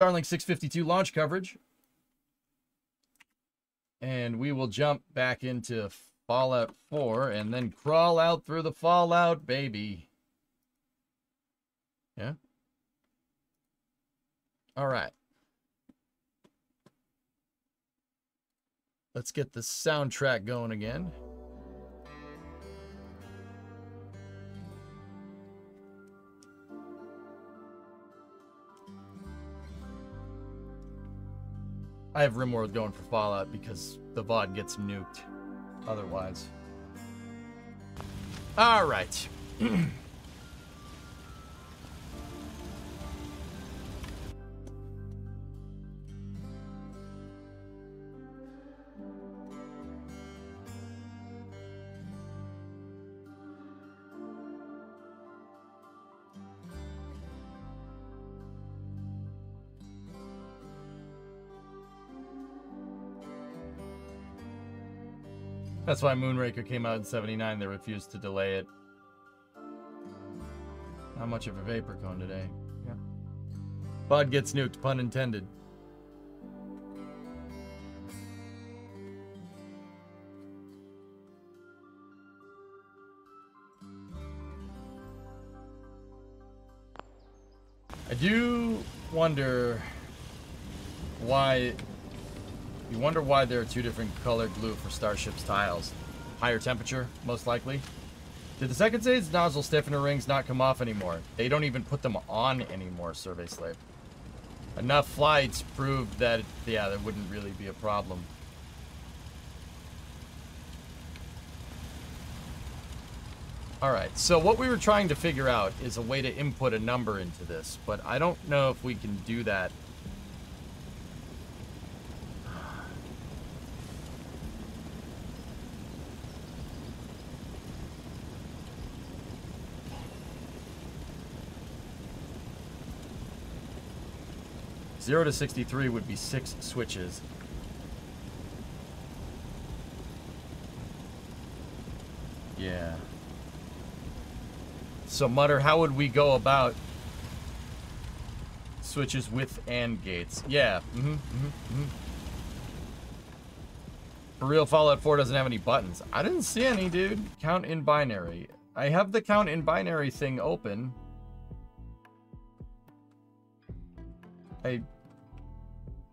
Starlink 652 launch coverage. And we will jump back into Fallout 4 and then crawl out through the Fallout, baby. Yeah? All right. Let's get the soundtrack going again. I have Rimworld going for Fallout because the VOD gets nuked otherwise. All right. That's why Moonraker came out in 79. They refused to delay it. Not much of a vapor cone today. Yeah. Bud gets nuked, pun intended. I do wonder why you wonder why there are two different colored glue for Starship's tiles. Higher temperature, most likely. Did the second stage nozzle stiffener rings not come off anymore? They don't even put them on anymore, Survey Slave. Enough flights proved that, yeah, there wouldn't really be a problem. Alright, so what we were trying to figure out is a way to input a number into this, but I don't know if we can do that Zero to 63 would be six switches. Yeah. So, Mutter, how would we go about switches with and gates? Yeah. Mm-hmm, mm-hmm, mm-hmm. For real, Fallout 4 doesn't have any buttons. I didn't see any, dude. Count in binary. I have the count in binary thing open. I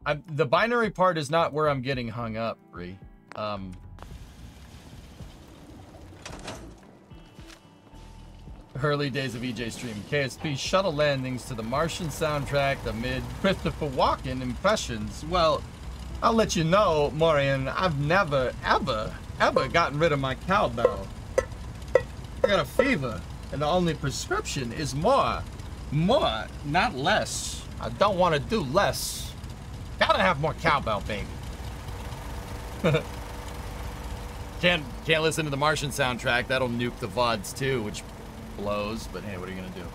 I, the binary part is not where I'm getting hung up, Ree. Um, early days of EJ Stream. KSP shuttle landings to the Martian soundtrack amid Christopher Walken impressions. Well, I'll let you know, Morian, I've never, ever, ever gotten rid of my cowbell. I got a fever, and the only prescription is more. More, not less. I don't want to do less. Gotta have more cowbell, baby. can't can't listen to the Martian soundtrack. That'll nuke the VODs too, which blows. But hey, what are you gonna do?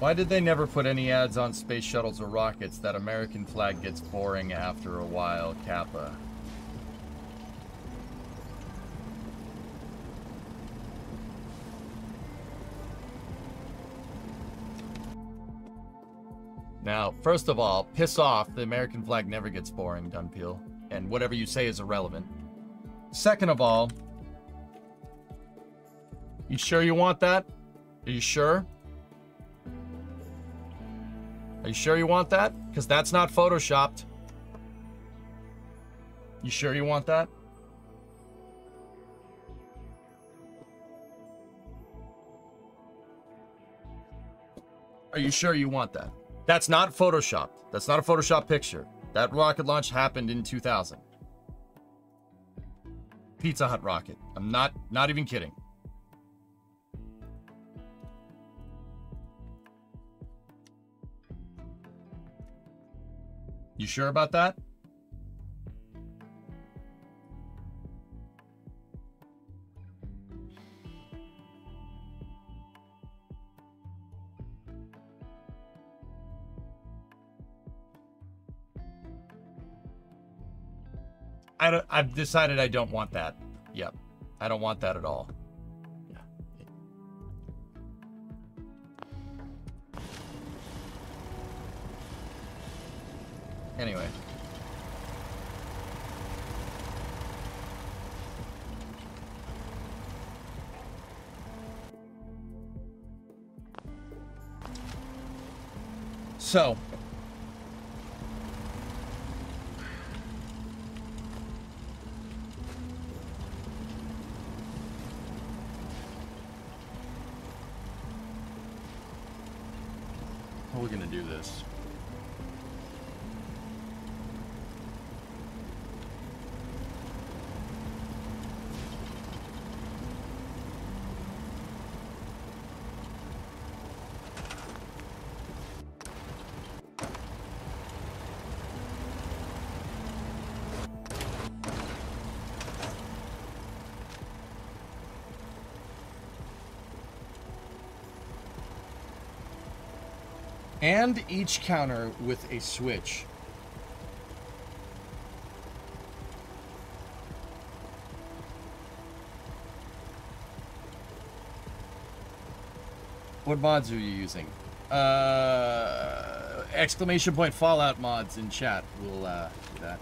Why did they never put any ads on space shuttles or rockets? That American flag gets boring after a while, Kappa. Now, first of all, piss off. The American flag never gets boring, Dunpeel. And whatever you say is irrelevant. Second of all, you sure you want that? Are you sure? Are you sure you want that? Because that's not photoshopped. You sure you want that? Are you sure you want that? That's not photoshopped. That's not a Photoshop picture. That rocket launch happened in 2000. Pizza Hut rocket. I'm not not even kidding. You sure about that? I don't, I've decided I don't want that. Yep. I don't want that at all. Anyway. So, are we going to do this? And each counter with a switch. What mods are you using? Uh, exclamation point Fallout mods in chat. We'll uh, do that.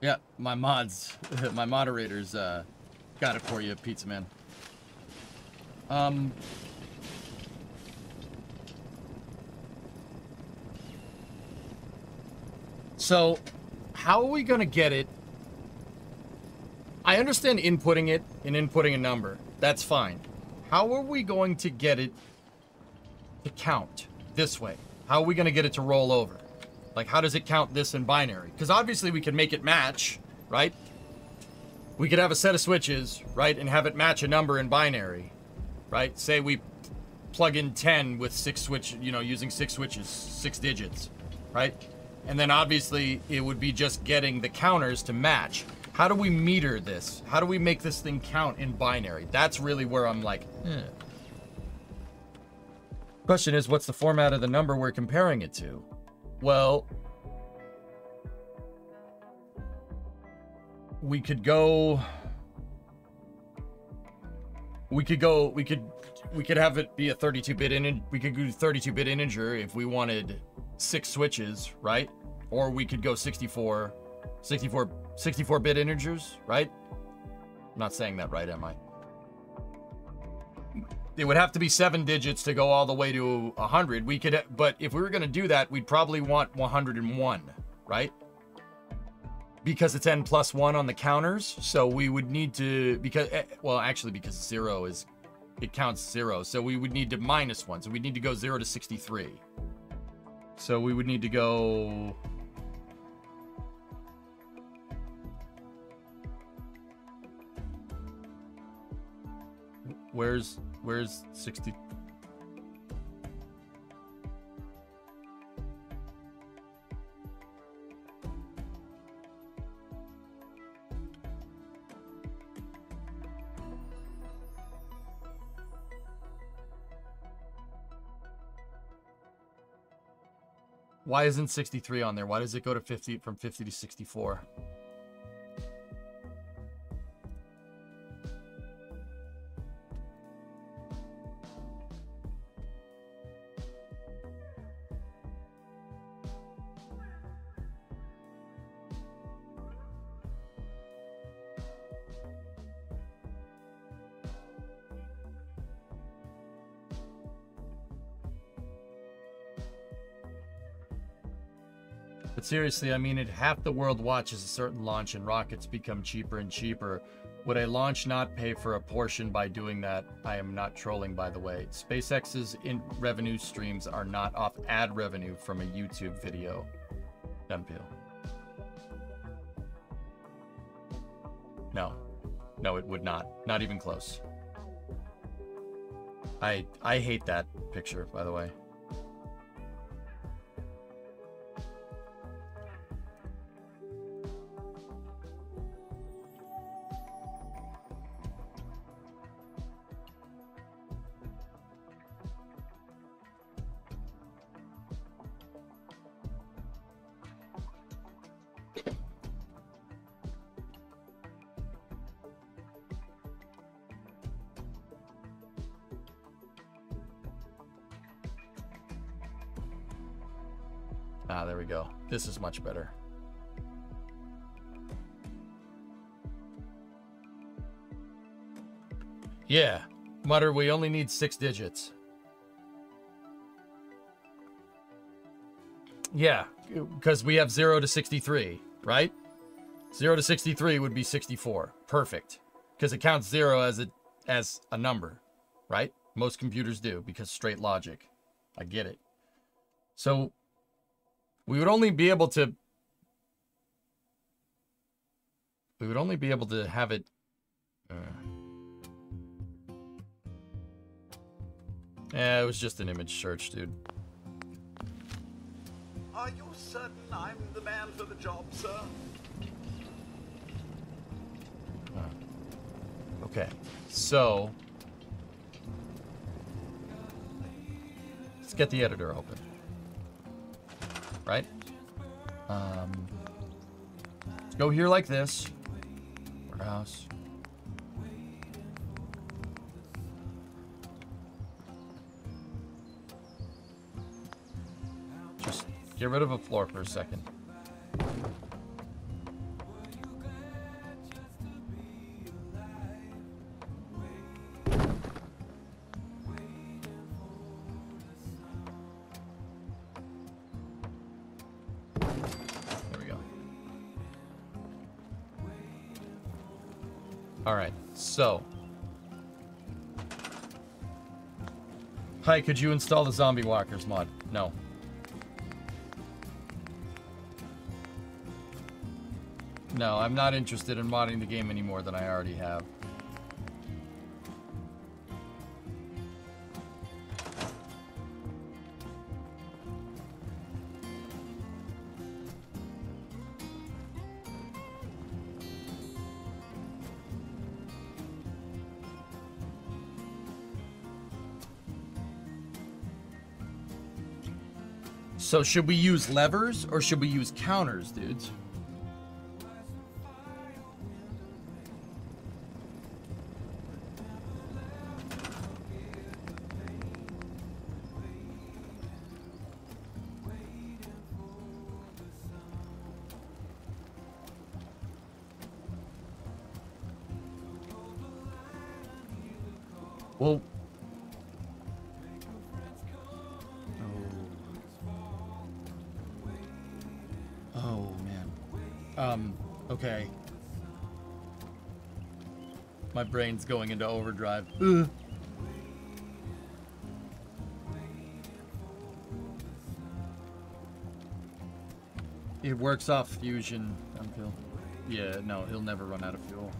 Yeah, my mods, my moderators, uh, got it for you, Pizza Man. Um. So, how are we gonna get it? I understand inputting it and inputting a number. That's fine. How are we going to get it to count this way? How are we gonna get it to roll over? Like, how does it count this in binary? Because obviously we can make it match, right? We could have a set of switches, right, and have it match a number in binary, right? Say we plug in 10 with six switch, you know, using six switches, six digits, right? And then obviously it would be just getting the counters to match. How do we meter this? How do we make this thing count in binary? That's really where I'm like, eh. Question is, what's the format of the number we're comparing it to? Well, we could go. We could go. We could. We could have it be a 32-bit in. We could do 32-bit integer if we wanted six switches, right? Or we could go 64, 64, 64-bit integers, right? I'm not saying that right, am I? it would have to be seven digits to go all the way to 100. We could, but if we were going to do that, we'd probably want 101, right? Because it's n plus one on the counters. So we would need to, because, eh, well, actually, because zero is, it counts zero. So we would need to minus one. So we'd need to go zero to 63. So we would need to go Where's where's 60 Why isn't 63 on there? Why does it go to 50 from 50 to 64? Seriously, I mean, it half the world watches a certain launch and rockets become cheaper and cheaper. Would a launch not pay for a portion by doing that? I am not trolling, by the way. SpaceX's in revenue streams are not off ad revenue from a YouTube video. Dunpeel. No. No, it would not. Not even close. I I hate that picture, by the way. This is much better. Yeah. Mutter, we only need six digits. Yeah, because we have 0 to 63, right? 0 to 63 would be 64. Perfect. Because it counts 0 as a, as a number, right? Most computers do, because straight logic. I get it. So, we would only be able to... We would only be able to have it... Uh, yeah, it was just an image search, dude. Are you certain I'm the man for the job, sir? Okay, so let's get the editor open. Right? Um, go here like this. Warehouse. Just get rid of a floor for a second. Hi, could you install the Zombie Walkers mod? No. No, I'm not interested in modding the game any more than I already have. So should we use levers or should we use counters, dudes? Brain's going into overdrive. Ugh. It works off fusion until. Yeah, no, he'll never run out of fuel.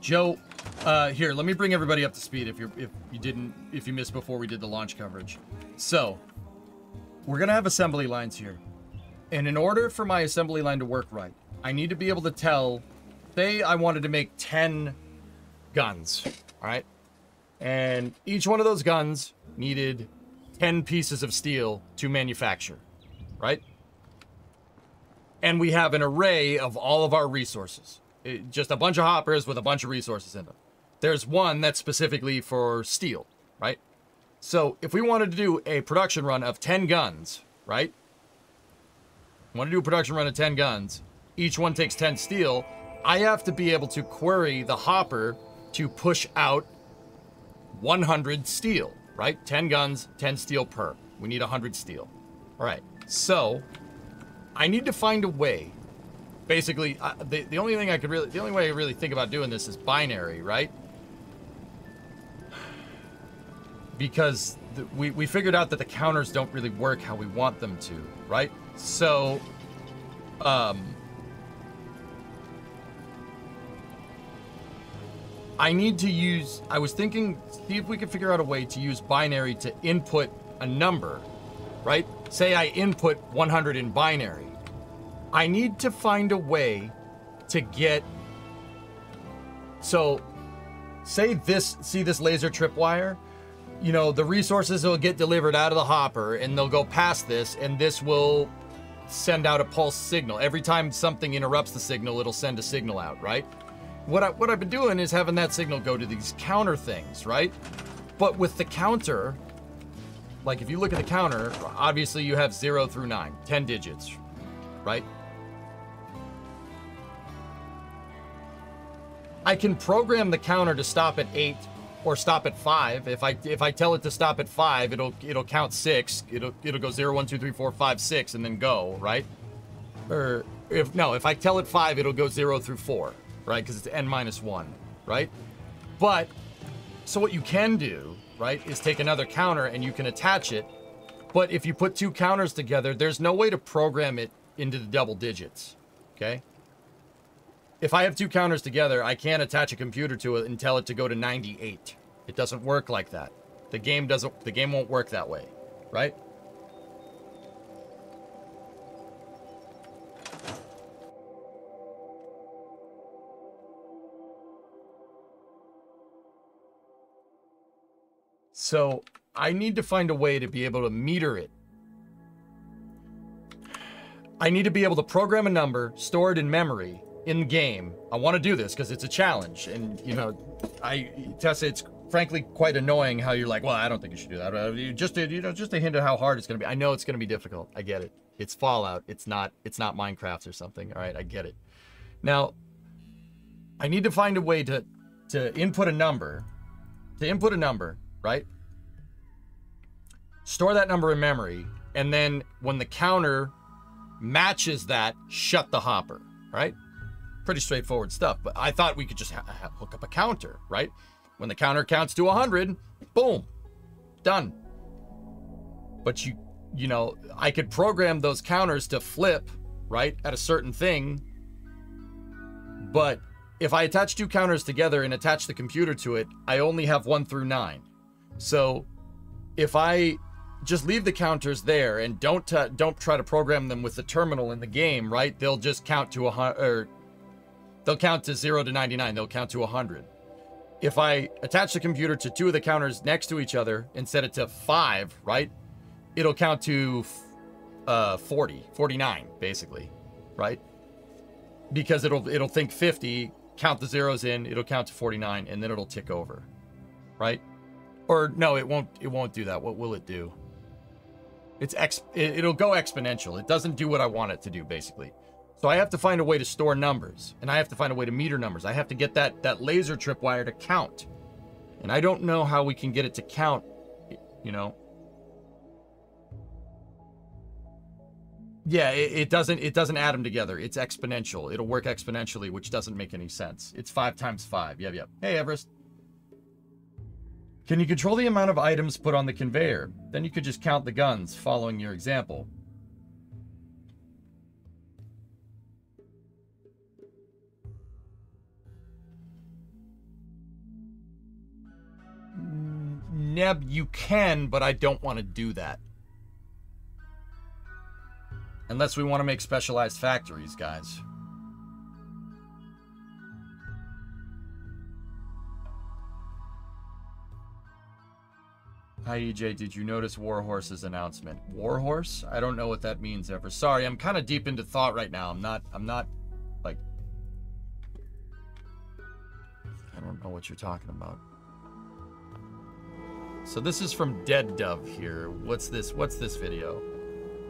Joe, uh, here, let me bring everybody up to speed if you're if you didn't if you missed before we did the launch coverage. So, we're gonna have assembly lines here. And in order for my assembly line to work right, I need to be able to tell, say I wanted to make 10 guns, all right? And each one of those guns needed 10 pieces of steel to manufacture, right? And we have an array of all of our resources. It- just a bunch of hoppers with a bunch of resources in them. There's one that's specifically for steel, right? So if we wanted to do a production run of 10 guns, right? Want to do a production run of 10 guns, each one takes 10 steel. I have to be able to query the hopper to push out 100 steel, right? 10 guns, 10 steel per. We need 100 steel. All right. So I need to find a way. Basically, uh, the, the only thing I could really, the only way I really think about doing this is binary, right? Because we, we figured out that the counters don't really work how we want them to, right? So, um, I need to use, I was thinking, see if we could figure out a way to use binary to input a number, right? Say I input 100 in binary. I need to find a way to get, so say this, see this laser tripwire? You know, the resources will get delivered out of the hopper and they'll go past this and this will send out a pulse signal. Every time something interrupts the signal, it'll send a signal out, right? What, I, what I've been doing is having that signal go to these counter things, right? But with the counter, like if you look at the counter, obviously you have 0 through 9, 10 digits, right? I can program the counter to stop at 8 or stop at 5. If I if I tell it to stop at 5, it'll it'll count 6. It'll it'll go 0 1 2 3 4 5 6 and then go, right? Or if no, if I tell it 5, it'll go 0 through 4, right? Cuz it's n minus 1, right? But so what you can do, right, is take another counter and you can attach it. But if you put two counters together, there's no way to program it into the double digits. Okay? If I have two counters together, I can't attach a computer to it and tell it to go to 98. It doesn't work like that. The game doesn't the game won't work that way, right? So, I need to find a way to be able to meter it I need to be able to program a number, store it in memory, in game. I want to do this because it's a challenge, and you know, I Tessa, it's frankly quite annoying how you're like, well, I don't think you should do that. You just to, you know, just a hint of how hard it's going to be. I know it's going to be difficult. I get it. It's Fallout. It's not. It's not Minecraft or something. All right, I get it. Now, I need to find a way to to input a number, to input a number, right? Store that number in memory, and then when the counter matches that, shut the hopper, right? Pretty straightforward stuff. But I thought we could just hook up a counter, right? When the counter counts to 100, boom, done. But you, you know, I could program those counters to flip, right, at a certain thing. But if I attach two counters together and attach the computer to it, I only have one through nine. So if I just leave the counters there and don't don't try to program them with the terminal in the game, right? They'll just count to a hundred they'll count to 0 to 99. They'll count to 100. If I attach the computer to two of the counters next to each other and set it to 5, right? It'll count to uh, 40, 49, basically, right? Because it'll it'll think 50, count the zeros in, it'll count to 49, and then it'll tick over, right? Or no, it won't. It won't do that. What will it do? It's ex. It'll go exponential. It doesn't do what I want it to do, basically. So I have to find a way to store numbers, and I have to find a way to meter numbers. I have to get that that laser tripwire to count, and I don't know how we can get it to count. You know. Yeah, it, it doesn't it doesn't add them together. It's exponential. It'll work exponentially, which doesn't make any sense. It's five times five. Yep, yep. Hey, Everest. Can you control the amount of items put on the conveyor? Then you could just count the guns, following your example. Neb, you can, but I don't want to do that. Unless we want to make specialized factories, guys. Hi EJ, did you notice Warhorse's announcement? Warhorse? I don't know what that means ever. Sorry, I'm kind of deep into thought right now. I'm not I'm not like I don't know what you're talking about. So this is from Dead Dove here. What's this? What's this video?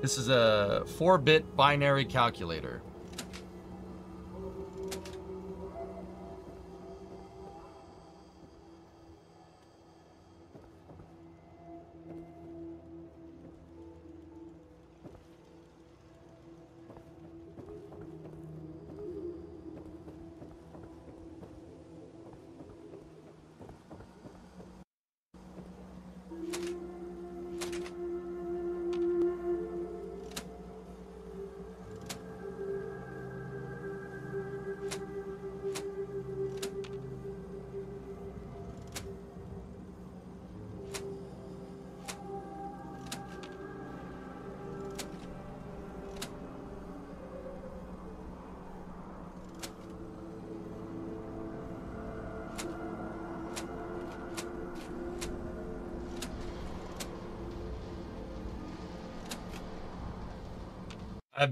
This is a 4-bit binary calculator.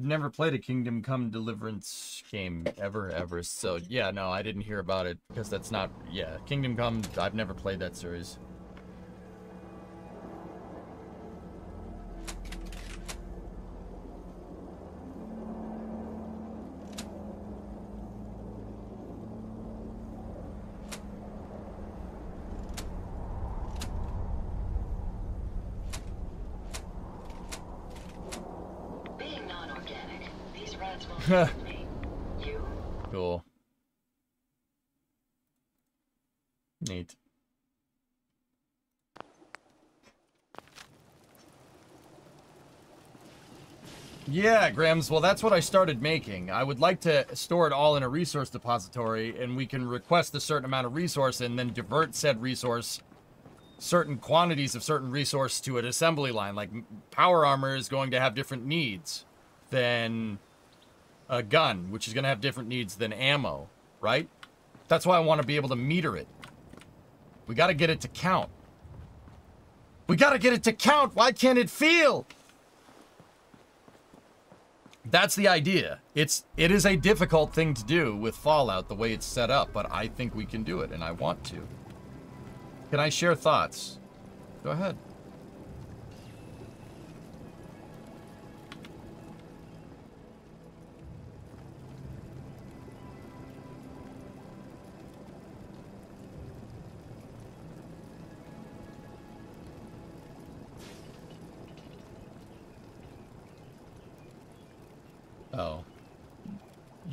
Never played a Kingdom Come Deliverance game ever, ever. So yeah, no, I didn't hear about it because that's not. Yeah, Kingdom Come. I've never played that series. Being non-organic, these rats won't hurt me. You? Cool. Neat. Yeah, Grams. Well, that's what I started making. I would like to store it all in a resource depository, and we can request a certain amount of resource and then divert said resource, certain quantities of certain resource to an assembly line. Like power armor is going to have different needs than a gun, which is going to have different needs than ammo, right? That's why I want to be able to meter it. We got to get it to count. We got to get it to count. Why can't it feel? That's the idea. It's it is a difficult thing to do with Fallout the way it's set up, but I think we can do it and I want to. Can I share thoughts? Go ahead.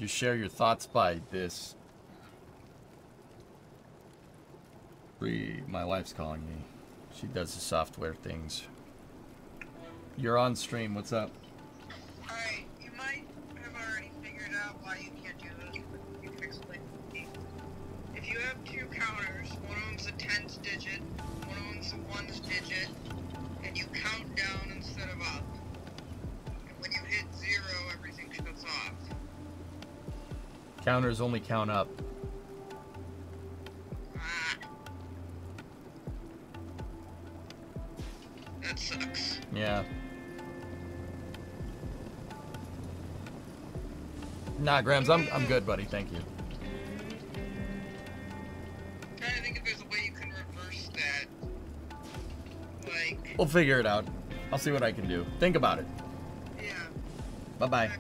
Share your thoughts by this. Bree, my wife's calling me. She does the software things. You're on stream. What's up? Alright, you might have already figured out why you can't do this, but you can explain it. If you have two counters, one of them's a tens digit, one of them's a ones digit, and you count down instead of up. And when you hit zero, everything shuts off. Counters only count up. That sucks. Yeah. Nah, Grams, I'm I'm good, buddy. Thank you. trying to think if there's a way you can reverse that. Like, We'll figure it out. I'll see what I can do. Think about it. yeah. Bye bye.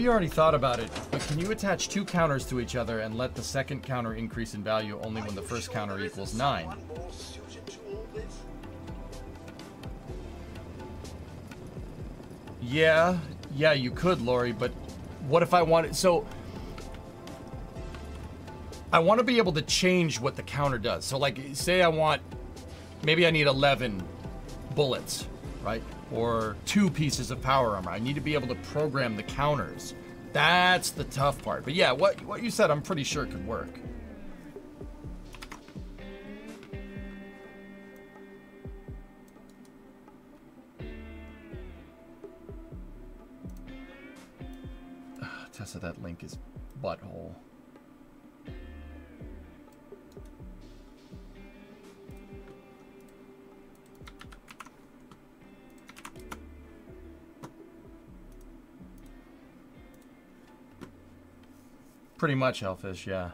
Maybe you already thought about it, but can you attach two counters to each other and let the second counter increase in value only when the first counter equals 9? One more suited to all this? Yeah, yeah, you could, Lori, but what if I wanted. So. I want to be able to change what the counter does. So, like, say I want. Maybe I need 11 bullets, right? Or two pieces of power armor. I need to be able to program the counters. That's the tough part. But yeah, what, what you said, I'm pretty sure it could work. Tessa, that link is butthole. Pretty much, Hellfish, yeah.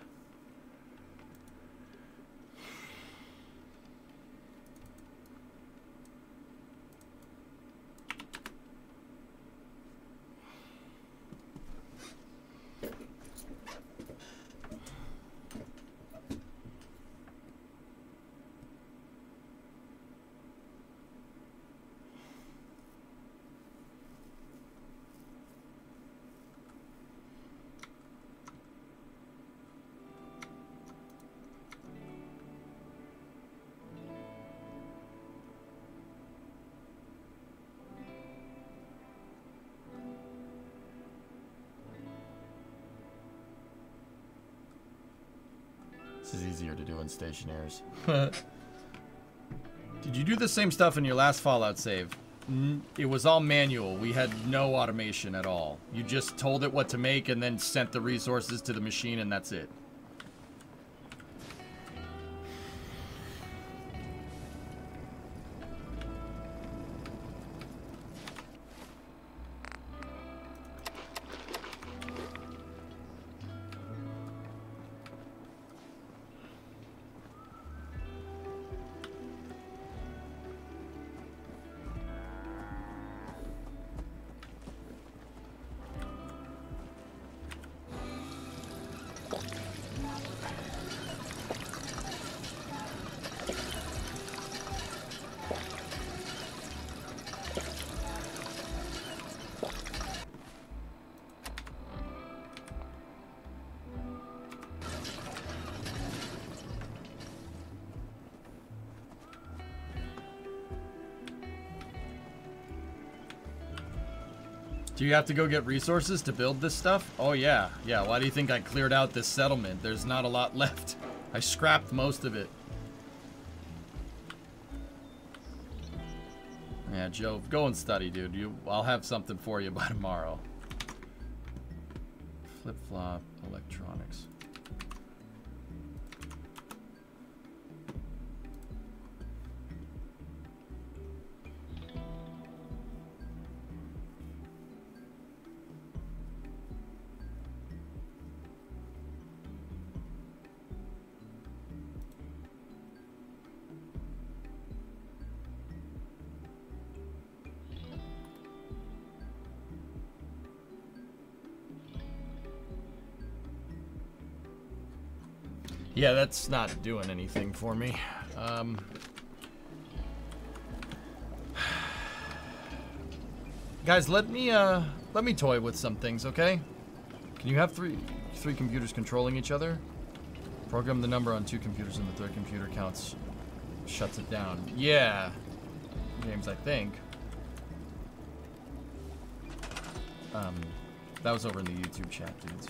Stationaries. Did you do the same stuff in your last Fallout save? It was all manual. We had no automation at all. You just told it what to make and then sent the resources to the machine and that's it. You have to go get resources to build this stuff? Oh yeah, yeah. Why do you think I cleared out this settlement? There's not a lot left. I scrapped most of it. Yeah, Joe, go and study, dude. You, I'll have something for you by tomorrow. Flip Yeah, that's not doing anything for me. Um, guys, let me uh, let me toy with some things, okay? Can you have three three computers controlling each other? Program the number on two computers, and the third computer counts shuts it down. Yeah, James, I think. Um, that was over in the YouTube chat, dudes.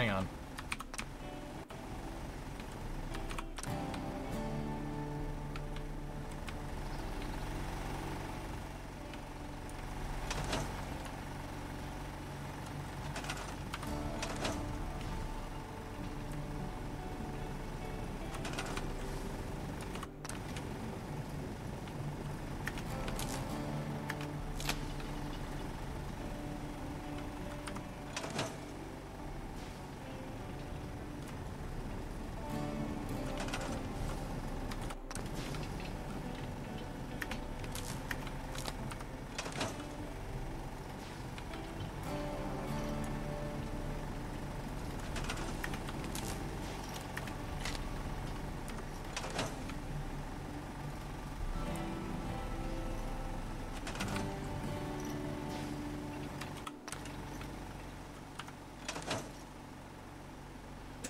Hang on.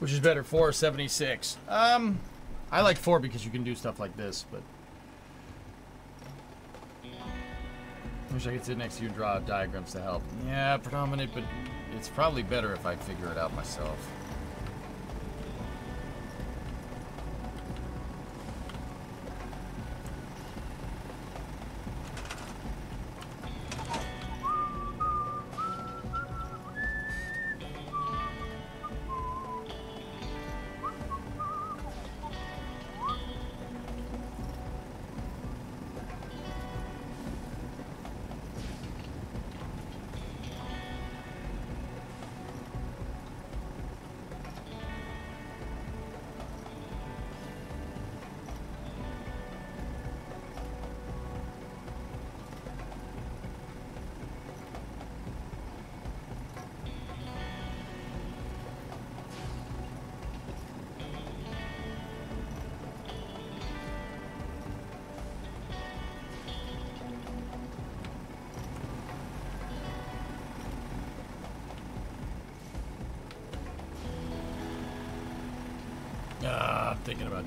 Which is better, 4 or 76? Um, I like 4 because you can do stuff like this, but... Wish I could sit next to you and draw diagrams to help. Yeah, predominant, but it's probably better if I figure it out myself.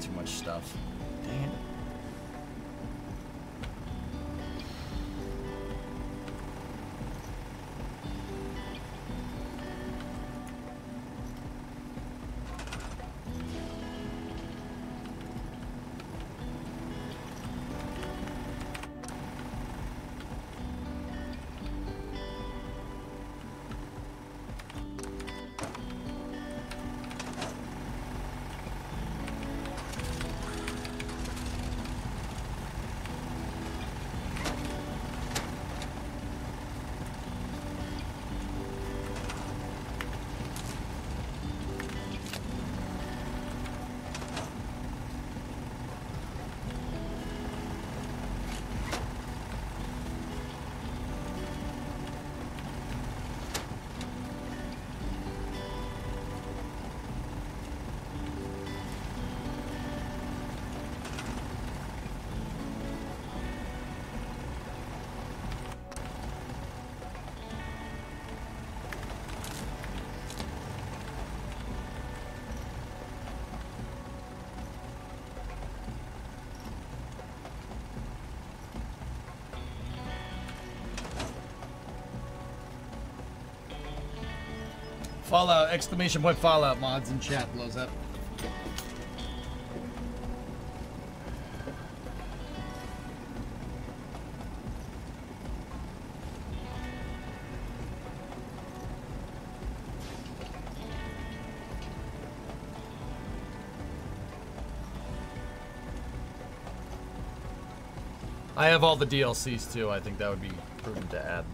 Too much stuff. Fallout, exclamation point Fallout mods in chat blows up. I have all the DLCs too. I think that would be prudent to add.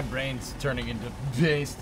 My brain's turning into paste.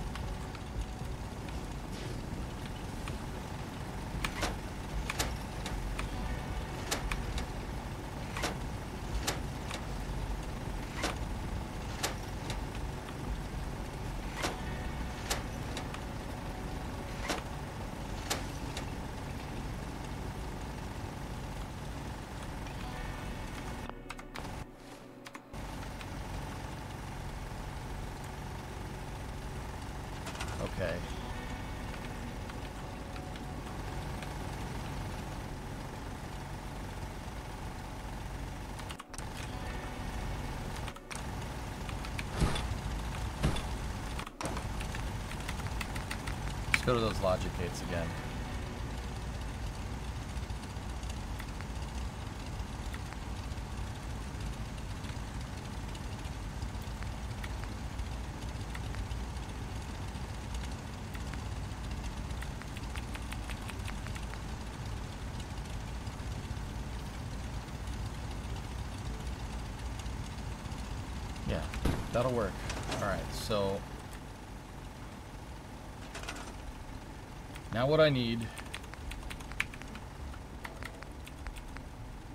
Okay. Go to those logic gates again. Yeah, that'll work. Alright, so now what I need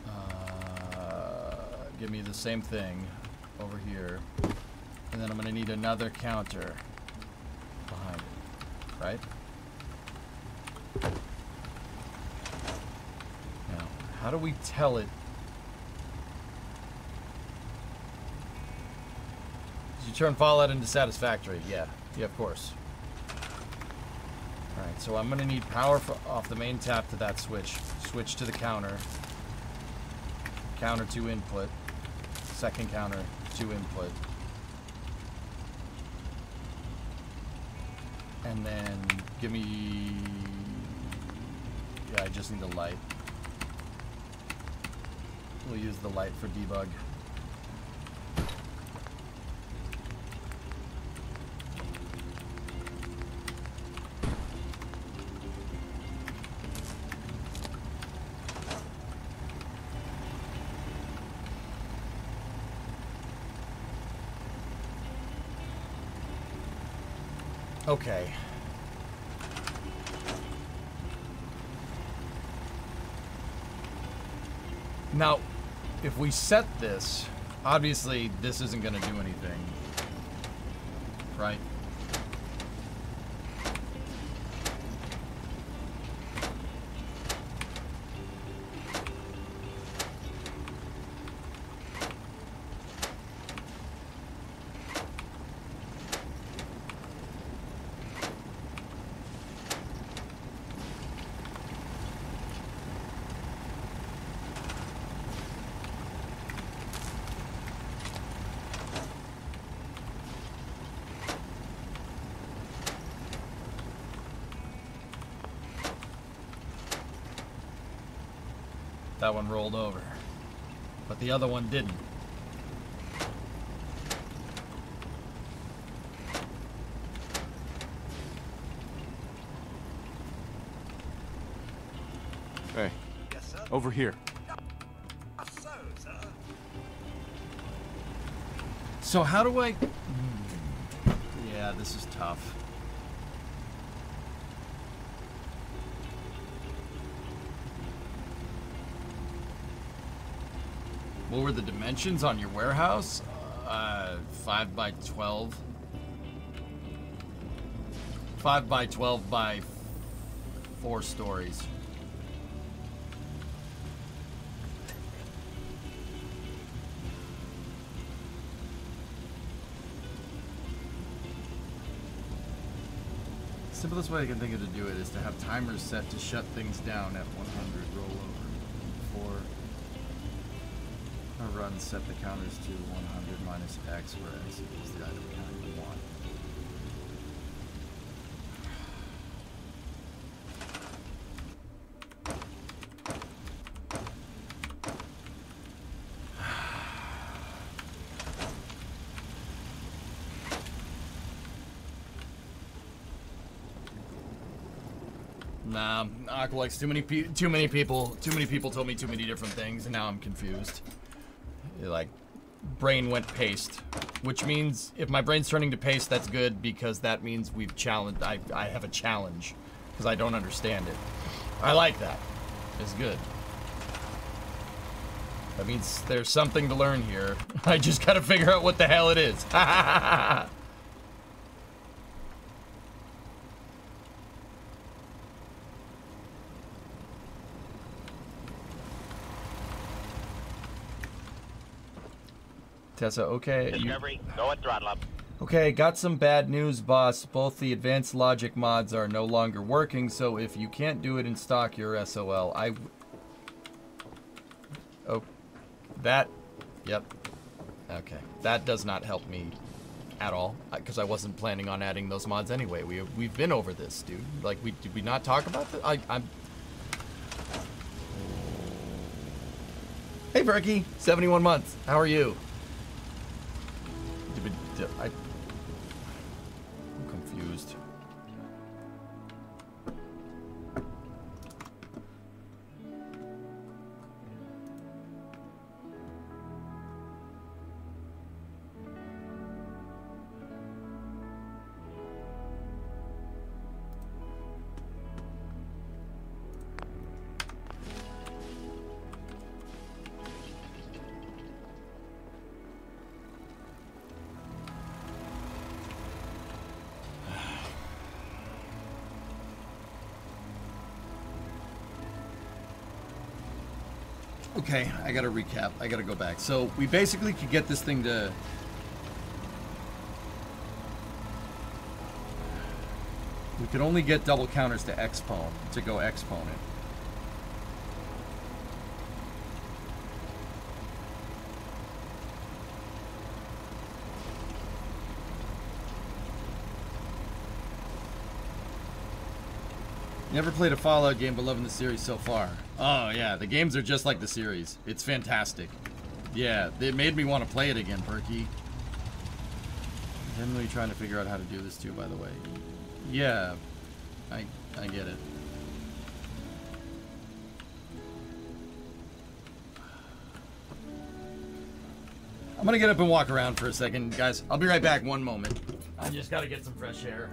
uh, give me the same thing over here and then I'm gonna need another counter behind it, right? Now, how do we tell it Did you turn Fallout into satisfactory? Yeah. Yeah, of course. Alright, so I'm gonna need power off the main tap to that switch. Switch to the counter. Counter to input. Second counter to input. And then give me... Yeah, I just need a light. We'll use the light for debug. Okay. Now, if we set this, obviously this isn't going to do anything. Right? One rolled over. But the other one didn't. Hey, Yes, sir. over here. So, sir. So how do I... Hmm. Yeah, this is tough. What were the dimensions on your warehouse? Uh, 5 by 12. 5 by 12 by 4 stories. Simplest way I can think of to do it is to have timers set to shut things down at 100 rollover. A run, set the counters to 100 minus X, where X is the item count you want. Nah, Aqua likes too many too many people. Too many people told me too many different things, and now I'm confused. Like, brain went paste, which means if my brain's turning to paste, that's good because that means we've challenged. I I have a challenge because I don't understand it. I like that. It's good. That means there's something to learn here. I just gotta figure out what the hell it is. Tessa, okay. you- Discovery, go and throttle up. Okay, got some bad news, boss. Both the advanced logic mods are no longer working, so if you can't do it in stock, you're SOL. I... Oh, that. Yep. Okay, that does not help me at all uh, because I wasn't planning on adding those mods anyway. We we've been over this, dude. Like we did we not talk about this? I I'm. Hey, Berkey, 71 months. How are you? Gotta recap. I gotta go back. So we basically could get this thing to. We could only get double counters to expone to go exponent. Never played a Fallout game, but loving the series so far. Oh yeah, the games are just like the series. It's fantastic. Yeah, it made me want to play it again, Perky. Genuinely trying to figure out how to do this too, by the way. Yeah, I I get it. I'm gonna get up and walk around for a second, guys. I'll be right back. One moment. I just gotta get some fresh air.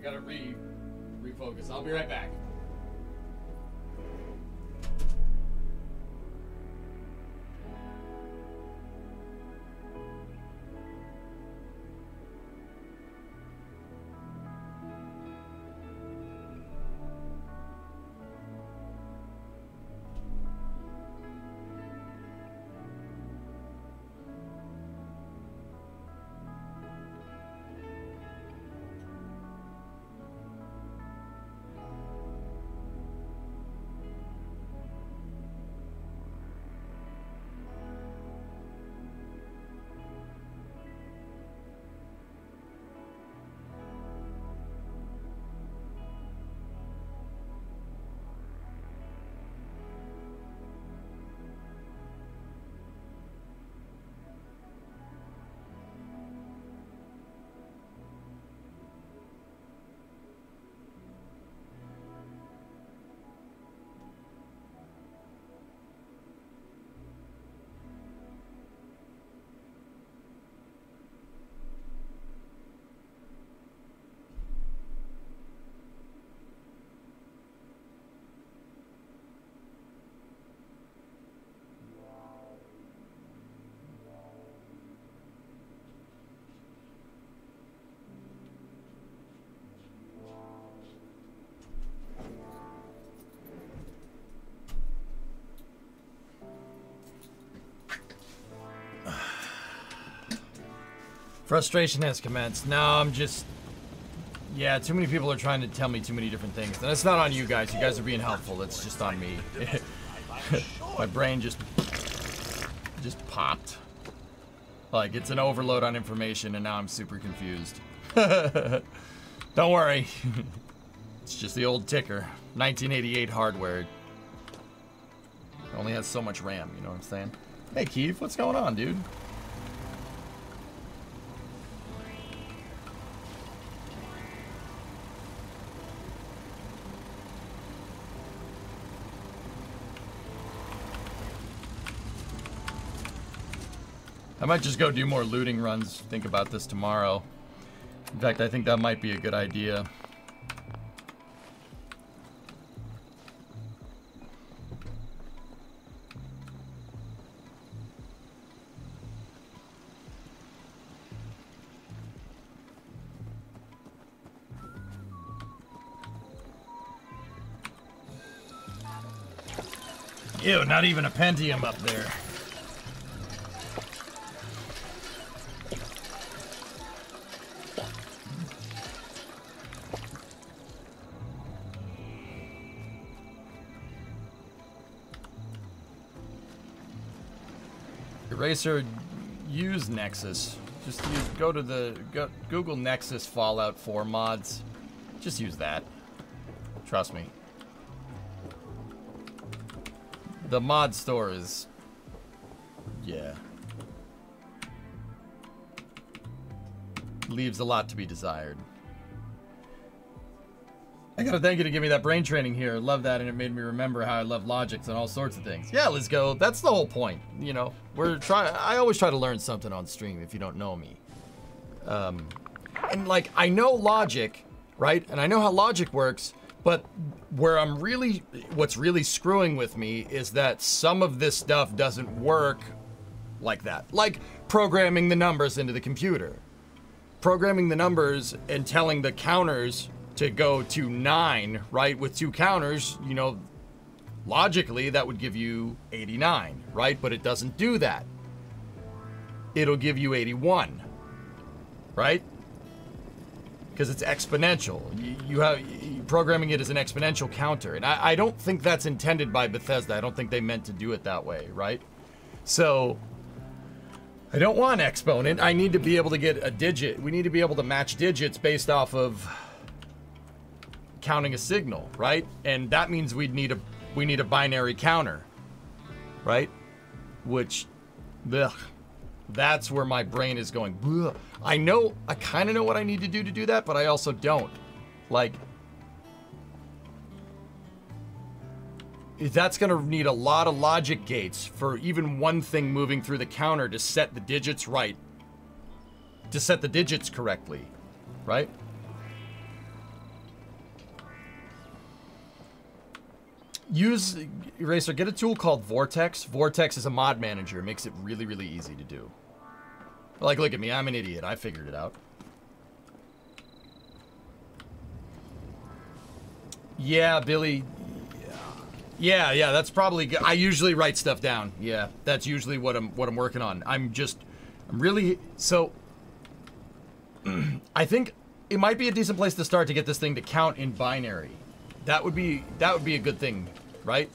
I gotta re refocus. I'll be right back. Frustration has commenced. No, I'm just. Yeah, too many people are trying to tell me too many different things. And it's not on you guys. You guys are being helpful. It's just on me. My brain just. just popped. Like, it's an overload on information, and now I'm super confused. Don't worry. it's just the old ticker. 1988 hardware. It only has so much RAM, you know what I'm saying? Hey, Keith, what's going on, dude? I might just go do more looting runs. Think about this tomorrow. In fact, I think that might be a good idea. Ew, not even a Pentium up there. Eraser, use Nexus. Just use, go to the go, Google Nexus Fallout 4 mods. Just use that. Trust me. The mod store is yeah. Leaves a lot to be desired. I gotta thank you to give me that brain training here. Love that, and it made me remember how I love logics and all sorts of things. Yeah, let's go. That's the whole point. You know, we're trying. I always try to learn something on stream if you don't know me. Um, and like I know logic, right? And I know how logic works. But where I'm really, what's really screwing with me is that some of this stuff doesn't work like that. Like programming the numbers into the computer. Programming the numbers and telling the counters to go to nine, right? With two counters, you know, logically that would give you 89, right? But it doesn't do that. It'll give you 81, right? Because it's exponential. You, you have programming it as an exponential counter, and I, I don't think that's intended by Bethesda. I don't think they meant to do it that way, right? So I don't want exponent. I need to be able to get a digit. We need to be able to match digits based off of counting a signal, right? And that means we'd need a we need a binary counter, right? Which, ugh, that's where my brain is going. I know, I kind of know what I need to do to do that, but I also don't. Like, that's going to need a lot of logic gates for even one thing moving through the counter to set the digits right. To set the digits correctly, right? Use Eraser, get a tool called Vortex. Vortex is a mod manager. It makes it really, really easy to do. Like, look at me. I'm an idiot. I figured it out. Yeah, Billy. Yeah, yeah, that's probably good. I usually write stuff down. Yeah, that's usually what I'm what I'm working on. I'm just I'm really so I think it might be a decent place to start to get this thing to count in binary. That would be that would be a good thing, right?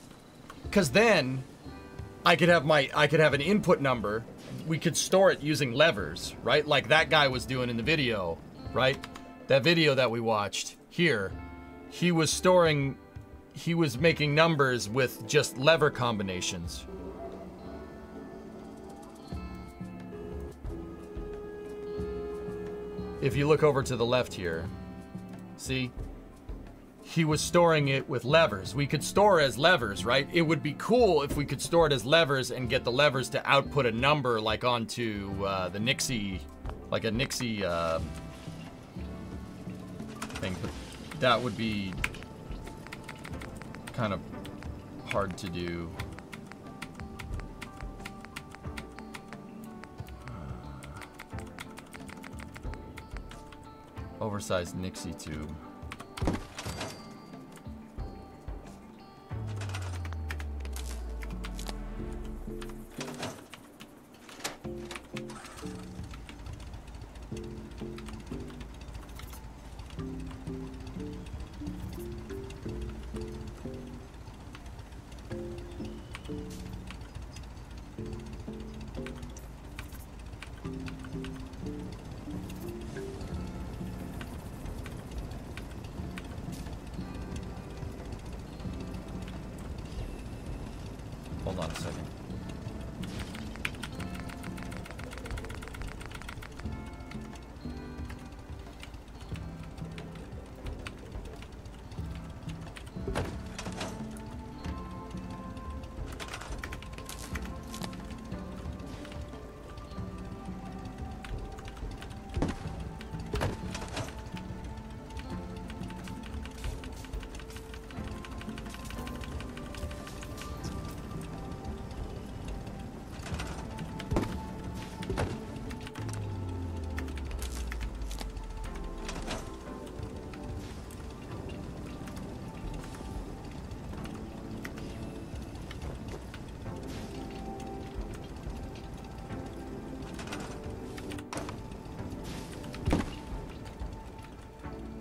Cuz then I could have my I could have an input number. We could store it using levers, right? Like that guy was doing in the video, right? That video that we watched here. He was storing he was making numbers with just lever combinations. If you look over to the left here, see? He was storing it with levers. We could store as levers, right? It would be cool if we could store it as levers and get the levers to output a number like onto uh, the Nixie, like a Nixie uh, thing. But that would be kind of hard to do. Oversized Nixie tube.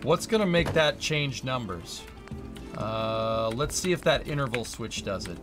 What's gonna make that change numbers? Uh, let's see if that interval switch does it.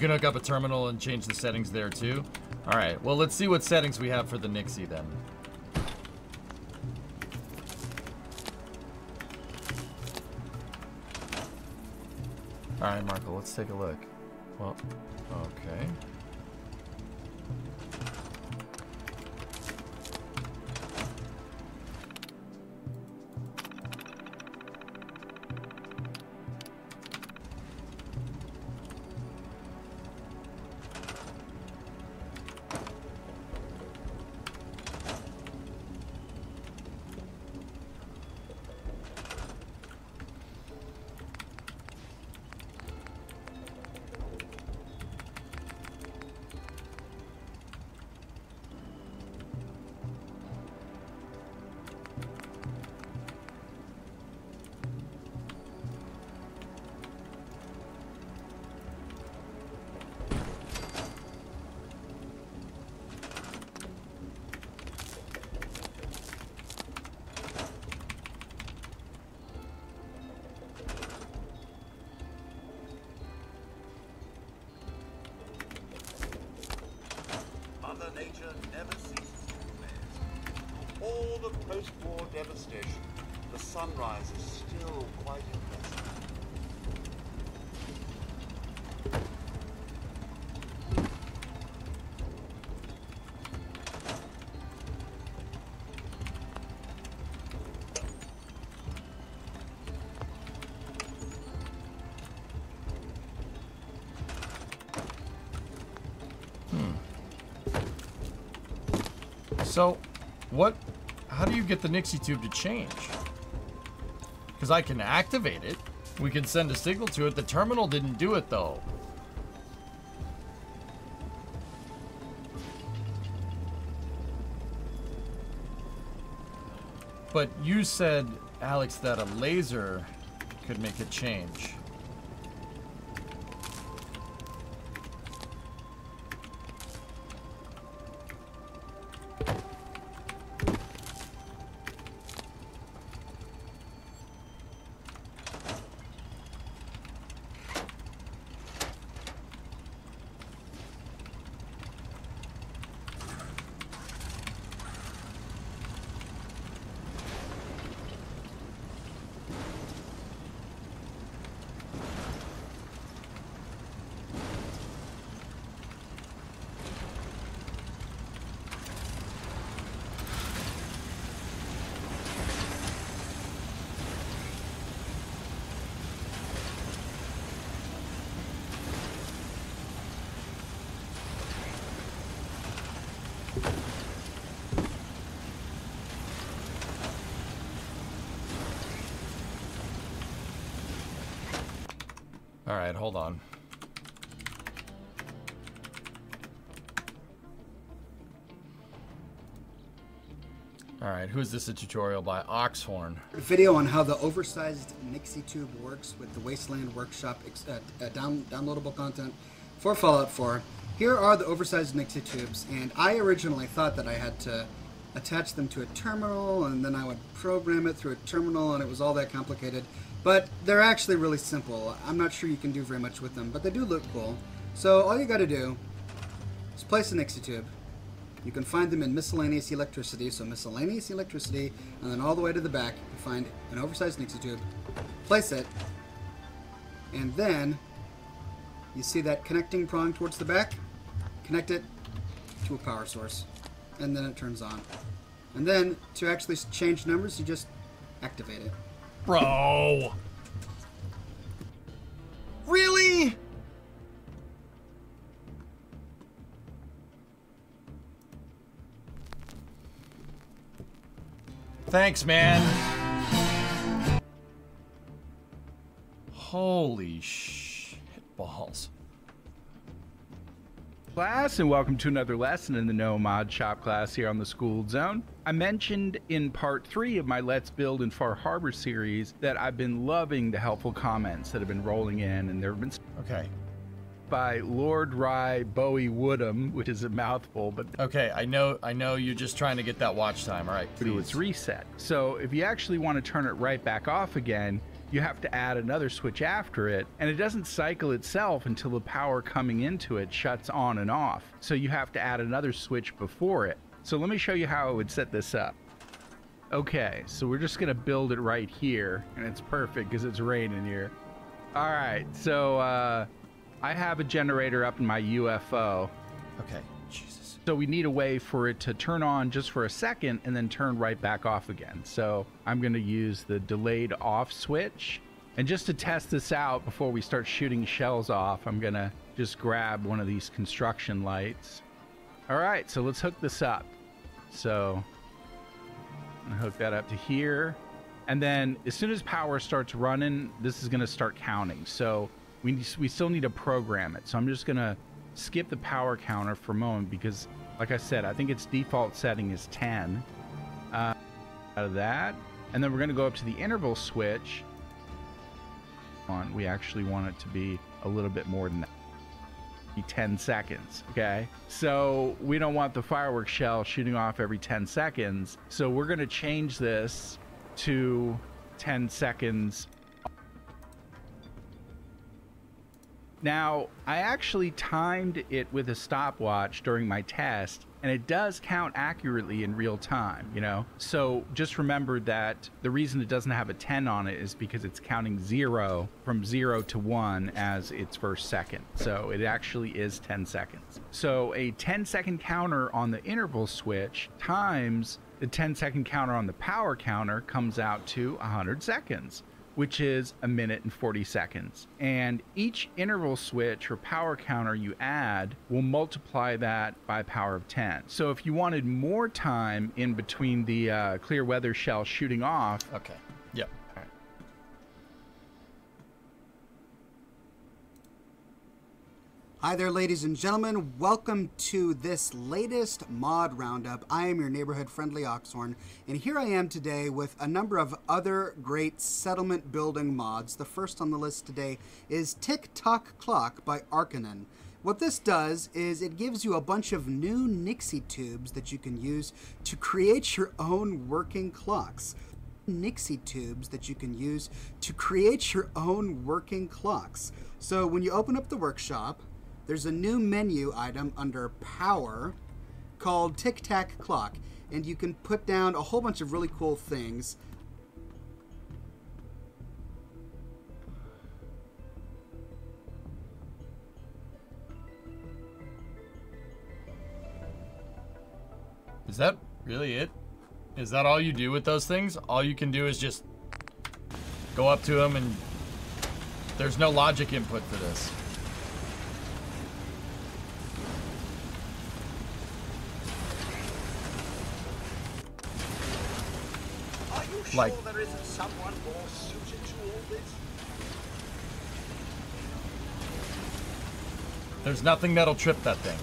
Can hook up a terminal and change the settings there too. All right. Well, let's see what settings we have for the Nixie then. All right, Marco, let's take a look. Well, okay. Sunrise is still quite impressive. Hmm. So, what? How do you get the Nixie tube to change? Because I can activate it. We can send a signal to it. The terminal didn't do it though. But you said, Alex, that a laser could make a change. Hold on. All right, who is this a tutorial by? Oxhorn. video on how the oversized Nixie tube works with the Wasteland Workshop uh, uh, down- downloadable content for Fallout 4. Here are the oversized Nixie tubes, and I originally thought that I had to attach them to a terminal, and then I would program it through a terminal, and it was all that complicated. But they're actually really simple. I'm not sure you can do very much with them, but they do look cool. So all you got to do is place a Nixie tube. You can find them in miscellaneous electricity, so miscellaneous electricity, and then all the way to the back, you find an oversized Nixie tube. Place it, and then you see that connecting prong towards the back? Connect it to a power source, and then it turns on. And then to actually change numbers, you just activate it. Bro. Really? Thanks, man. Holy shit class and welcome to another lesson in the no mod shop class here on the school zone i mentioned in part three of my let's build in far harbor series that i've been loving the helpful comments that have been rolling in and there have been Okay. by lord rye bowie woodham which is a mouthful but Okay, I know I know you're just trying to get that watch time. All right, please. its reset so if you actually want to turn it right back off again you have to add another switch after it, and it doesn't cycle itself until the power coming into it shuts on and off. So you have to add another switch before it. So let me show you how I would set this up. Okay, so we're just gonna build it right here, and it's perfect because it's raining here. All right, so uh, I have a generator up in my UFO. Okay. Jesus. So we need a way for it to turn on just for a second and then turn right back off again. So I'm going to use the delayed off switch. And just to test this out before we start shooting shells off, I'm going to just grab one of these construction lights. All right, so let's hook this up. So gonna hook that up to here. And then as soon as power starts running, this is going to start counting. So we, we still need to program it. So I'm just going to skip the power counter for a moment because, like I said, I think its default setting is 10. Uh, out of that. And then we're going to go up to the interval switch. On, we actually want it to be a little bit more than that. Be 10 seconds, okay? So we don't want the fireworks shell shooting off every 10 seconds. So we're going to change this to 10 seconds Now, I actually timed it with a stopwatch during my test, and it does count accurately in real time, you know? So just remember that the reason it doesn't have a 10 on it is because it's counting zero from zero to one as its first second. So it actually is 10 seconds. So a 10 second counter on the interval switch times the 10 second counter on the power counter comes out to 100 seconds which is a minute and 40 seconds. And each interval switch or power counter you add will multiply that by power of 10. So if you wanted more time in between the uh, clear weather shell shooting off, Okay. Hi there, ladies and gentlemen. Welcome to this latest mod roundup. I am your neighborhood friendly Oxhorn, and here I am today with a number of other great settlement building mods. The first on the list today is Tick Tock Clock by Arkanen. What this does is it gives you a bunch of new Nixie tubes that you can use to create your own working clocks. Nixie tubes that you can use to create your own working clocks. So when you open up the workshop, there's a new menu item under Power called Tic Tac Clock, and you can put down a whole bunch of really cool things. Is that really it? Is that all you do with those things? All you can do is just go up to them and there's no logic input for this. You sure Like- there isn't someone more suited to all this? There's nothing that'll trip that thing.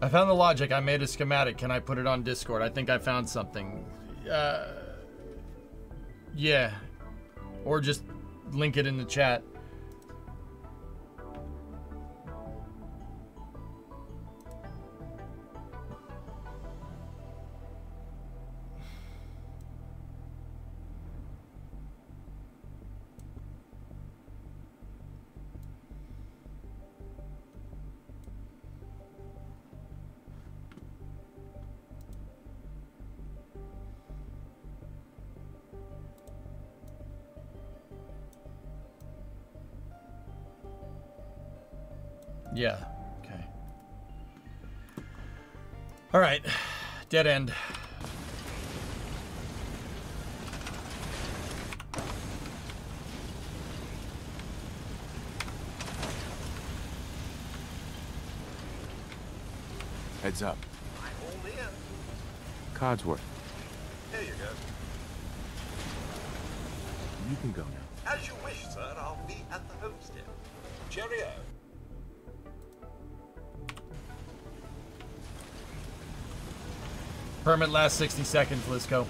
I found the logic. I made a schematic. Can I put it on Discord? I think I found something. Uh, yeah. Or just link it in the chat. All right. Dead end. Heads up. I'm all in. Codsworth, Here you go. you can go now. As you wish, sir. I'll be at the homestead. Cheerio. Permit last 60 seconds, Lisco.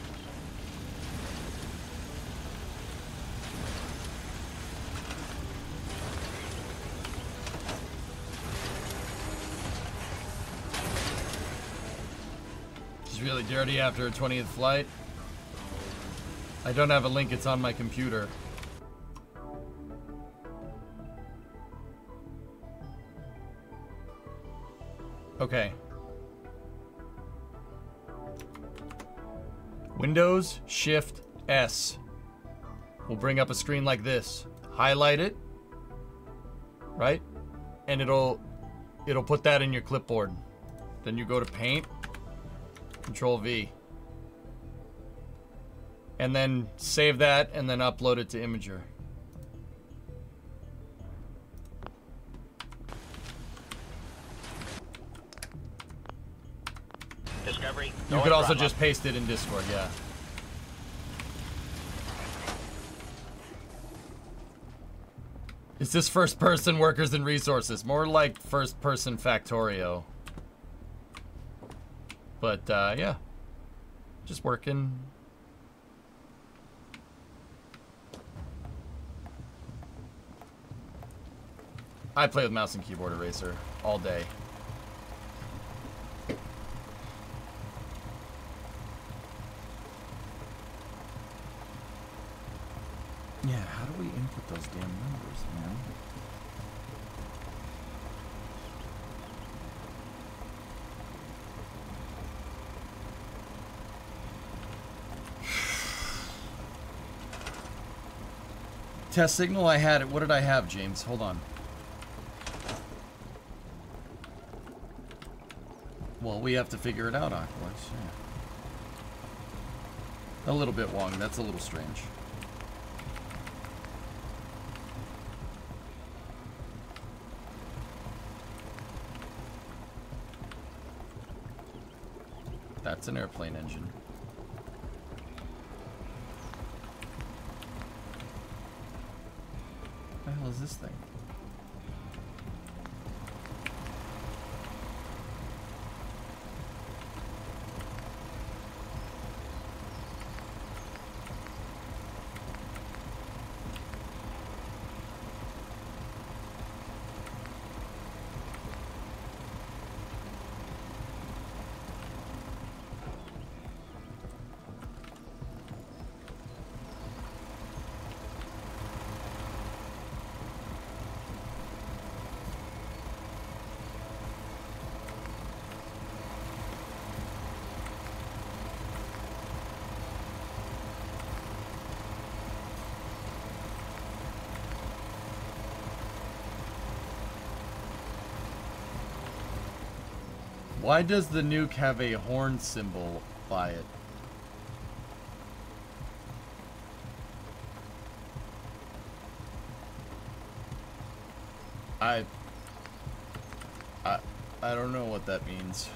She's really dirty after her 20th flight. I don't have a link, it's on my computer. Okay. Windows Shift S will bring up a screen like this. Highlight it, right? And it'll it'll put that in your clipboard. Then you go to Paint, Control V. And then save that and then upload it to Imgur. You could also just paste it in Discord, yeah. Is this first person workers and resources? More like first person Factorio. But, uh, yeah. Just working. I play with mouse and keyboard eraser all day. Yeah, how do we input those damn man? Test signal, I had it. What did I have, James? Hold on. Well, we have to figure it out, Aquilux. Yeah. A little bit Wong. That's a little strange. That's an airplane engine. What the hell is this thing? Why does the nuke have a horn symbol by it? I... I... I don't know what that means.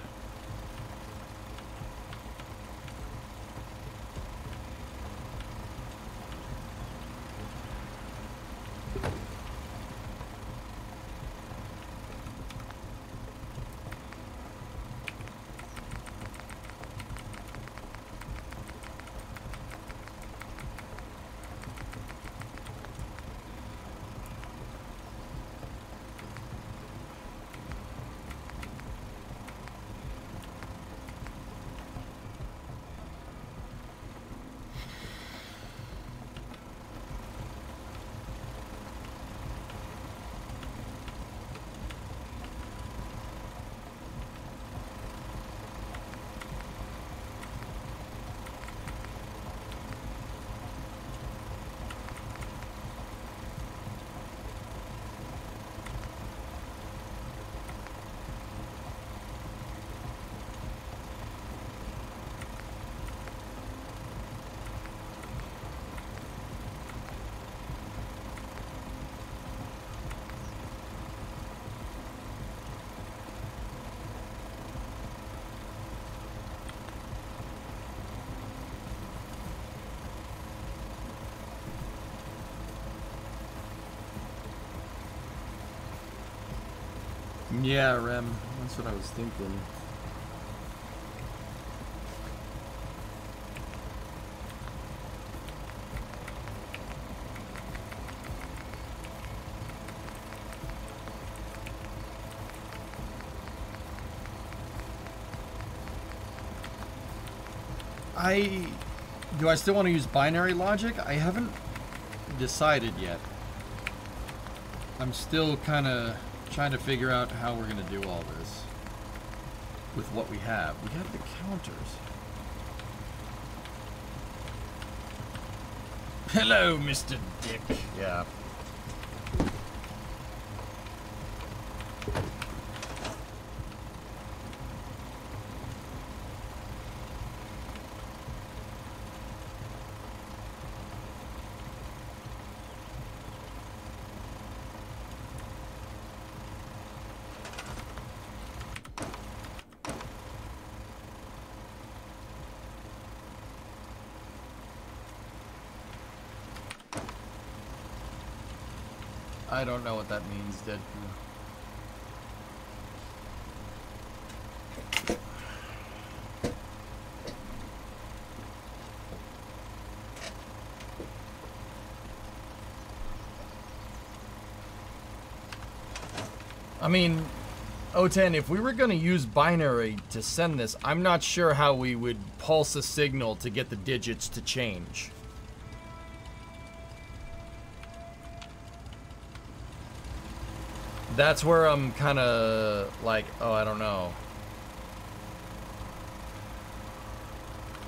Yeah, Rem. That's what I was thinking. I do I still want to use binary logic? I haven't decided yet. I'm still kind of trying to figure out how we're going to do all this with what we have. We have the counters. Hello, Mr. Dick. Yeah. I don't know what that means, Deadpool. I mean, O10, if we were going to use binary to send this, I'm not sure how we would pulse a signal to get the digits to change. That's where I'm kind of like, oh, I don't know.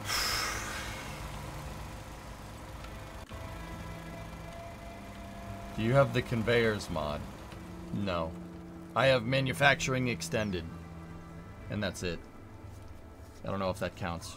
Do you have the conveyors mod? No. I have manufacturing extended. And that's it. I don't know if that counts.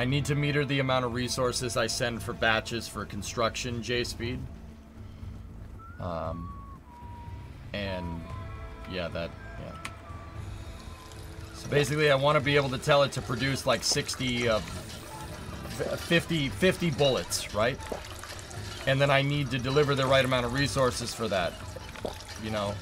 I need to meter the amount of resources I send for batches for construction, JSpeed. Um, and yeah, that, yeah. So basically I want to be able to tell it to produce like 60 of 50, 50 bullets, right? And then I need to deliver the right amount of resources for that, you know?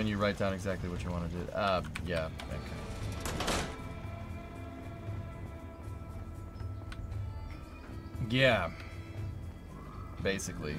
Recommend you write down exactly what you want to do. Uh, yeah, okay. Yeah. Basically.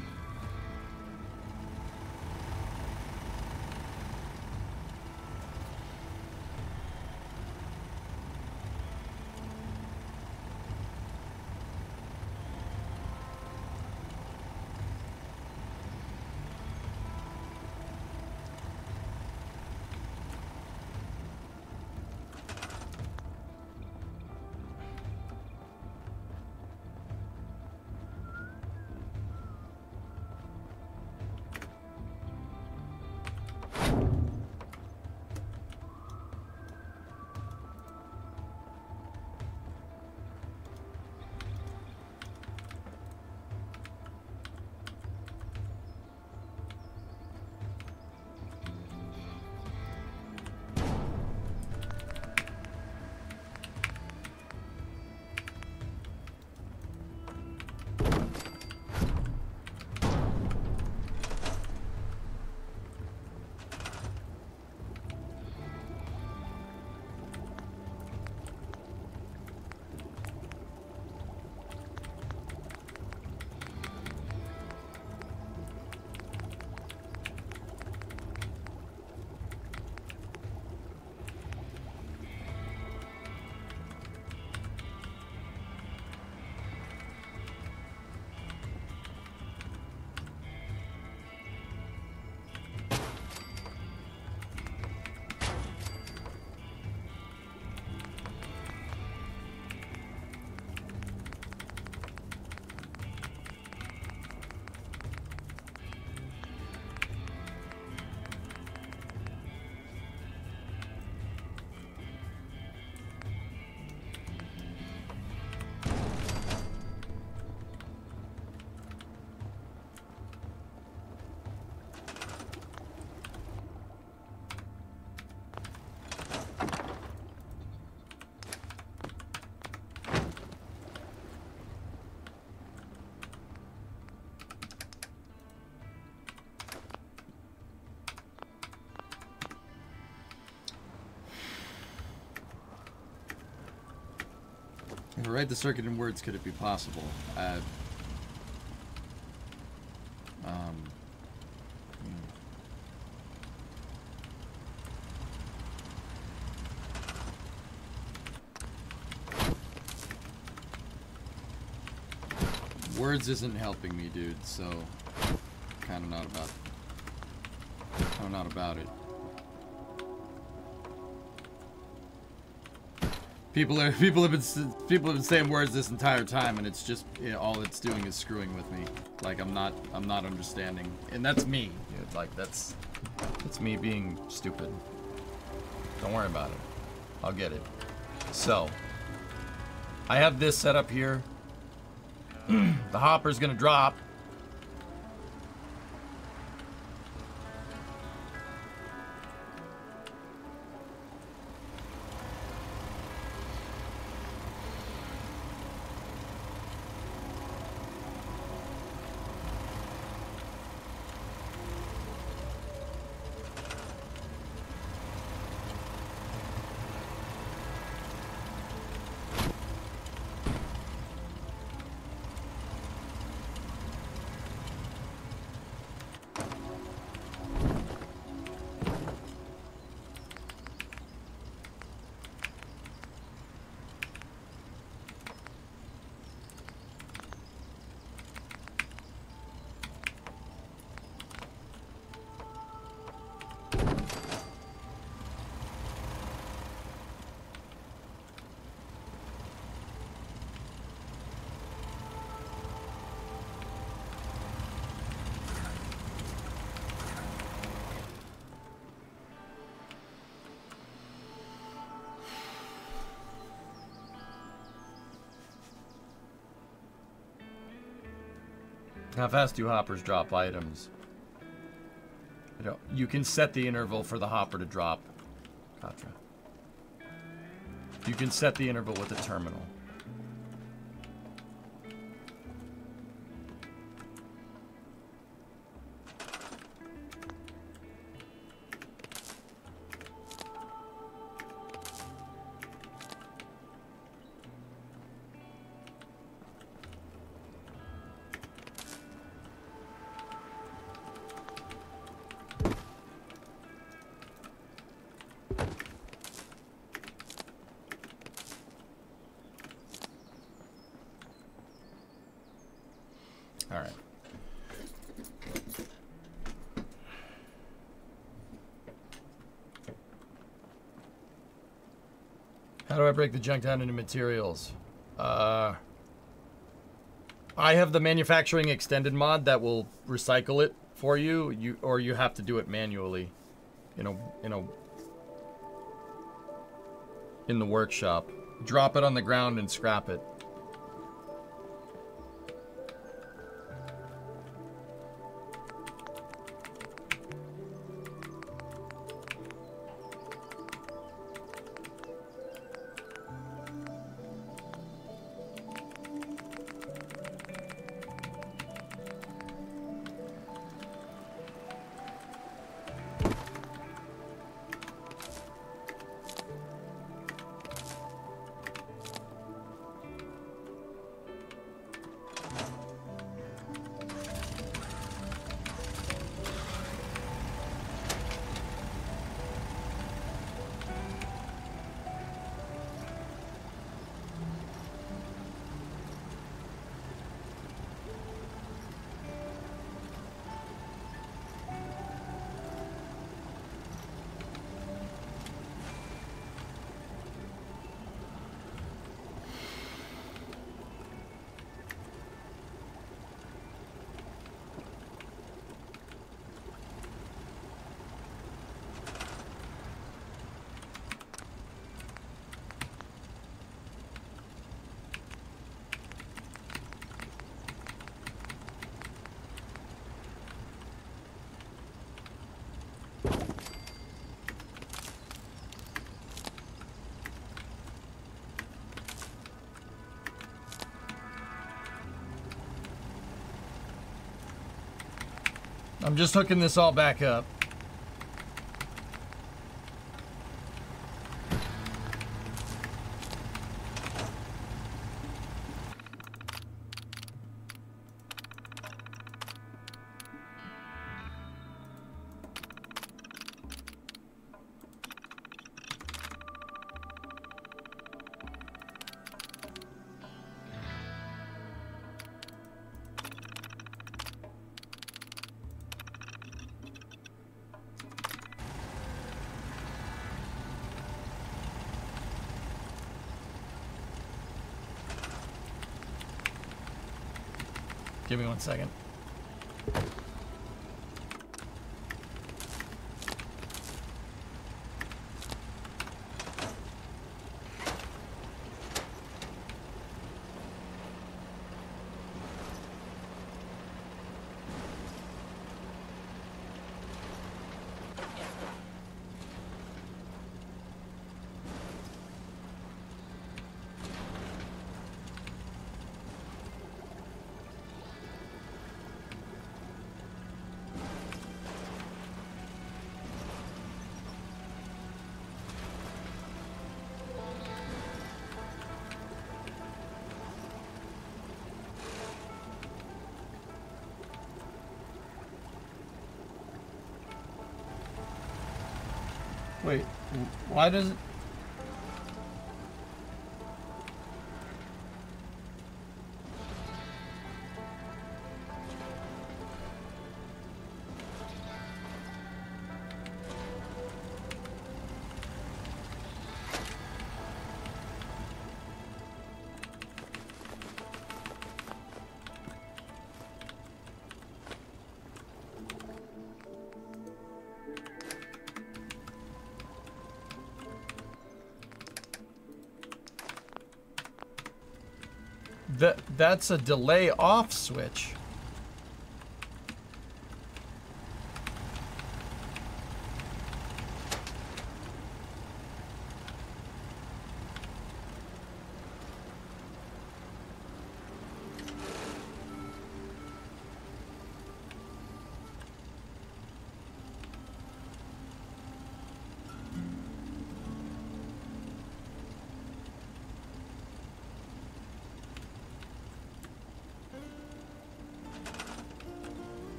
Override the circuit in words. Could it be possible? Uh, um, hmm. Words isn't helping me, dude, so kind of not about of not about it. People are people have been people have been saying words this entire time, and it's just know, all it's doing is screwing with me. Like I'm not I'm not understanding, and that's me. Like that's that's me being stupid. Don't worry about it. I'll get it. So I have this set up here. the hopper's gonna drop. How fast do hoppers drop items? You can set the interval for the hopper to drop. Contra. You can set the interval with the terminal. Break the junk down into materials? Uh, I have the manufacturing extended mod that will recycle it for you. You or you have to do it manually. You know, you know, in the workshop. Drop it on the ground and scrap it. I'm just hooking this all back up. Give me one second. Why does it? That's a delay off switch.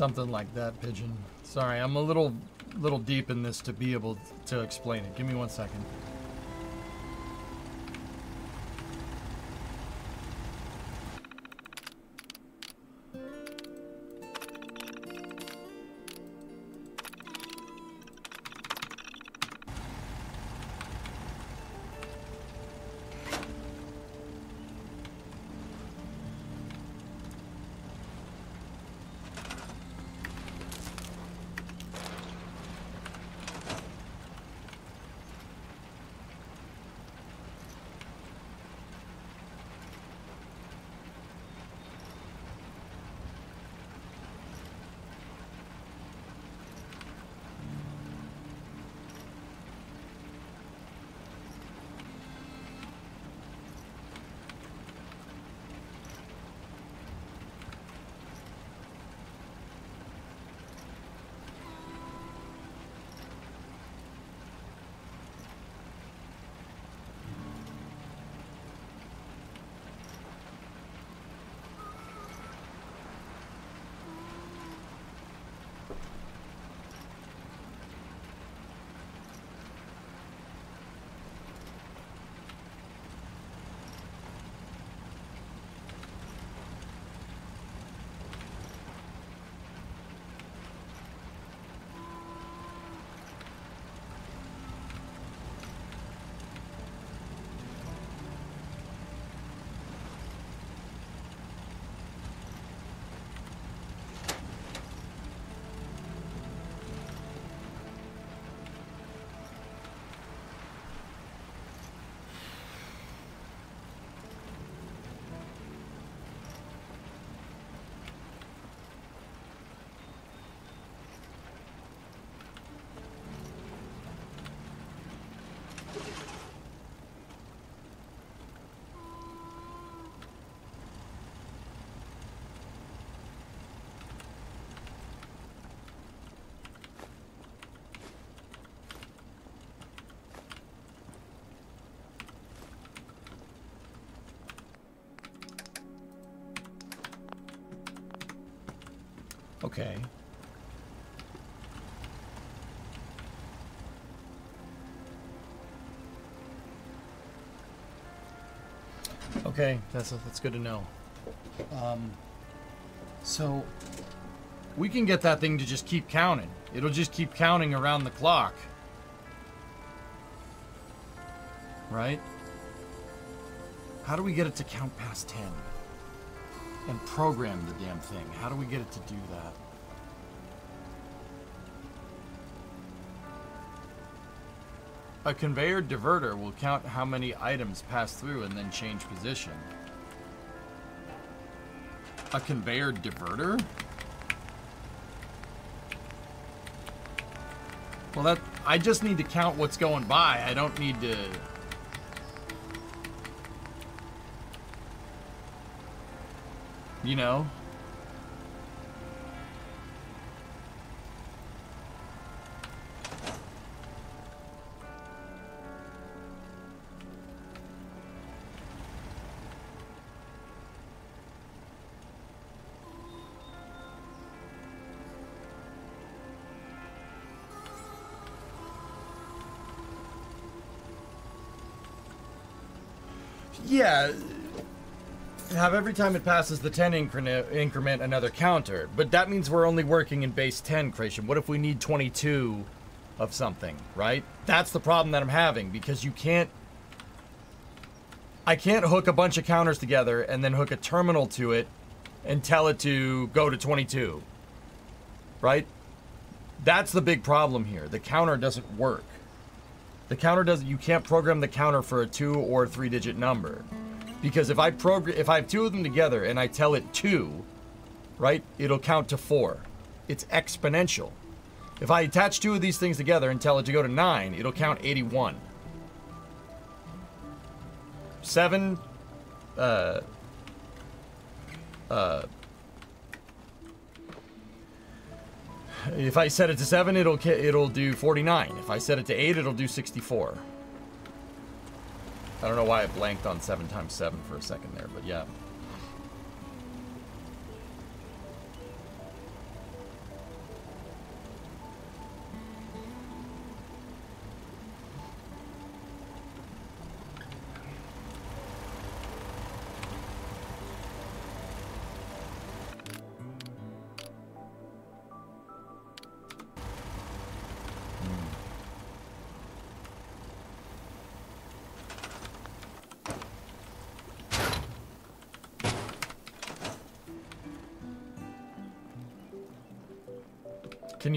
Something like that, pigeon. Sorry, I'm a little little deep in this to be able to explain it. Give me one second. Okay. Okay, that's that's good to know. Um, so we can get that thing to just keep counting. It'll just keep counting around the clock, right? How do we get it to count past ten? And program the damn thing. How do we get it to do that? A conveyor diverter will count how many items pass through and then change position. A conveyor diverter? Well, that I just need to count what's going by. I don't need to. You know? Yeah. Have every time it passes the 10 increment, increment another counter. But that means we're only working in base 10 creation. What if we need 22 of something, right? That's the problem that I'm having because you can't. I can't hook a bunch of counters together and then hook a terminal to it and tell it to go to 22. Right? That's the big problem here. The counter doesn't work. The counter doesn't. You can't program the counter for a two or three digit number, because if I program, if I have two of them together and I tell it two, right, it'll count to four. It's exponential. If I attach two of these things together and tell it to go to nine, it'll count 81. Seven, uh, uh, If I set it to 7, it'll it'll do 49. If I set it to 8, it'll do 64. I don't know why I blanked on 7 times 7 for a second there, but yeah.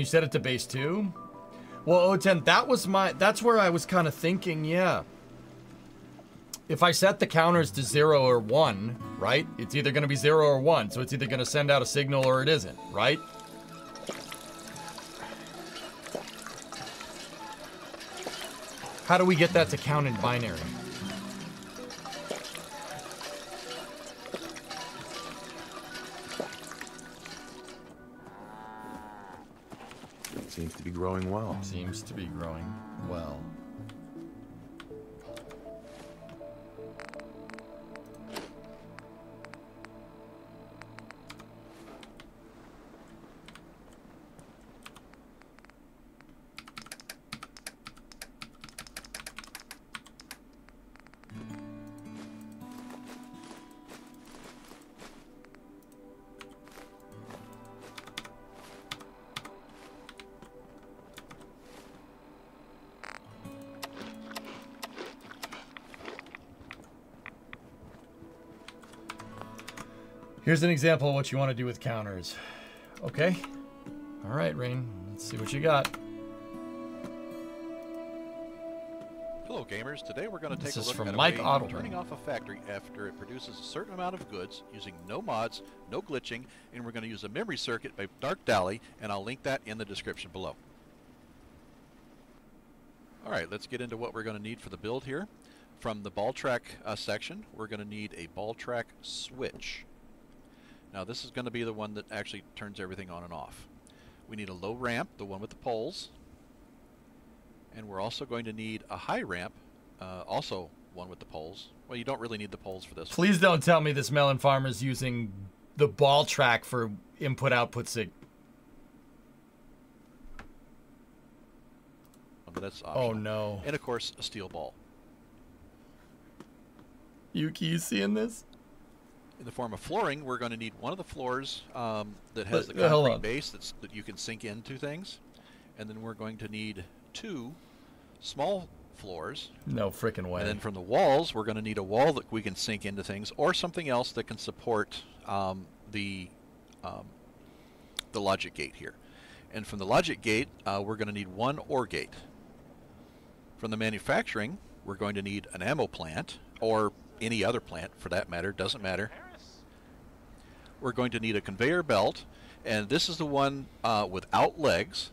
You set it to base 2? Well, O10, that was my that's where I was kind of thinking, yeah. If I set the counters to 0 or 1, right? It's either going to be 0 or 1, so it's either going to send out a signal or it isn't, right? How do we get that to count in binary? Growing well. Seems to be growing well. Here's an example of what you want to do with counters. Okay. All right, Rain. Let's see what you got. Hello, gamers. Today we're going to This take a look from at a Mike way Ottelman. of turning off a factory after it produces a certain amount of goods using no mods, no glitching, and we're going to use a memory circuit by Dark Dally, and I'll link that in the description below. All right, let's get into what we're going to need for the build here. From the ball track uh, section, we're going to need a ball track switch. Now this is going to be the one that actually turns everything on and off. We need a low ramp, the one with the poles, and we're also going to need a high ramp, uh, also one with the poles. Well, you don't really need the poles for this. one. Please don't tell me this melon farmer is using the ball track for input output sig. But that's Oh no. And of course, a steel ball. Yuki, you seeing this? In the form of flooring, we're going to need one of the floors um, that has But, the concrete on. base that's, that you can sink into things. And then we're going to need two small floors. No freaking way. And then from the walls, we're going to need a wall that we can sink into things or something else that can support um, the, um, the logic gate here. And from the logic gate, uh, we're going to need one OR gate. From the manufacturing, we're going to need an ammo plant or any other plant for that matter, doesn't matter. We're going to need a conveyor belt, and this is the one uh, without legs.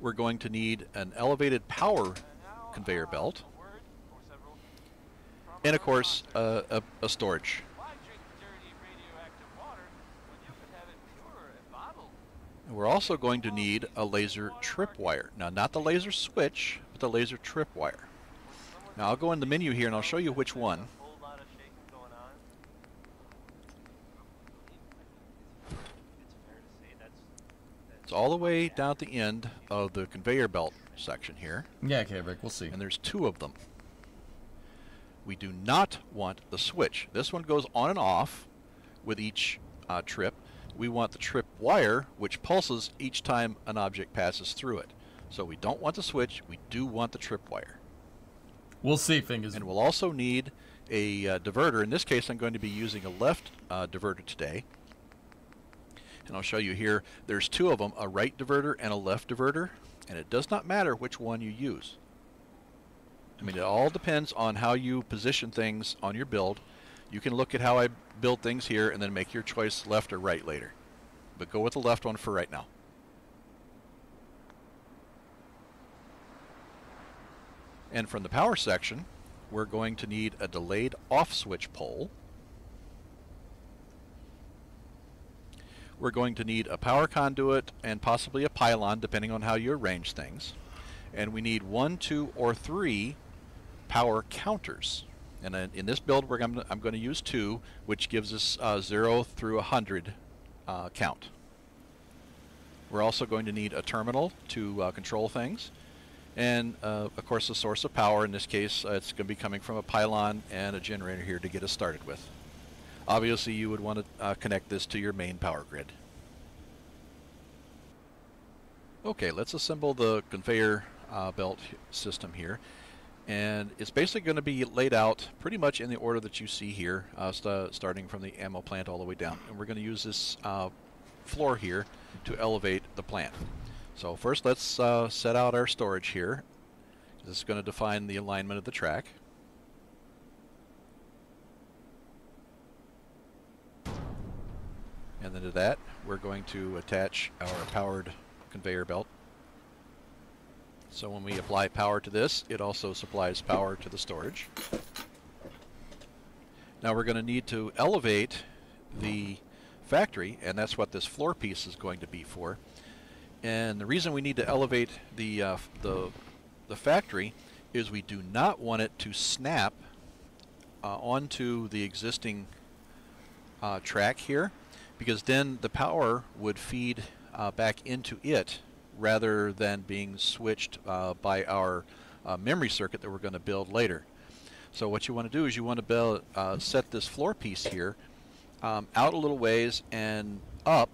We're going to need an elevated power conveyor belt, and of course, a, a storage. We're also going to need a laser tripwire. Now, not the laser switch, but the laser tripwire. Now, I'll go in the menu here and I'll show you which one. It's all the way down at the end of the conveyor belt section here, yeah, okay, Rick, we'll see. and there's two of them. We do not want the switch. This one goes on and off with each uh, trip. We want the trip wire, which pulses each time an object passes through it. So we don't want the switch, we do want the trip wire. We'll see, fingers. And we'll also need a uh, diverter. In this case, I'm going to be using a left uh, diverter today. And I'll show you here, there's two of them, a right diverter and a left diverter. And it does not matter which one you use. I mean, it all depends on how you position things on your build. You can look at how I build things here and then make your choice left or right later. But go with the left one for right now. And from the power section, we're going to need a delayed off switch pole. We're going to need a power conduit and possibly a pylon depending on how you arrange things. And we need one, two, or three power counters. And in this build, we're gonna, I'm going to use two, which gives us uh, 0 through 100 uh, count. We're also going to need a terminal to uh, control things. And uh, of course, the source of power, in this case, uh, it's going to be coming from a pylon and a generator here to get us started with. Obviously, you would want to uh, connect this to your main power grid. Okay, let's assemble the conveyor uh, belt system here. And it's basically going to be laid out pretty much in the order that you see here, uh, sta starting from the ammo plant all the way down. And we're going to use this uh, floor here to elevate the plant. So first let's uh, set out our storage here. This is going to define the alignment of the track. And then to that, we're going to attach our powered conveyor belt. So when we apply power to this, it also supplies power to the storage. Now we're going to need to elevate the factory, and that's what this floor piece is going to be for. And the reason we need to elevate the uh, the the factory is we do not want it to snap uh, onto the existing uh, track here, because then the power would feed uh, back into it rather than being switched uh, by our uh, memory circuit that we're going to build later. So what you want to do is you want to build, uh, set this floor piece here um, out a little ways and up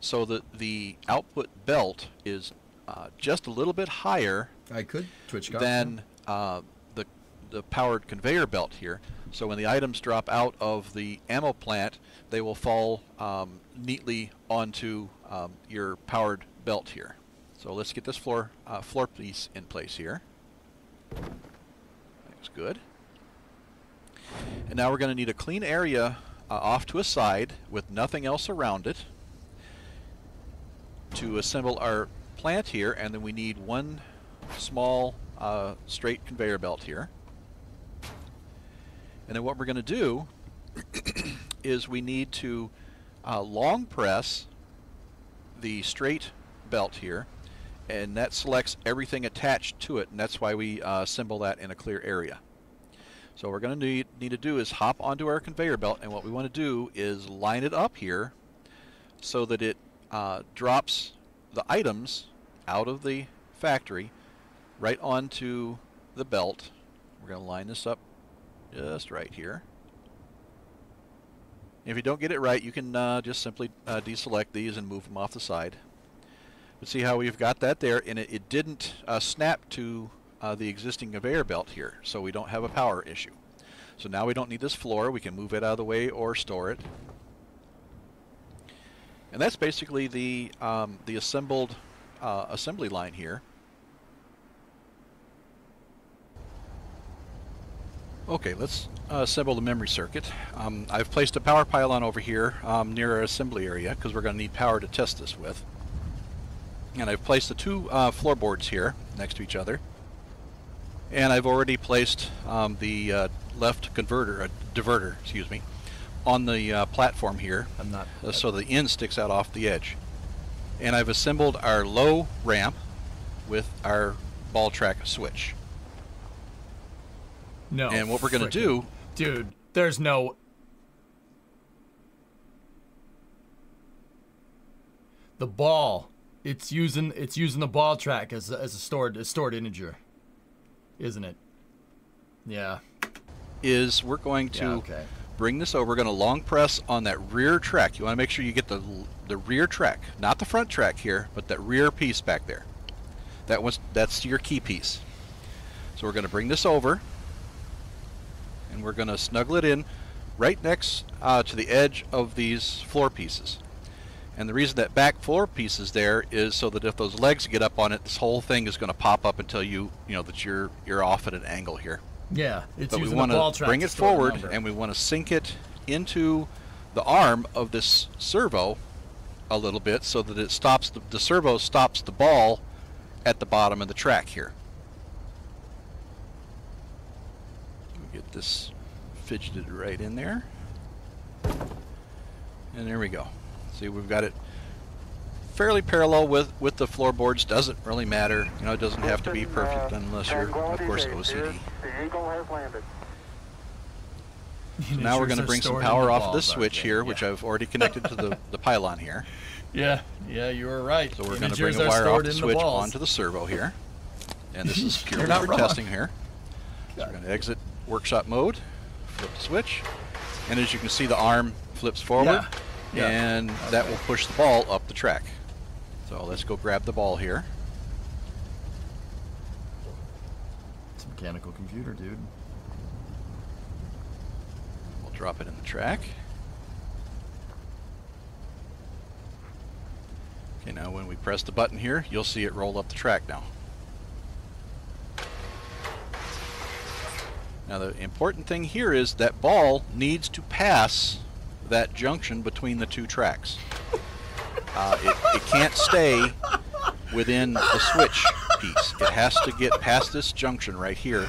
so that the output belt is uh, just a little bit higher I could Twitch than uh, the the powered conveyor belt here. So when the items drop out of the ammo plant, they will fall um, neatly onto um, your powered belt here. So let's get this floor uh, floor piece in place here. That's good. And now we're going to need a clean area uh, off to a side with nothing else around it to assemble our plant here, and then we need one small uh, straight conveyor belt here. And then what we're going to do is we need to uh, long press the straight belt here, and that selects everything attached to it, and that's why we uh, assemble that in a clear area. So what we're going to need, need to do is hop onto our conveyor belt, and what we want to do is line it up here so that it uh, drops the items out of the factory right onto the belt. We're going to line this up just right here. If you don't get it right, you can uh, just simply uh, deselect these and move them off the side. But see how we've got that there, and it, it didn't uh, snap to uh, the existing conveyor belt here, so we don't have a power issue. So now we don't need this floor. We can move it out of the way or store it. And that's basically the um, the assembled uh, assembly line here. Okay, let's uh, assemble the memory circuit. Um, I've placed a power pylon over here um, near our assembly area because we're going to need power to test this with. And I've placed the two uh, floorboards here next to each other. And I've already placed um, the uh, left converter, uh, diverter, excuse me, on the uh, platform here. I'm not. uh, so the end sticks out off the edge. And I've assembled our low ramp with our ball track switch. No. and what we're going to do Dude, there's no. The ball. It's using it's using the ball track as a, as a stored a stored integer, isn't it? Yeah. is we're going to Yeah, okay. bring this over. We're going to long press on that rear track. You want to make sure you get the the rear track, not the front track here, but that rear piece back there. That was that's your key piece. So we're going to bring this over, and we're going to snuggle it in right next uh, to the edge of these floor pieces. And the reason that back floor piece is there is so that if those legs get up on it, this whole thing is going to pop up until you you know that you're you're off at an angle here Yeah. It's but we using want the ball to bring to it forward and we want to sink it into the arm of this servo a little bit so that it stops the, the servo stops the ball at the bottom of the track here. Get this fidgeted right in there. And there we go. See, we've got it fairly parallel with, with the floorboards. Doesn't really matter. You know, it doesn't have to be perfect uh, unless you're, of course, OCD. The Eagle has landed. So now we're going to bring some power off this switch aren't they? here, which I've already connected to the, the pylon here. Yeah, yeah, you were right. So we're going to bring Integers a wire off stored the switch balls. onto the servo here. And this is purely for wrong. testing here. So we're going to exit workshop mode, flip the switch, and as you can see the arm flips forward, Yeah. Yeah. and that will push the ball up the track. So let's go grab the ball here. It's a mechanical computer, dude. We'll drop it in the track. Okay, now when we press the button here, you'll see it roll up the track now. Now the important thing here is that ball needs to pass that junction between the two tracks. Uh, it, it can't stay within the switch piece. It has to get past this junction right here,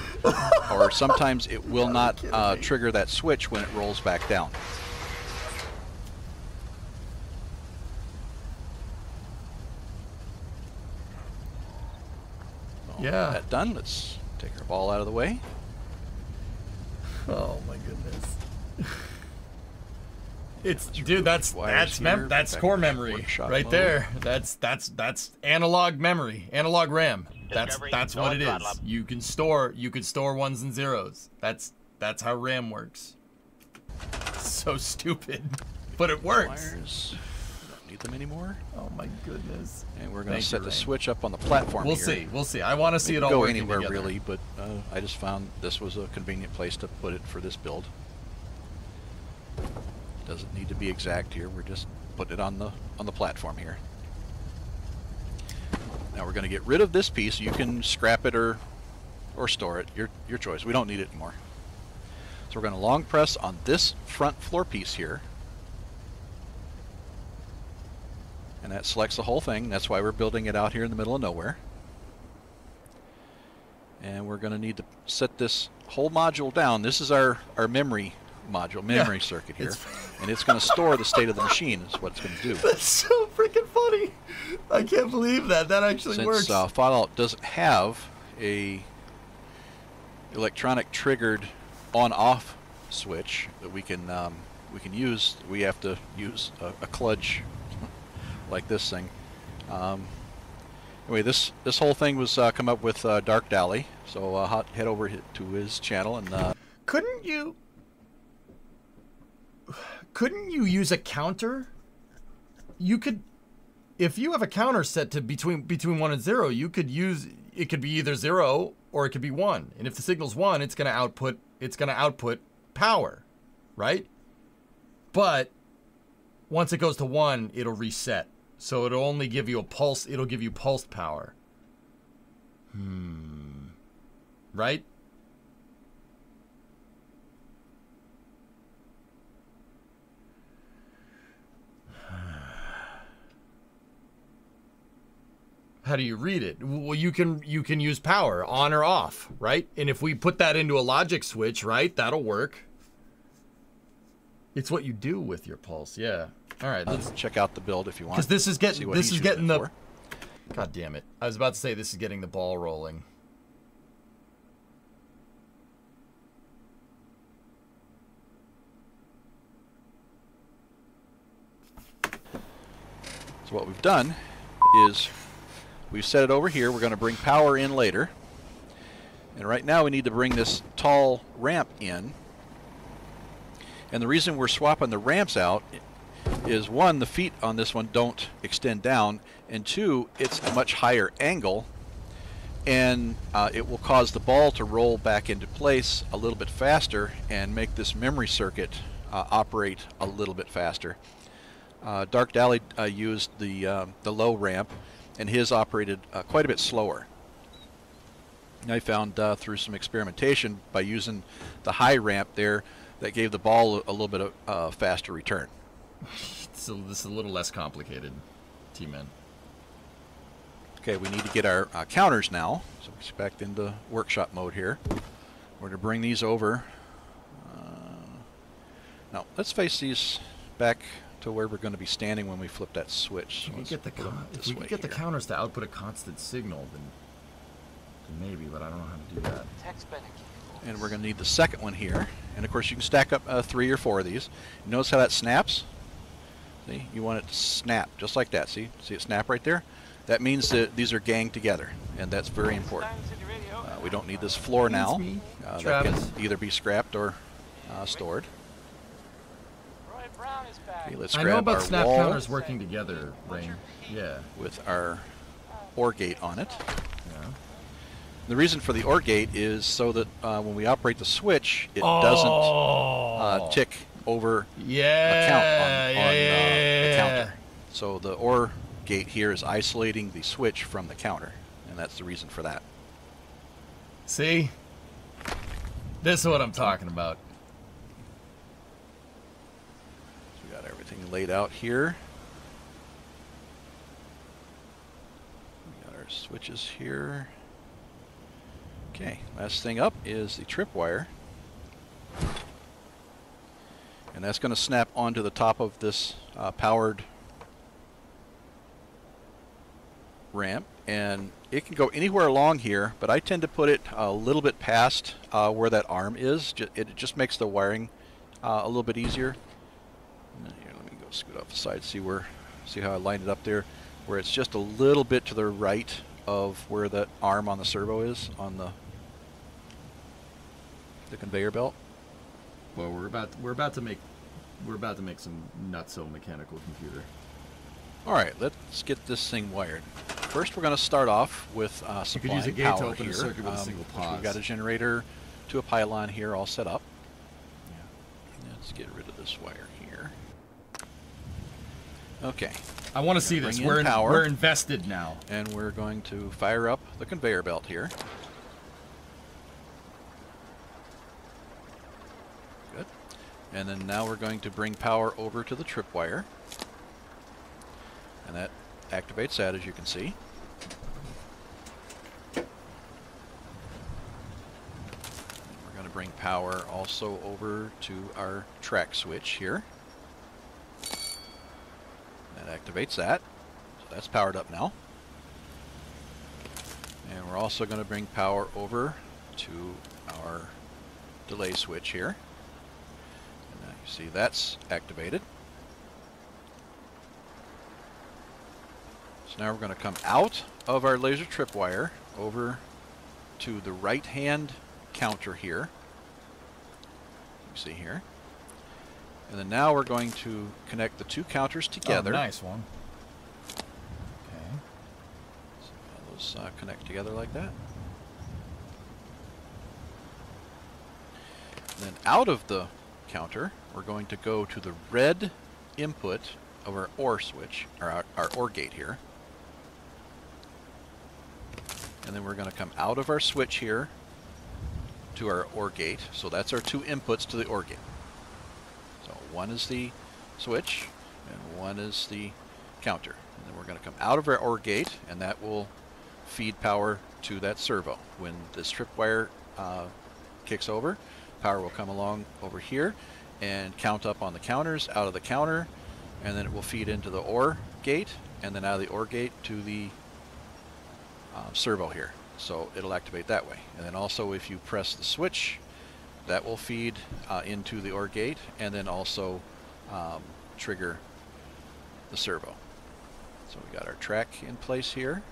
or sometimes it will not uh, trigger that switch when it rolls back down. Yeah. That done. Let's take our ball out of the way. Oh my goodness. It's dude, that's wires that's here, mem- that's core memory right mode. there. That's that's that's analog memory, analog RAM. That's Discovery, that's go what and it throttle is. up. You can store you can store ones and zeros. That's that's how RAM works. So stupid, but it works. Wires. Don't need them anymore. Oh my goodness. And we're going to you, set the Ray. switch up on the platform We'll here. see. We'll see. I want to see We it all go anywhere together. really, but uh, I just found this was a convenient place to put it for this build. Doesn't need to be exact here. We're just putting it on the on the platform here. Now we're going to get rid of this piece. You can scrap it or or store it. Your your choice. We don't need it anymore. So we're going to long press on this front floor piece here. And that selects the whole thing. That's why we're building it out here in the middle of nowhere. And we're going to need to set this whole module down. This is our, our memory module, memory circuit here. it's- and it's going to store the state of the machine is what it's going to do. That's so freaking funny. I can't believe that. That actually Since works. uh, Fallout doesn't have a electronic triggered on-off switch that we can um, we can use, we have to use a, a kludge like this thing. Um, anyway, this this whole thing was uh, come up with uh, Dark Dally, so uh, head over to his channel and uh, couldn't you couldn't you use a counter? You could if you have a counter set to between between 1 and 0, you could use it could be either 0 or it could be 1. And if the signal's 1, it's to output it's going to output power, right? But once it goes to 1, it'll reset. So it'll only give you a pulse, it'll give you pulsed power. Hmm. Right? How do you read it? Well, you can you can use power on or off, right? And if we put that into a logic switch, right, that'll work. It's what you do with your pulse, yeah. All right, let's Let's check out the build if you want. because this is getting this is getting the. for. God damn it! I was about to say this is getting the ball rolling. So what we've done is we've set it over here. We're going to bring power in later. And right now we need to bring this tall ramp in. And the reason we're swapping the ramps out is one, the feet on this one don't extend down, and two, it's a much higher angle, and uh, it will cause the ball to roll back into place a little bit faster and make this memory circuit uh, operate a little bit faster. Uh, Dark Dally uh, used the um, the low ramp, and his operated uh, quite a bit slower. And I found uh, through some experimentation by using the high ramp there that gave the ball a, little bit of faster return. So this is a little less complicated, T-Man. Okay, we need to get our uh, counters now. So we're back into workshop mode here. We're going to bring these over. Uh, now, let's face these back to where we're going to be standing when we flip that switch. If we get the con- if we way could get the counters to output a constant signal, then, then maybe. But I don't know how to do that. And we're going to need the second one here. And of course, you can stack up uh, three or four of these. Notice how that snaps? See, you want it to snap just like that. See, see it snap right there? That means that these are ganged together, and that's very important. Uh, we don't need this floor now. Uh, that can either be scrapped or uh, stored. Okay, let's I know about snap counters working together, Rain. Yeah. with our OR gate on it. Yeah. The reason for the OR gate is so that uh, when we operate the switch, it doesn't uh, tick over Yeah. a count on, yeah, on yeah, uh, the counter. So the OR gate here is isolating the switch from the counter, and that's the reason for that. See? This is what I'm talking about. So we got everything laid out here. We got our switches here. Okay, last thing up is the tripwire. And that's going to snap onto the top of this uh, powered ramp. And it can go anywhere along here, but I tend to put it a little bit past uh, where that arm is. It just makes the wiring uh, a little bit easier. Here, let me go scoot off the side, see where, see how I lined it up there, where it's just a little bit to the right of where that arm on the servo is on the the conveyor belt. Well, we're about we're about to make we're about to make some nutso mechanical computer. All right, let's get this thing wired. First, we're going to start off with uh, You could use a gate to open a circuit with a Um, single We've got a generator to a pylon here all set up. Yeah. Let's get rid of this wire here. Okay, I want to see this. We're in, power. we're invested now. and we're going to fire up the conveyor belt here. Good. And then now we're going to bring power over to the tripwire. And that activates that, as you can see. We're going to bring power also over to our track switch here. That activates that. So that's powered up now. And we're also going to bring power over to our delay switch here. Now you see that's activated. So now we're going to come out of our laser tripwire over to the right hand counter here. You see here. And then now we're going to connect the two counters together. Oh, nice one. Okay. So those uh, connect together like that. And then out of the counter, we're going to go to the red input of our OR switch, or our, our OR gate here. And then we're going to come out of our switch here to our OR gate. So that's our two inputs to the OR gate. So one is the switch, and one is the counter. And then we're going to come out of our OR gate, and that will feed power to that servo. When this tripwire uh, kicks over, power will come along over here and count up on the counters out of the counter, and then it will feed into the OR gate, and then out of the OR gate to the uh, servo here. So it'll activate that way. And then also if you press the switch, that will feed uh, into the OR gate and then also um, trigger the servo. So we got our track in place here.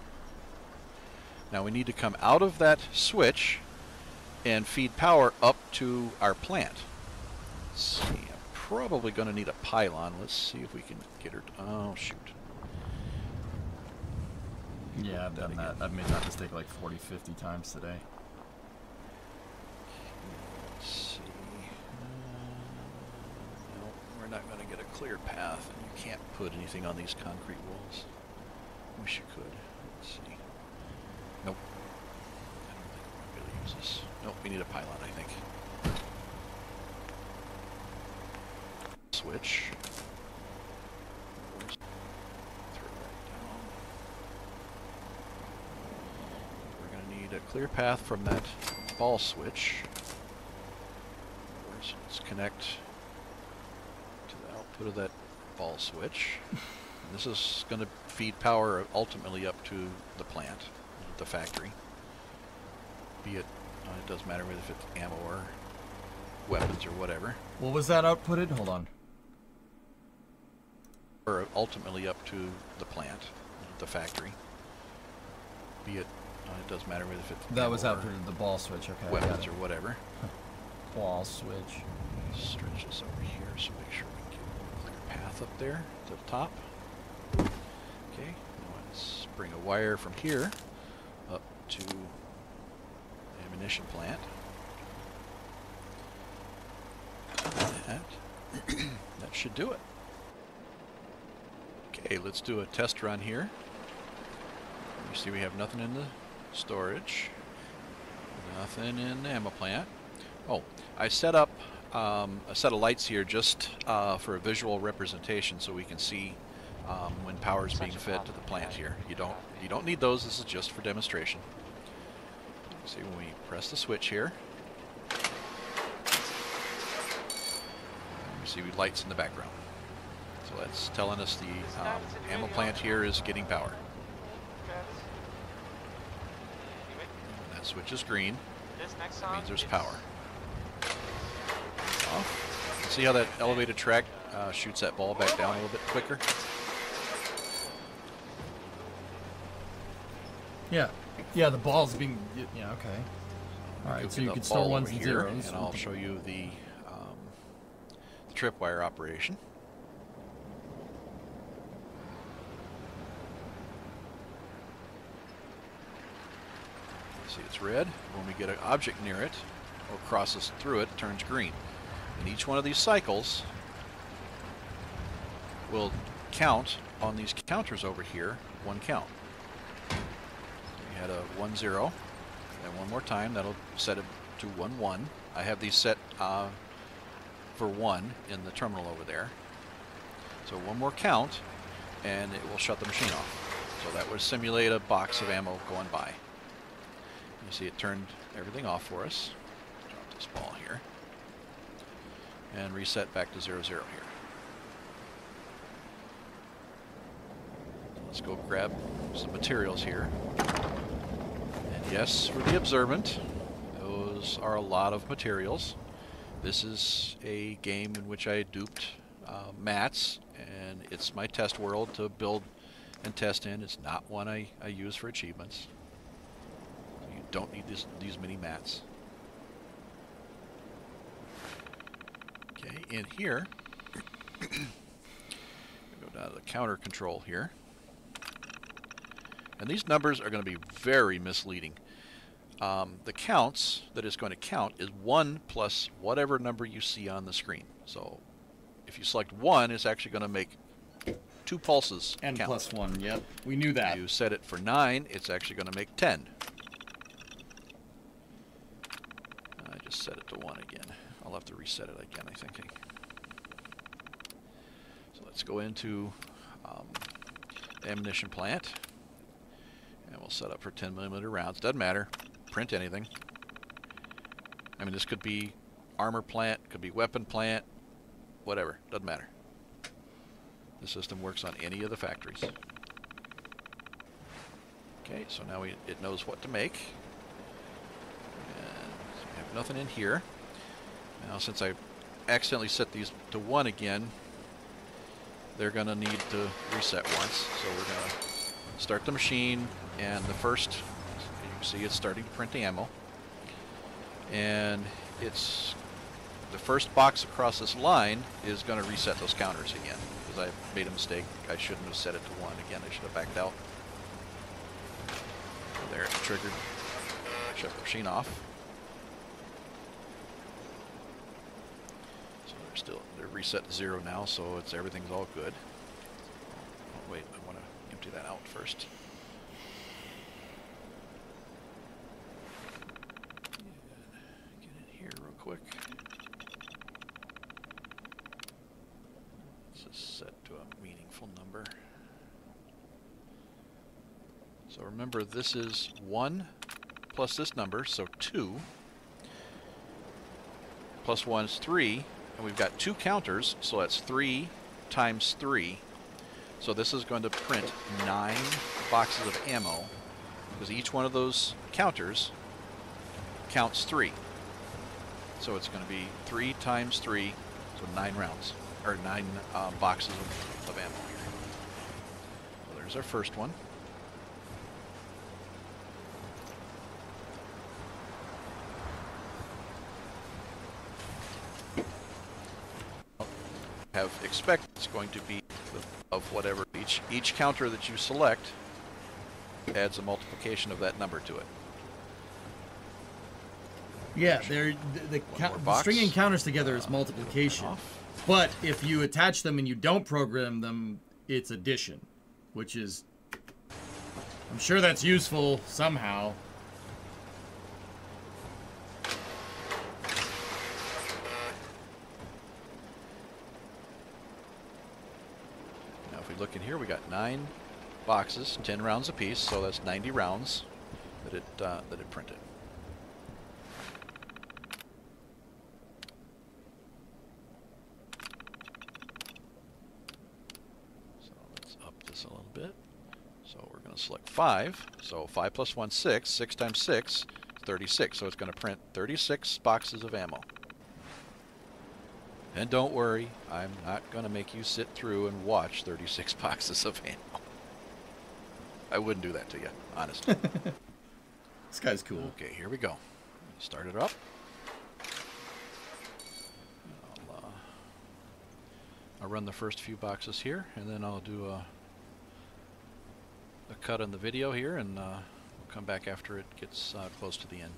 Now we need to come out of that switch and feed power up to our plant. Let's see, I'm probably going to need a pylon. Let's see if we can get her. oh, shoot. Yeah, I've done that. I've made that mistake like 40, 50 times today. Let's see. Uh, no, we're not going to get a clear path, and you can't put anything on these concrete walls. Wish you could. Let's see. Nope. I don't think we're going to be able to use this. Nope, we need a pylon, I think. Switch. We're going to need a clear path from that ball switch. Let's connect to the output of that ball switch. And this is going to feed power ultimately up to the plant, the factory. Be it, it doesn't matter whether if it's ammo or weapons or whatever. What was that outputted? Hold on. Or ultimately up to the plant, the factory. Be it, uh, it doesn't matter whether if it's That was outputted the ball switch. Okay. Weapons or whatever. Ball switch. Stretch this over here so make sure we get a clear path up there to the top. Okay, now let's bring a wire from here up to ammunition plant. That, that should do it. Okay, let's do a test run here. You see we have nothing in the storage. Nothing in the ammo plant. Oh, I set up um, a set of lights here just uh, for a visual representation so we can see um, when power is being fed to the plant here. You don't you don't need those. This is just for demonstration. See when we press the switch here. You see lights in the background. So that's telling us the um, ammo plant here is getting power. That switch is green, that means there's power. See how that elevated track uh, shoots that ball back down a little bit quicker? Yeah. Yeah, the ball's being. Yeah, okay. All right, so you can store ones and zeros. And I'll show you the, um, the tripwire operation. See, it's red. When we get an object near it, or crosses through it, it turns green. And each one of these cycles will count on these counters over here, one count. Had a 1 0, and one more time, that'll set it to 1 1. I have these set uh, for 1 in the terminal over there. So one more count, and it will shut the machine off. So that would simulate a box of ammo going by. You see it turned everything off for us. Drop this ball here. And reset back to 0 0 here. Let's go grab some materials here. Yes, for the observant, those are a lot of materials. This is a game in which I duped uh, mats, and it's my test world to build and test in. It's not one I, I use for achievements. You don't need this, these many mats. Okay, in here, go down to the counter control here. And these numbers are going to be very misleading. Um, the counts that it's going to count is 1 plus whatever number you see on the screen. So if you select 1, it's actually going to make two pulses And count. plus one, yep. We knew that. You set it for 9, it's actually going to make 10. I just set it to 1 again. I'll have to reset it again, I think. So let's go into um, the ammunition plant. Set up for 10 millimeter rounds. Doesn't matter. Print anything. I mean, this could be armor plant, could be weapon plant, whatever. Doesn't matter. The system works on any of the factories. Okay, so now we, it knows what to make. So we have nothing in here. Now, since I accidentally set these to 1 again, they're going to need to reset once. So we're going to start the machine, and the first, you can see it's starting to print the ammo. And it's the first box across this line is going to reset those counters again because I made a mistake. I shouldn't have set it to 1 again. I should have backed out. There, it triggered. Shut the machine off. So they're still they're reset to zero now, so it's everything's all good. Oh, wait, I want to empty that out first. Get in here real quick. Let's just set to a meaningful number. So remember, this is 1 plus this number, so 2. Plus 1 is 3. And we've got two counters, so that's 3 times 3. So this is going to print 9 boxes of ammo, because each one of those counters counts 3. So it's going to be 3 times 3, so 9 rounds, or 9 uh, boxes of, of ammo here. So there's our first one. have expect it's going to be of whatever each each counter that you select adds a multiplication of that number to it. Yeah, they're the, the, One count, more the box. stringing counters together is multiplication. But if you attach them and you don't program them, it's addition, which is I'm sure that's useful somehow. Now if we look in here, we got nine boxes, 10 rounds apiece, so that's 90 rounds that it uh, that it printed. So let's up this a little bit. So we're going to select 5. So 5 plus 1, 6. 6 times 6, 36. So it's going to print 36 boxes of ammo. And don't worry, I'm not going to make you sit through and watch 36 boxes of ammo. I wouldn't do that to you, honestly. This guy's cool. okay, here we go. Start it up. I'll, uh, I'll run the first few boxes here, and then I'll do a, a cut on the video here, and uh, we'll come back after it gets uh, close to the end.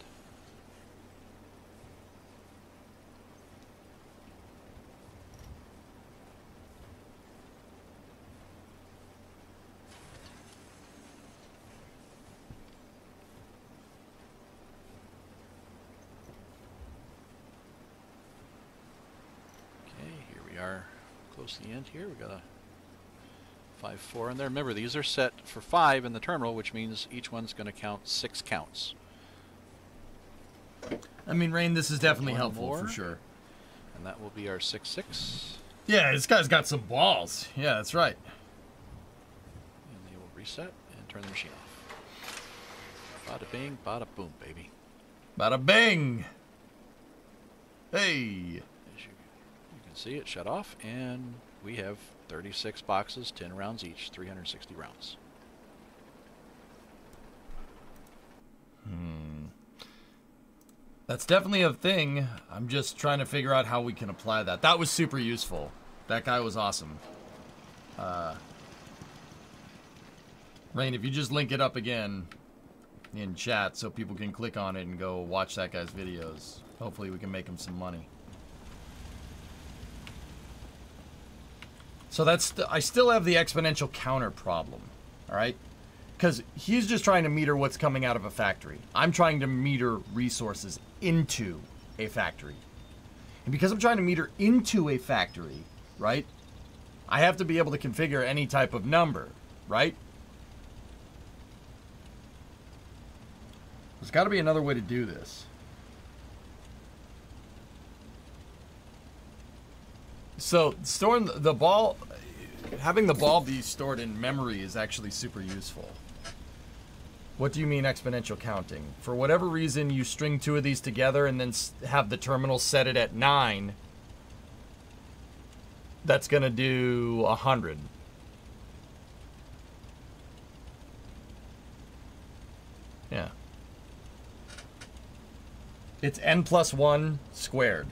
Okay, here we are, close to the end here. We got a five four in there. Remember, these are set for five in the terminal, which means each one's going to count six counts. I mean, Rain, this is definitely helpful more. for sure. And that will be our six six. Yeah, this guy's got some balls. Yeah, that's right. And they will reset and turn the machine off. Bada bing, bada boom, baby. Bada bing. Hey. As you, you can see, it shut off, and we have 36 boxes, 10 rounds each, 360 rounds. That's definitely a thing. I'm just trying to figure out how we can apply that. That was super useful. That guy was awesome. Uh, Rain, if you just link it up again in chat so people can click on it and go watch that guy's videos, hopefully we can make him some money. So that's I still have the exponential counter problem, all right? Because he's just trying to meter what's coming out of a factory. I'm trying to meter resources into a factory. And because I'm trying to meter into a factory, right? I have to be able to configure any type of number, right? There's got to be another way to do this. So storing the- ball, having the ball be stored in memory is actually super useful. What do you mean exponential counting? For whatever reason, you string two of these together and then have the terminal set it at nine. That's gonna do a hundred. Yeah. It's n plus one squared.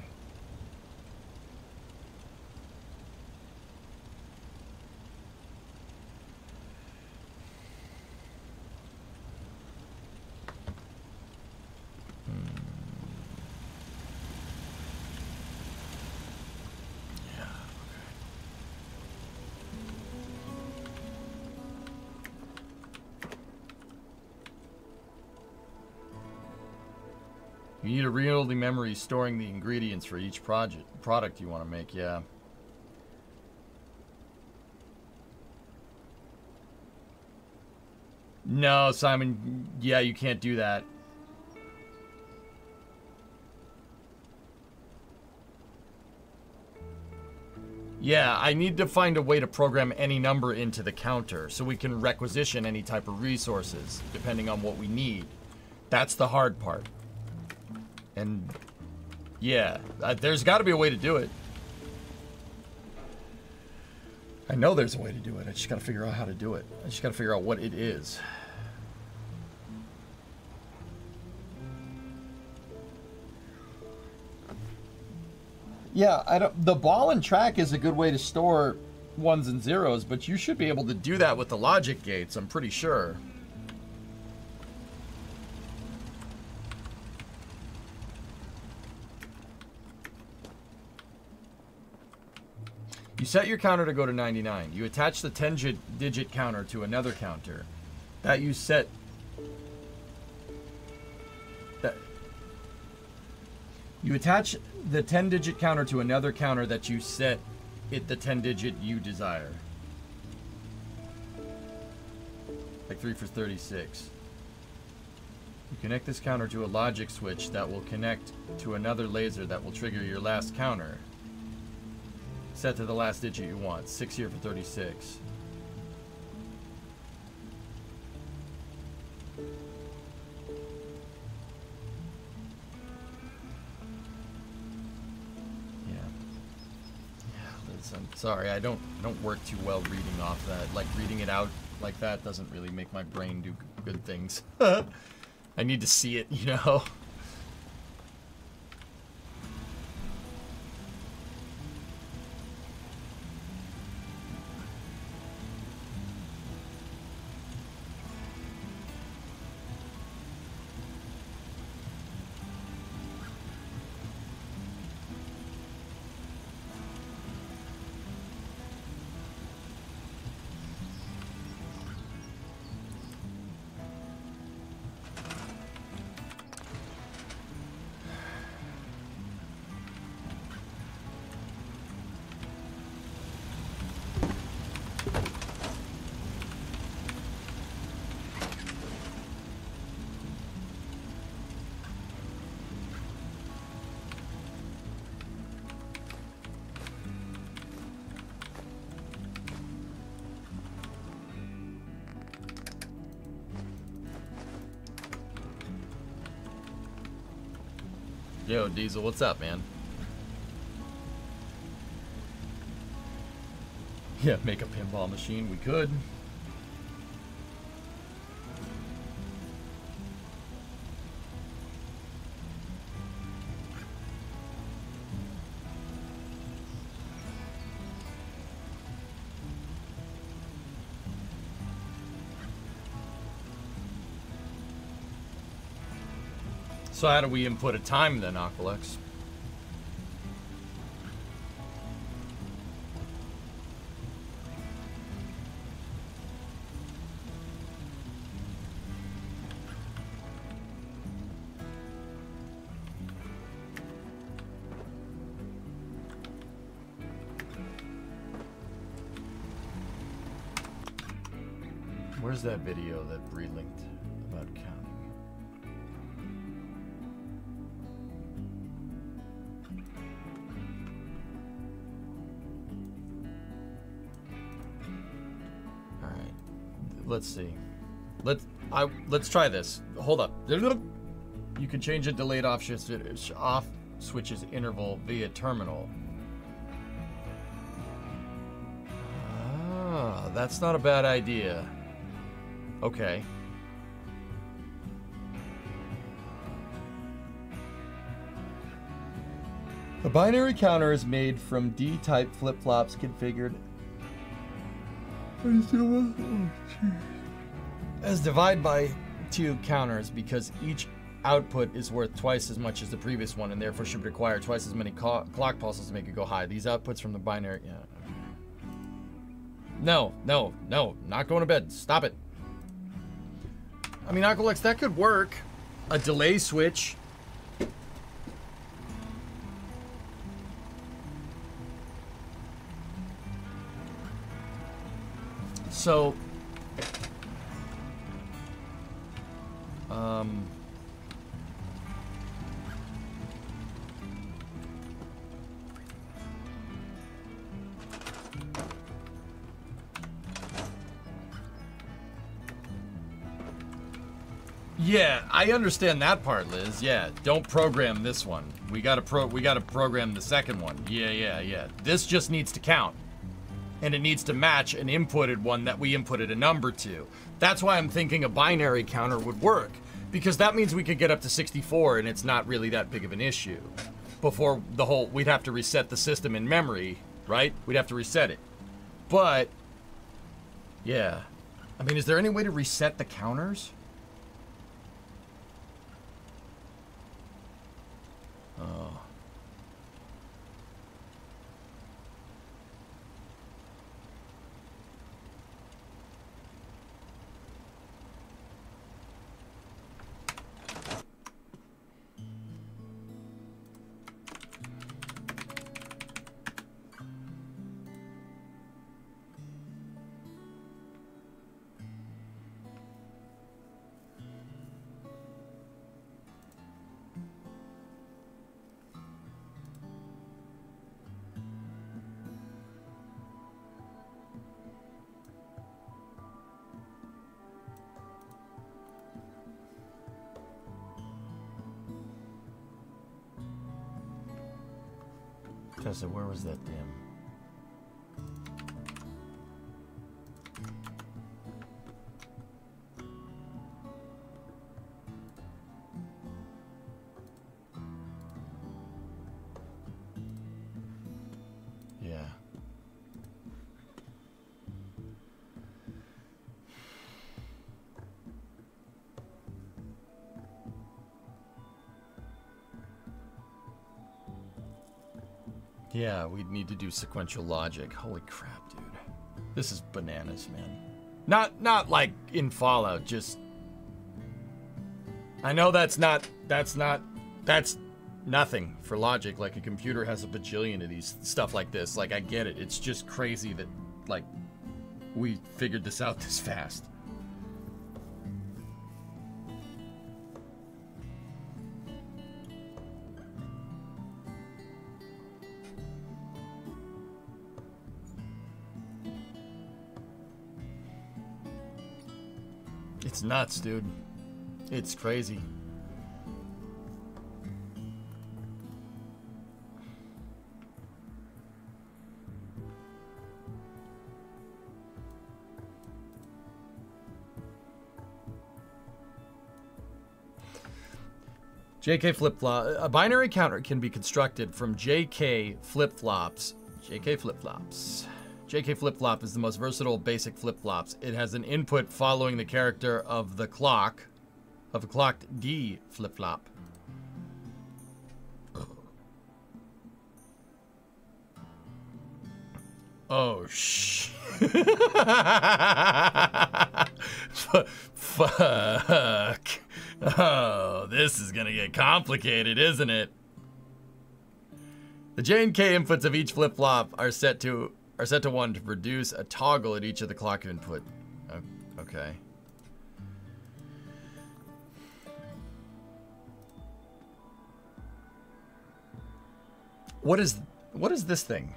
Read-only storing the ingredients for each project product you want to make. Yeah. No, Simon. Yeah, you can't do that. Yeah, I need to find a way to program any number into the counter so we can requisition any type of resources depending on what we need. That's the hard part. And yeah, uh, there's got to be a way to do it. I know there's a way to do it. I just got to figure out how to do it. I just got to figure out what it is. Yeah, I don't. The ball and track is a good way to store ones and zeros, but you should be able to do that with the logic gates. I'm pretty sure. You set your counter to go to 99. You attach the 10 digit counter to another counter. That you set. That. You attach the 10 digit counter to another counter that you set it the 10 digit you desire. Like 3 for 36. You connect this counter to a logic switch that will connect to another laser that will trigger your last counter. Set to the last digit you want. 6 here for 36. Yeah. Yeah, sorry. I don't I don't work too well reading off that. Like reading it out like that doesn't really make my brain do good things. I need to see it, you know. Diesel, what's up, man? Yeah, make a pinball machine. We could. So how do we input a time then, Aqualex? Where's that video All right, let's see. Let's I let's try this. Hold up. You can change a delayed off switch off switches interval via terminal. Ah, that's not a bad idea. Okay. A binary counter is made from D-type flip-flops configured as divide by two counters because each output is worth twice as much as the previous one and therefore should require twice as many clock pulses to make it go high. These outputs from the binary, yeah. No, no, no, not going to bed. Stop it. I mean, Aqualex, that could work. A delay switch. So, um, Yeah, I understand that part, Liz. Yeah, don't program this one. We gotta pro. We gotta program the second one. Yeah, yeah, yeah. This just needs to count, and it needs to match an inputted one that we inputted a number to. That's why I'm thinking a binary counter would work, because that means we could get up to 64, and it's not really that big of an issue. Before the whole, we'd have to reset the system in memory, right? We'd have to reset it. But, yeah. I mean, is there any way to reset the counters? Oh. Tessa, where was that damn? Yeah, we'd need to do sequential logic. Holy crap, dude. This is bananas, man. Not not like in Fallout, just I know that's not that's not that's nothing for logic. Like a computer has a bajillion of these stuff like this. Like I get it. It's just crazy that like we figured this out this fast. It's nuts, dude. It's crazy. JK flip flop. A binary counter can be constructed from JK flip flops. JK flip flops. JK flip-flop is the most versatile basic flip-flops. It has an input following the character of the clock, of a clocked D flip-flop. Oh sh! fuck! Oh, this is gonna get complicated, isn't it? The J and K inputs of each flip-flop are set to are set to one to produce a toggle at each of the clock input. Okay. What is what is this thing?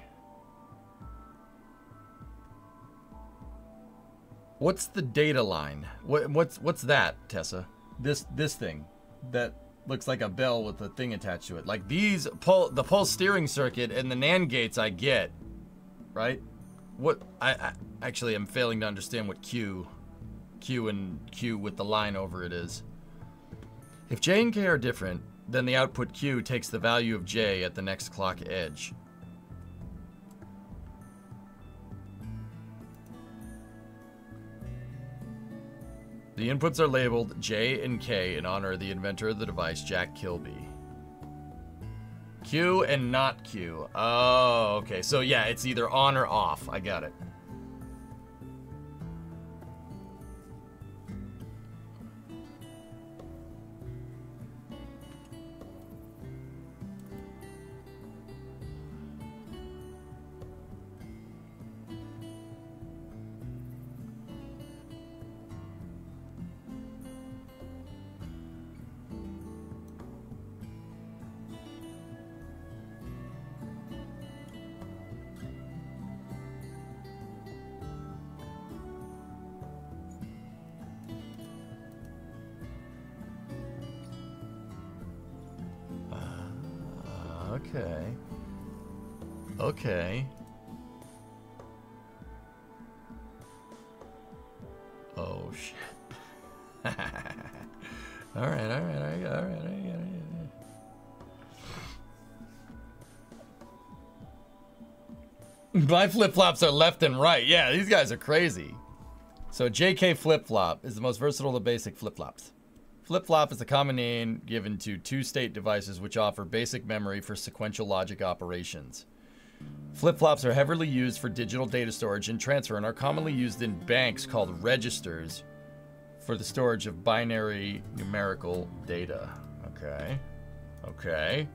What's the data line? What what's what's that, Tessa? This this thing that looks like a bell with a thing attached to it. Like these pull the pulse steering circuit and the NAND gates I get, right? What I, I actually am failing to understand what Q Q and Q with the line over it is. If J and K are different, then the output Q takes the value of J at the next clock edge. The inputs are labeled J and K in honor of the inventor of the device, Jack Kilby. Q and not Q. Oh, okay. So yeah, it's either on or off. I got it. My flip flops are left and right. Yeah, these guys are crazy. So JK flip flop is the most versatile of basic flip flops. Flip flop is a common name given to two state devices which offer basic memory for sequential logic operations. Flip flops are heavily used for digital data storage and transfer and are commonly used in banks called registers for the storage of binary numerical data. Okay. Okay.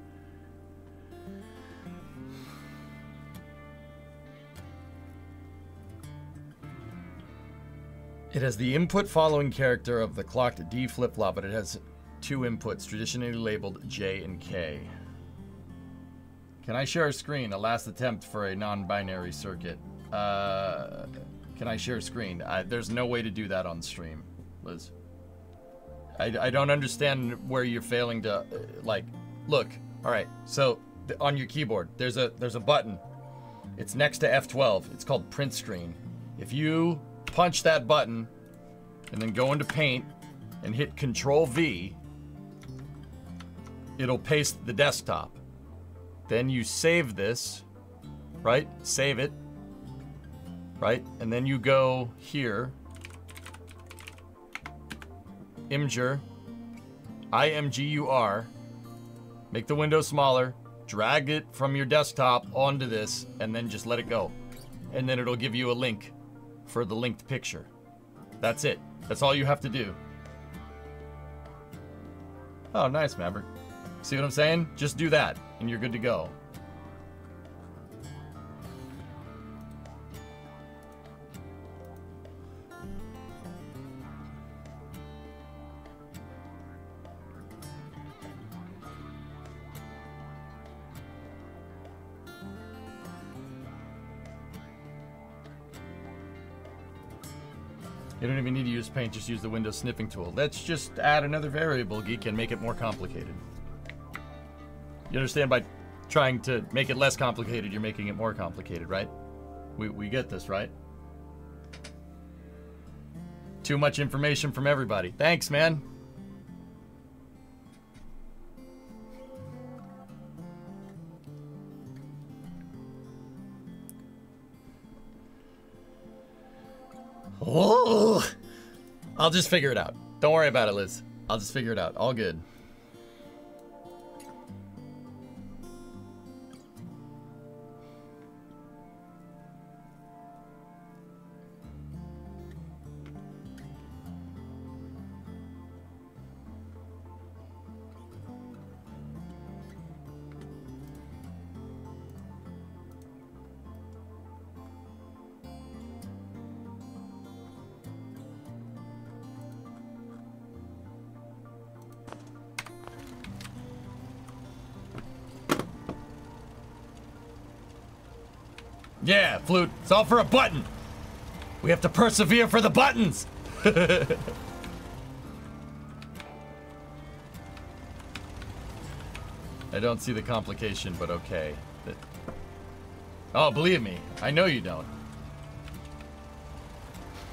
It has the input following character of the clocked D flip flop, but it has two inputs, traditionally labeled J and K. Can I share a screen? A last attempt for a non binary circuit. Uh, can I share a screen? I, there's no way to do that on stream, Liz. I, I don't understand where you're failing to, uh, like, look. All right, so on your keyboard, there's a there's a button. It's next to F12. It's called print screen. If you punch that button and then go into paint and hit control V, it'll paste the desktop. Then you save this, right? Save it, right? And then you go here, Imgur, I-M-G-U-R, make the window smaller, drag it from your desktop onto this, and then just let it go. And then it'll give you a link for the linked picture. That's it. That's all you have to do. Oh, nice, Maverick. See what I'm saying? Just do that, and you're good to go. You don't even need to use paint, just use the window snipping tool. Let's just add another variable, geek, and make it more complicated. You understand by trying to make it less complicated, you're making it more complicated, right? We, we get this, right? Too much information from everybody. Thanks, man. Oh, I'll just figure it out. Don't worry about it, Liz. I'll just figure it out. All good. Flute. It's all for a button. We have to persevere for the buttons. I don't see the complication, but okay. Oh, believe me, I know you don't.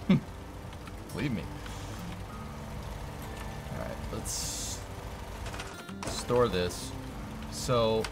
believe me. Alright, let's store this. So.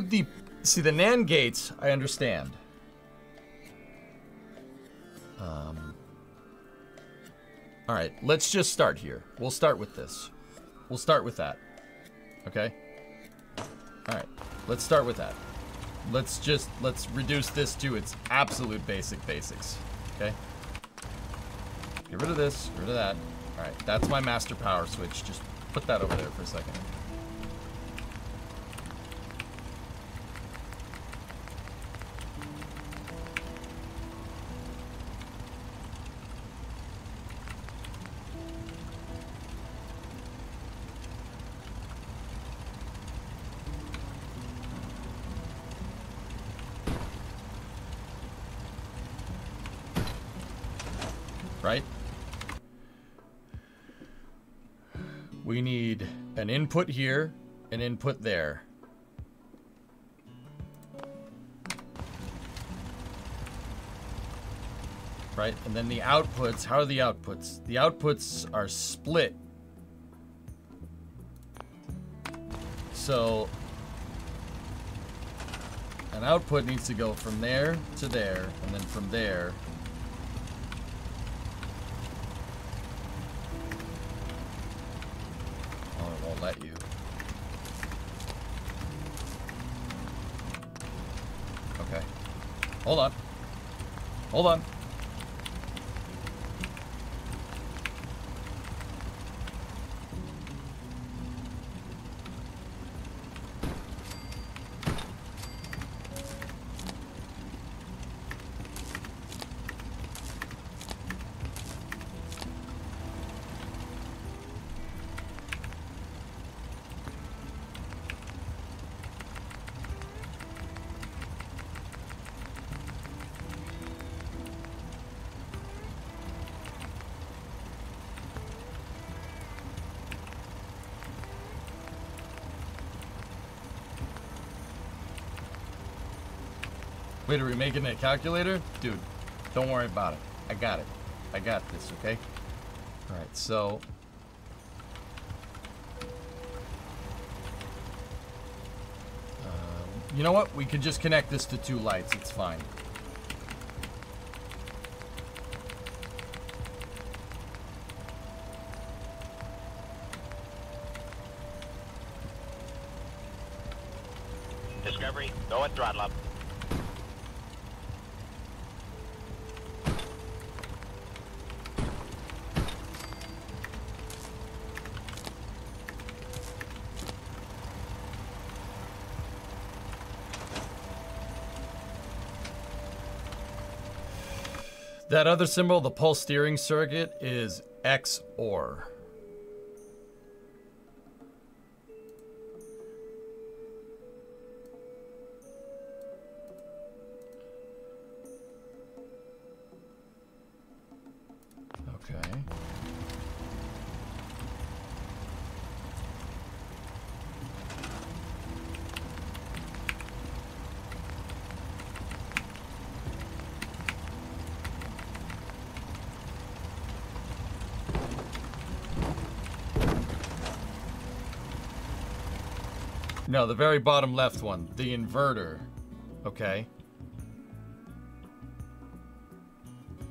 Would the see the NAND gates? I understand. Um. All right, let's just start here. We'll start with this. We'll start with that. Okay. All right, let's start with that. Let's just let's reduce this to its absolute basic basics. Okay. Get rid of this. Get rid of that. All right, that's my master power switch. Just put that over there for a second. Input here, an input there. Right? And then the outputs, how are the outputs? The outputs are split. So an output needs to go from there to there, and then from there Hold on. Wait, are we making a calculator? Dude, don't worry about it. I got it. I got this, okay? Alright, so... Um, you know what? We could just connect this to two lights. It's fine. Discovery, go at throttle up. That other symbol, the pulse steering circuit, is XOR. No, the very bottom left one, the inverter. Okay.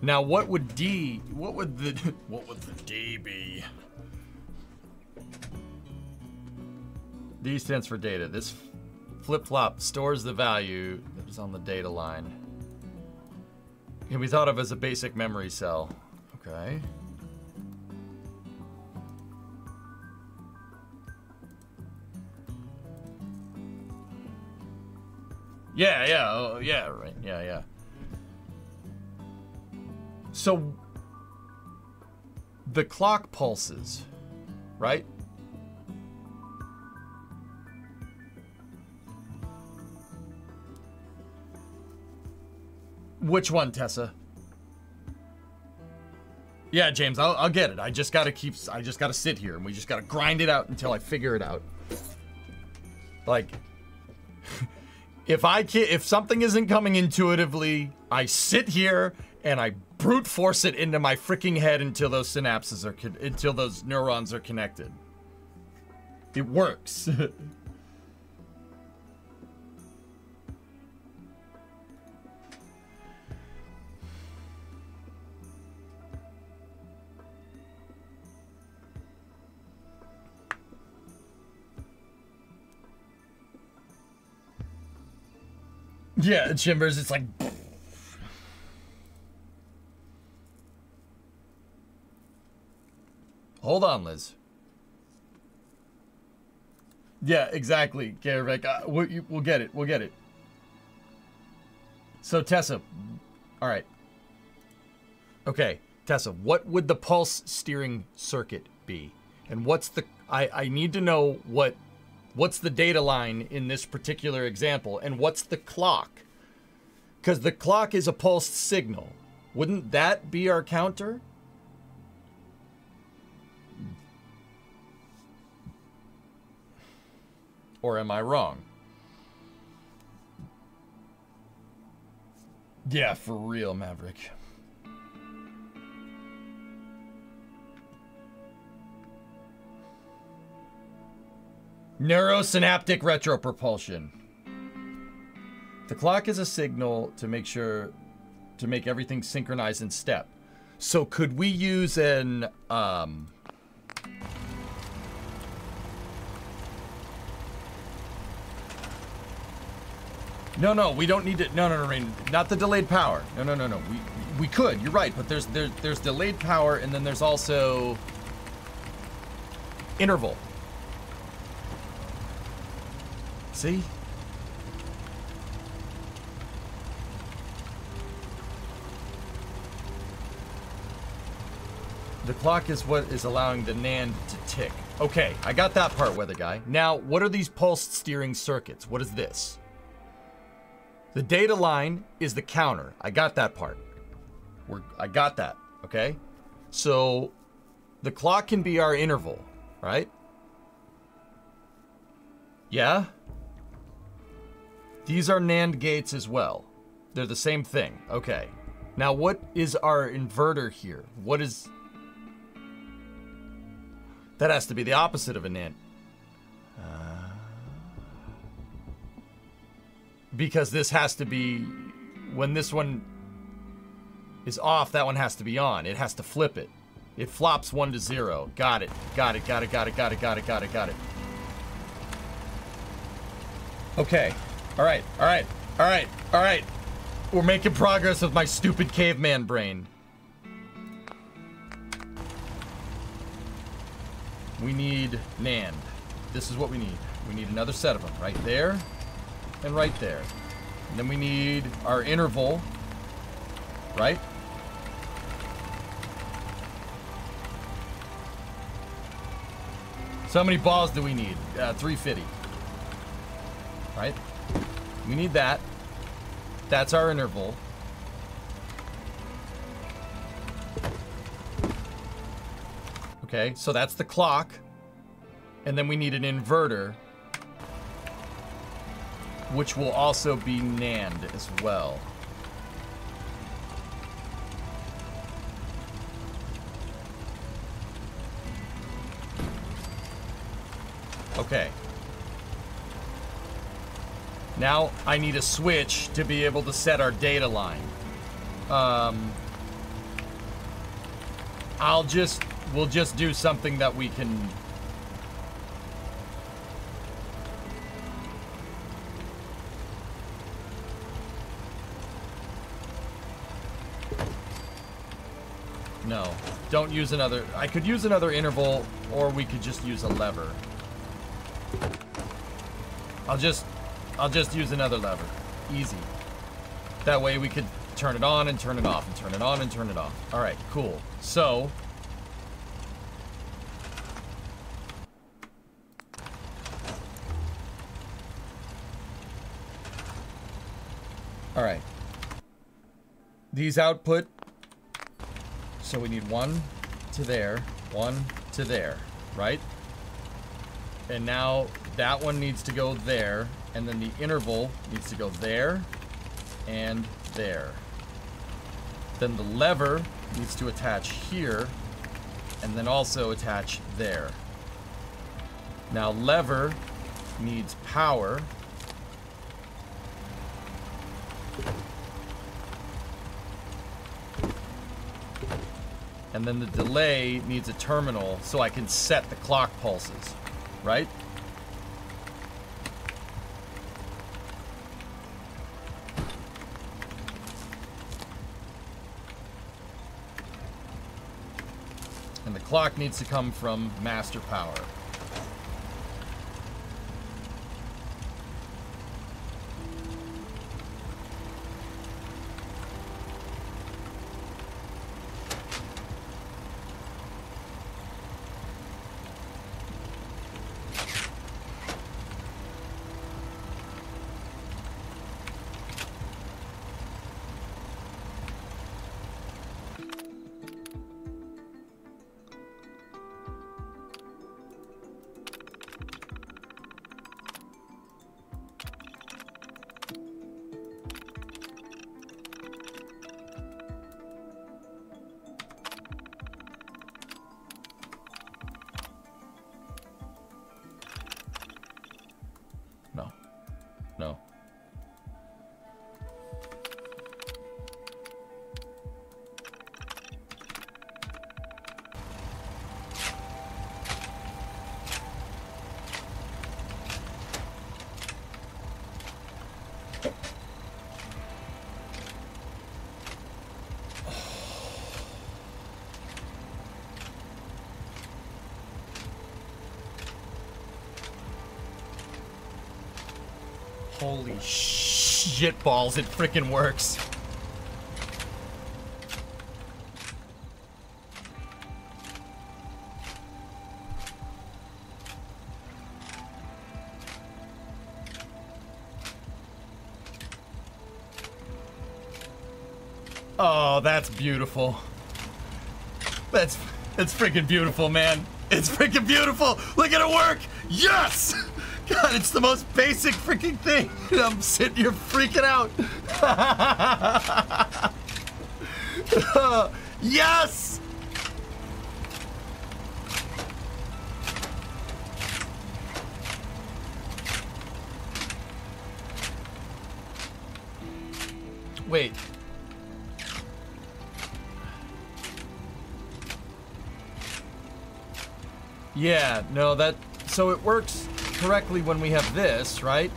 Now, what would D? What would the what would the D be? D stands for data. This flip-flop stores the value that is on the data line. It Can be thought of as a basic memory cell. The clock pulses, right? Which one, Tessa? Yeah, James, I'll, I'll get it. I just gotta keep. I just gotta sit here, and we just gotta grind it out until I figure it out. Like, if I can, if something isn't coming intuitively, I sit here and I brute force it into my freaking head until those synapses are until those neurons are connected. It works. yeah, Chimbers, it's like Hold on, Liz. Yeah, exactly, Garvek. Uh, we'll, we'll get it. We'll get it. So, Tessa. All right. Okay, Tessa, what would the pulse steering circuit be? And what's the. I, I need to know what. What's the data line in this particular example? And what's the clock? Because the clock is a pulsed signal. Wouldn't that be our counter? Or am I wrong? Yeah, for real, Maverick. Neurosynaptic retropropulsion. The clock is a signal to make sure to make everything synchronize in step. So could we use an um No, no, we don't need to. No, no, no, Rain. Not the delayed power. No, no, no, no. We we could. You're right, but there's there's there's delayed power, and then there's also interval. See? The clock is what is allowing the NAND to tick. Okay, I got that part, weather guy. Now, what are these pulsed steering circuits? What is this? The data line is the counter. I got that part. We're, I got that. Okay. So the clock can be our interval, right? Yeah. These are NAND gates as well. They're the same thing. Okay. Now, what is our inverter here? What is. That has to be the opposite of a NAND. Because this has to be when this one is off that one has to be on. It has to flip it. It flops one to zero. Got it. Got it got it got it got it got it got it got it. Okay. All right all right all right all right. We're making progress with my stupid caveman brain. We need NAND. This is what we need. We need another set of them right there and right there. And then we need our interval, right? So how many balls do we need? Uh, 350. Right? We need that. That's our interval. Okay, so that's the clock. And then we need an inverter which will also be NAND as well. Okay. Now I need a switch to be able to set our data line. Um, I'll just, we'll just do something that we can Don't use another. I could use another interval, or we could just use a lever. I'll just, I'll just use another lever. Easy. That way we could turn it on and turn it off and turn it on and turn it off. All right, cool. So. All right. These output. So we need one to there, one to there, right? And now that one needs to go there, and then the interval needs to go there and there. Then the lever needs to attach here, and then also attach there. Now lever needs power. And then the delay needs a terminal so I can set the clock pulses, right? And the clock needs to come from master power. Balls, it freaking works. Oh, that's beautiful. That's that's freaking beautiful, man. It's freaking beautiful. Look at it work. Yes. God, it's the most basic freaking thing. I'm sitting here freaking out. yes. Wait. Yeah, no, that so it works correctly when we have this, right?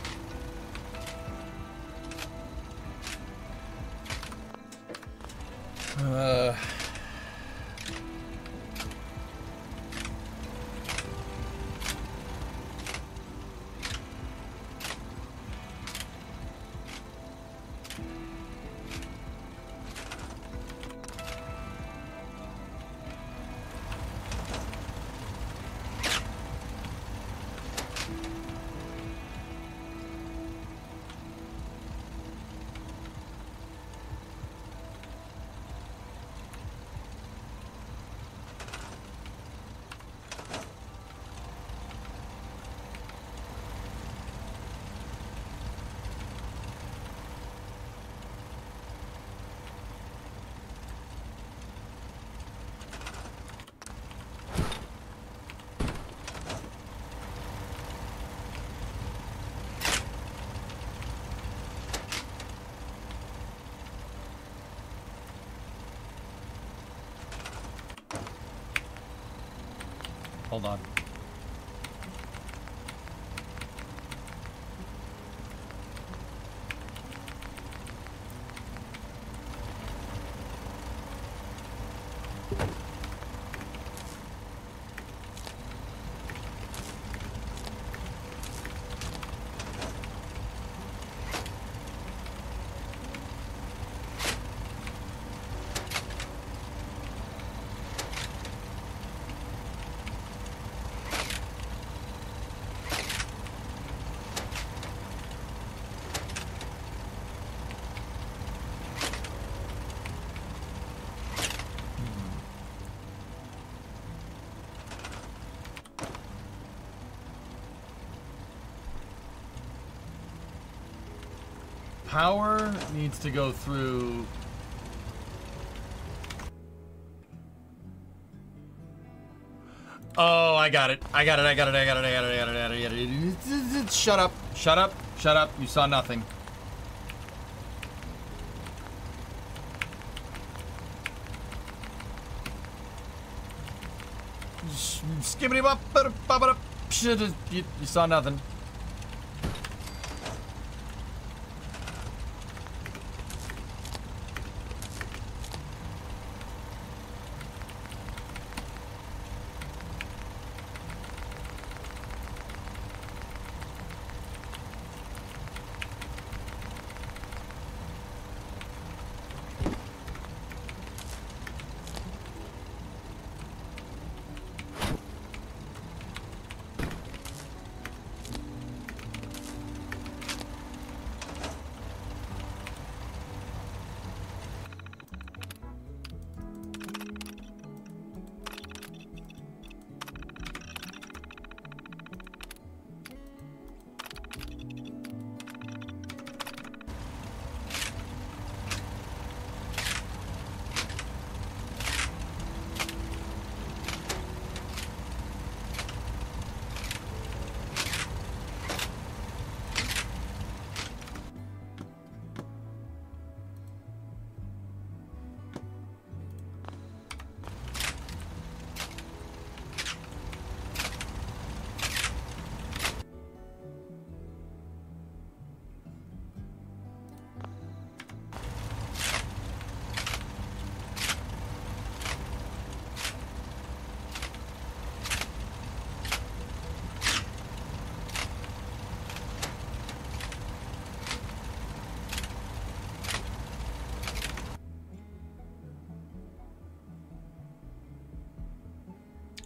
Power needs to go through. Oh, I got it. I got it. I got it. I got it. I got it. I got it. I got it. I got it. Shut up. Shut up. Shut up. You saw nothing. Skibbity bop, you saw nothing.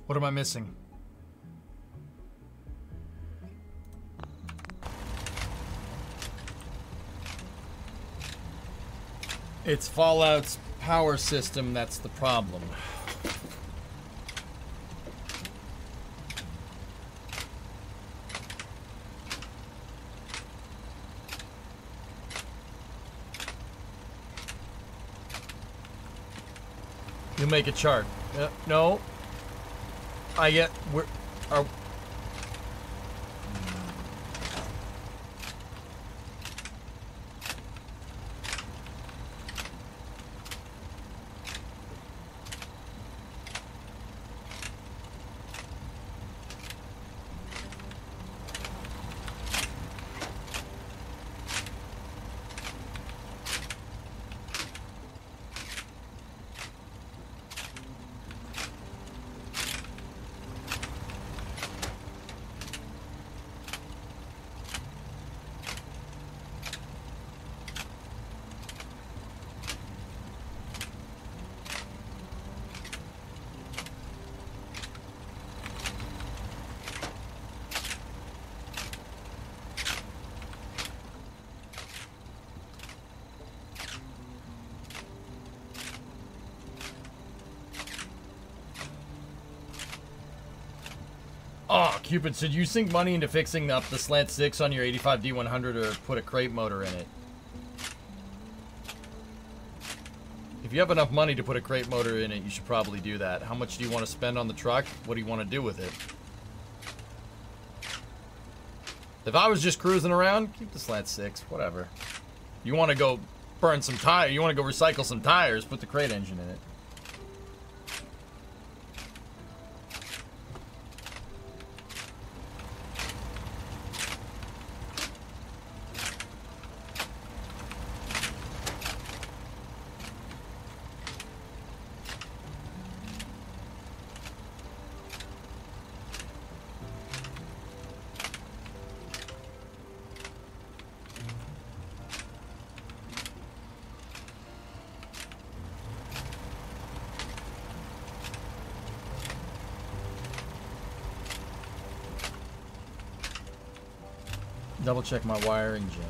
What am I missing? It's Fallout's power system that's the problem. You make a chart. Uh, no. I get. We're. Are. Oh, Cupid, should you sink money into fixing up the slant 6 on your 85D100 or put a crate motor in it? If you have enough money to put a crate motor in it, you should probably do that. How much do you want to spend on the truck? What do you want to do with it? If I was just cruising around, keep the slant 6, whatever. You want to go burn some tire, you want to go recycle some tires, put the crate engine in it. Check my wiring, Jim.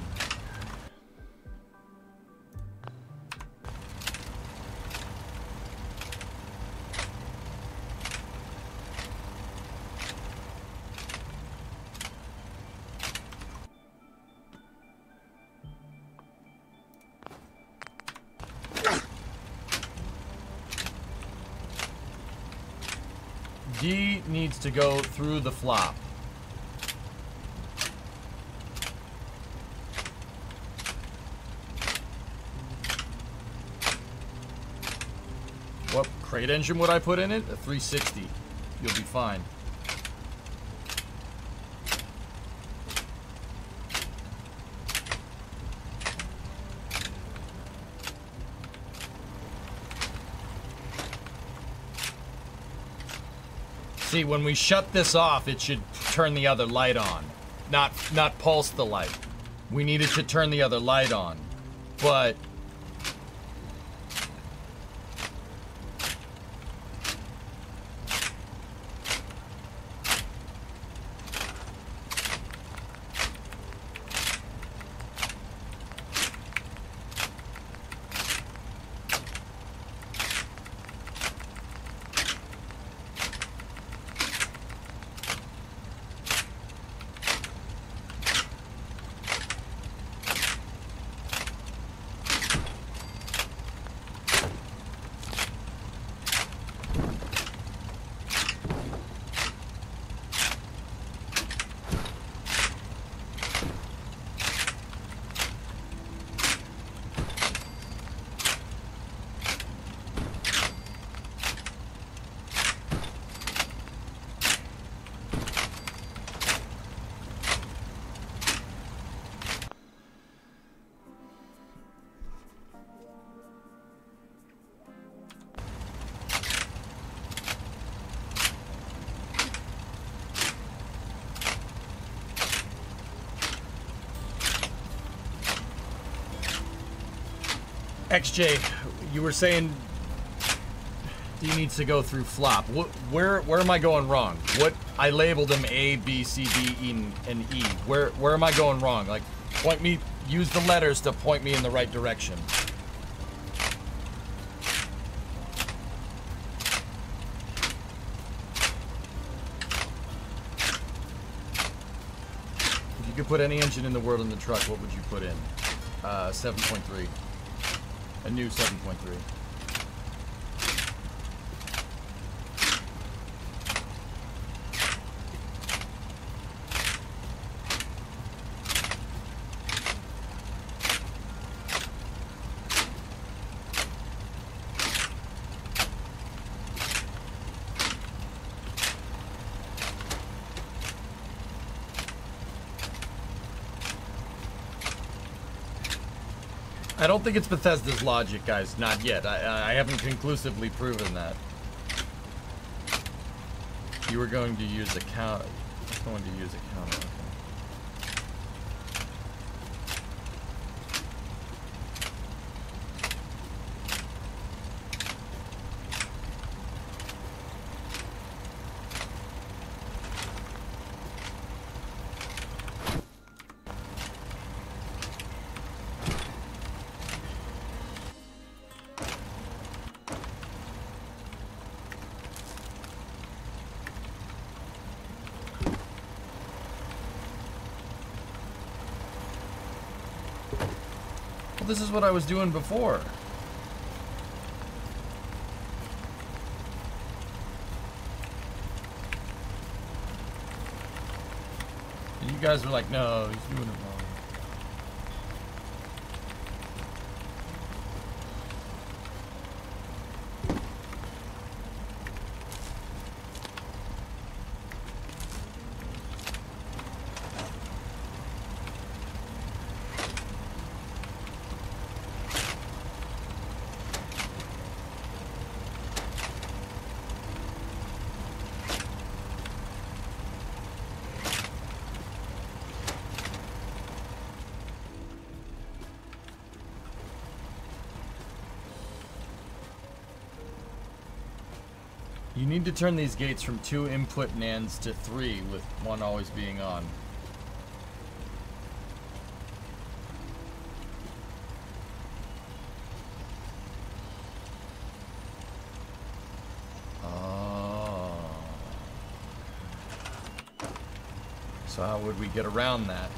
D needs to go through the flop. Engine would I put in it? A 360. You'll be fine. See, when we shut this off, it should turn the other light on. Not not pulse the light. We needed to turn the other light on. But XJ, you were saying D needs to go through flop. What, where where am I going wrong? What I labeled them A, B, C, D, E, and- E. Where where am I going wrong? Like, point me. Use the letters to point me in the right direction. If you could put any engine in the world in the truck, what would you put in? Uh, 7.3. A new 7.3. I don't think it's Bethesda's logic, guys. Not yet. I, I haven't conclusively proven that. You were going to use a count. Going to use a counter. This is what I was doing before. You guys were like, no, he's doing it wrong. need to turn these gates from two input NANDs to three, with one always being on. Ah. So how would we get around that?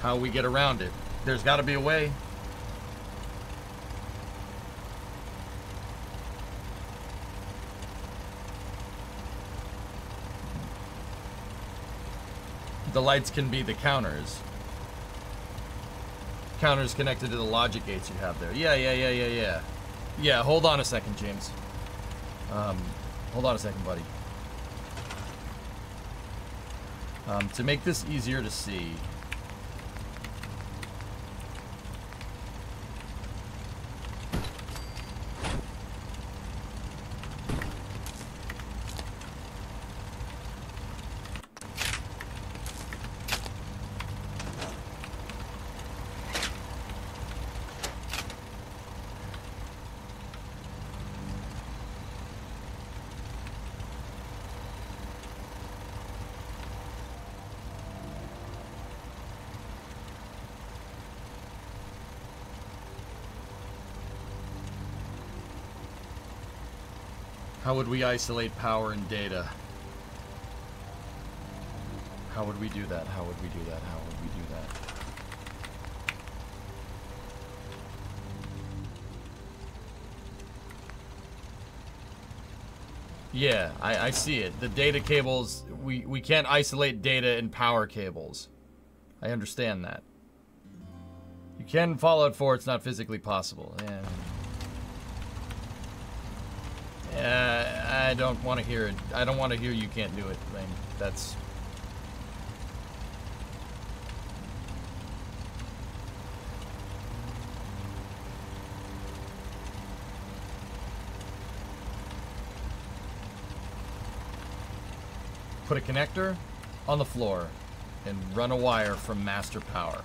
How we get around it? There's got to be a way. The lights can be the counters. Counters connected to the logic gates you have there. Yeah, yeah, yeah, yeah, yeah. Yeah, hold on a second, James. Um, hold on a second, buddy. Um, to make this easier to see, How would we isolate power and data? How would we do that? How would we do that? How would we do that? Yeah, I, I see it. The data cables, we, we can't isolate data in power cables. I understand that. You can Fallout 4, it's not physically possible. Yeah. Uh, I don't want to hear it. I don't want to hear you can't do it. Mean, that's. Put a connector on the floor and run a wire from master power.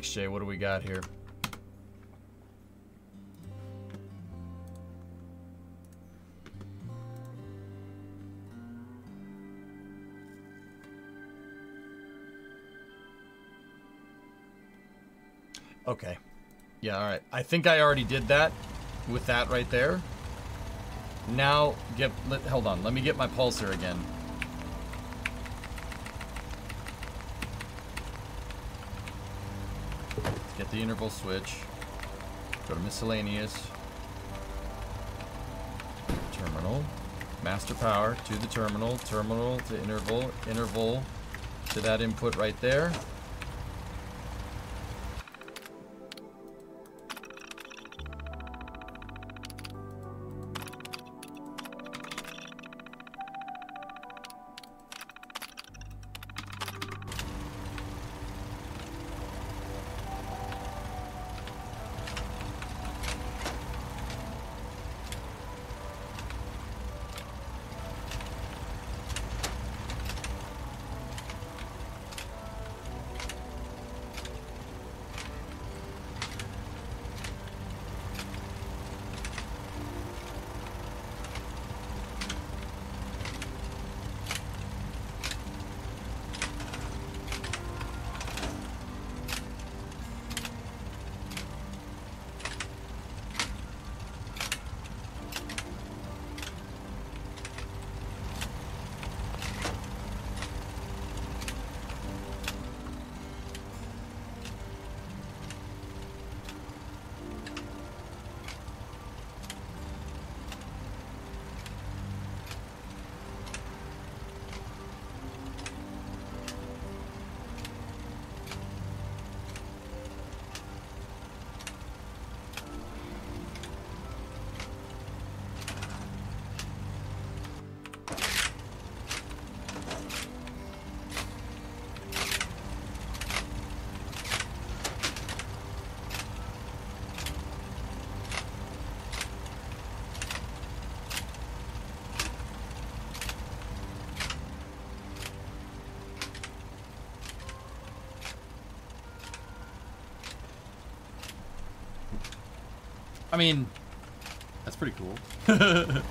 XJ, what do we got here? Okay. Yeah, alright. I think I already did that with that right there. Now, get, let, hold on. Let me get my pulsar again. The interval switch. Go to miscellaneous. Terminal. Master power to the terminal. Terminal to interval. Interval to that input right there. Mean, that's pretty cool.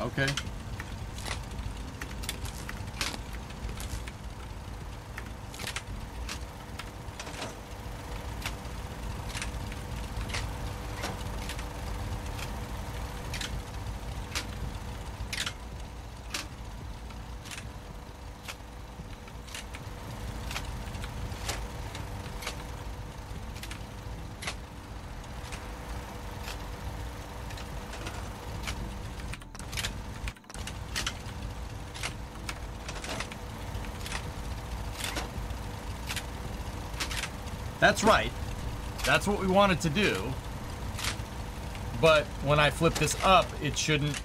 Okay. That's right. That's what we wanted to do. But when I flip this up, it shouldn't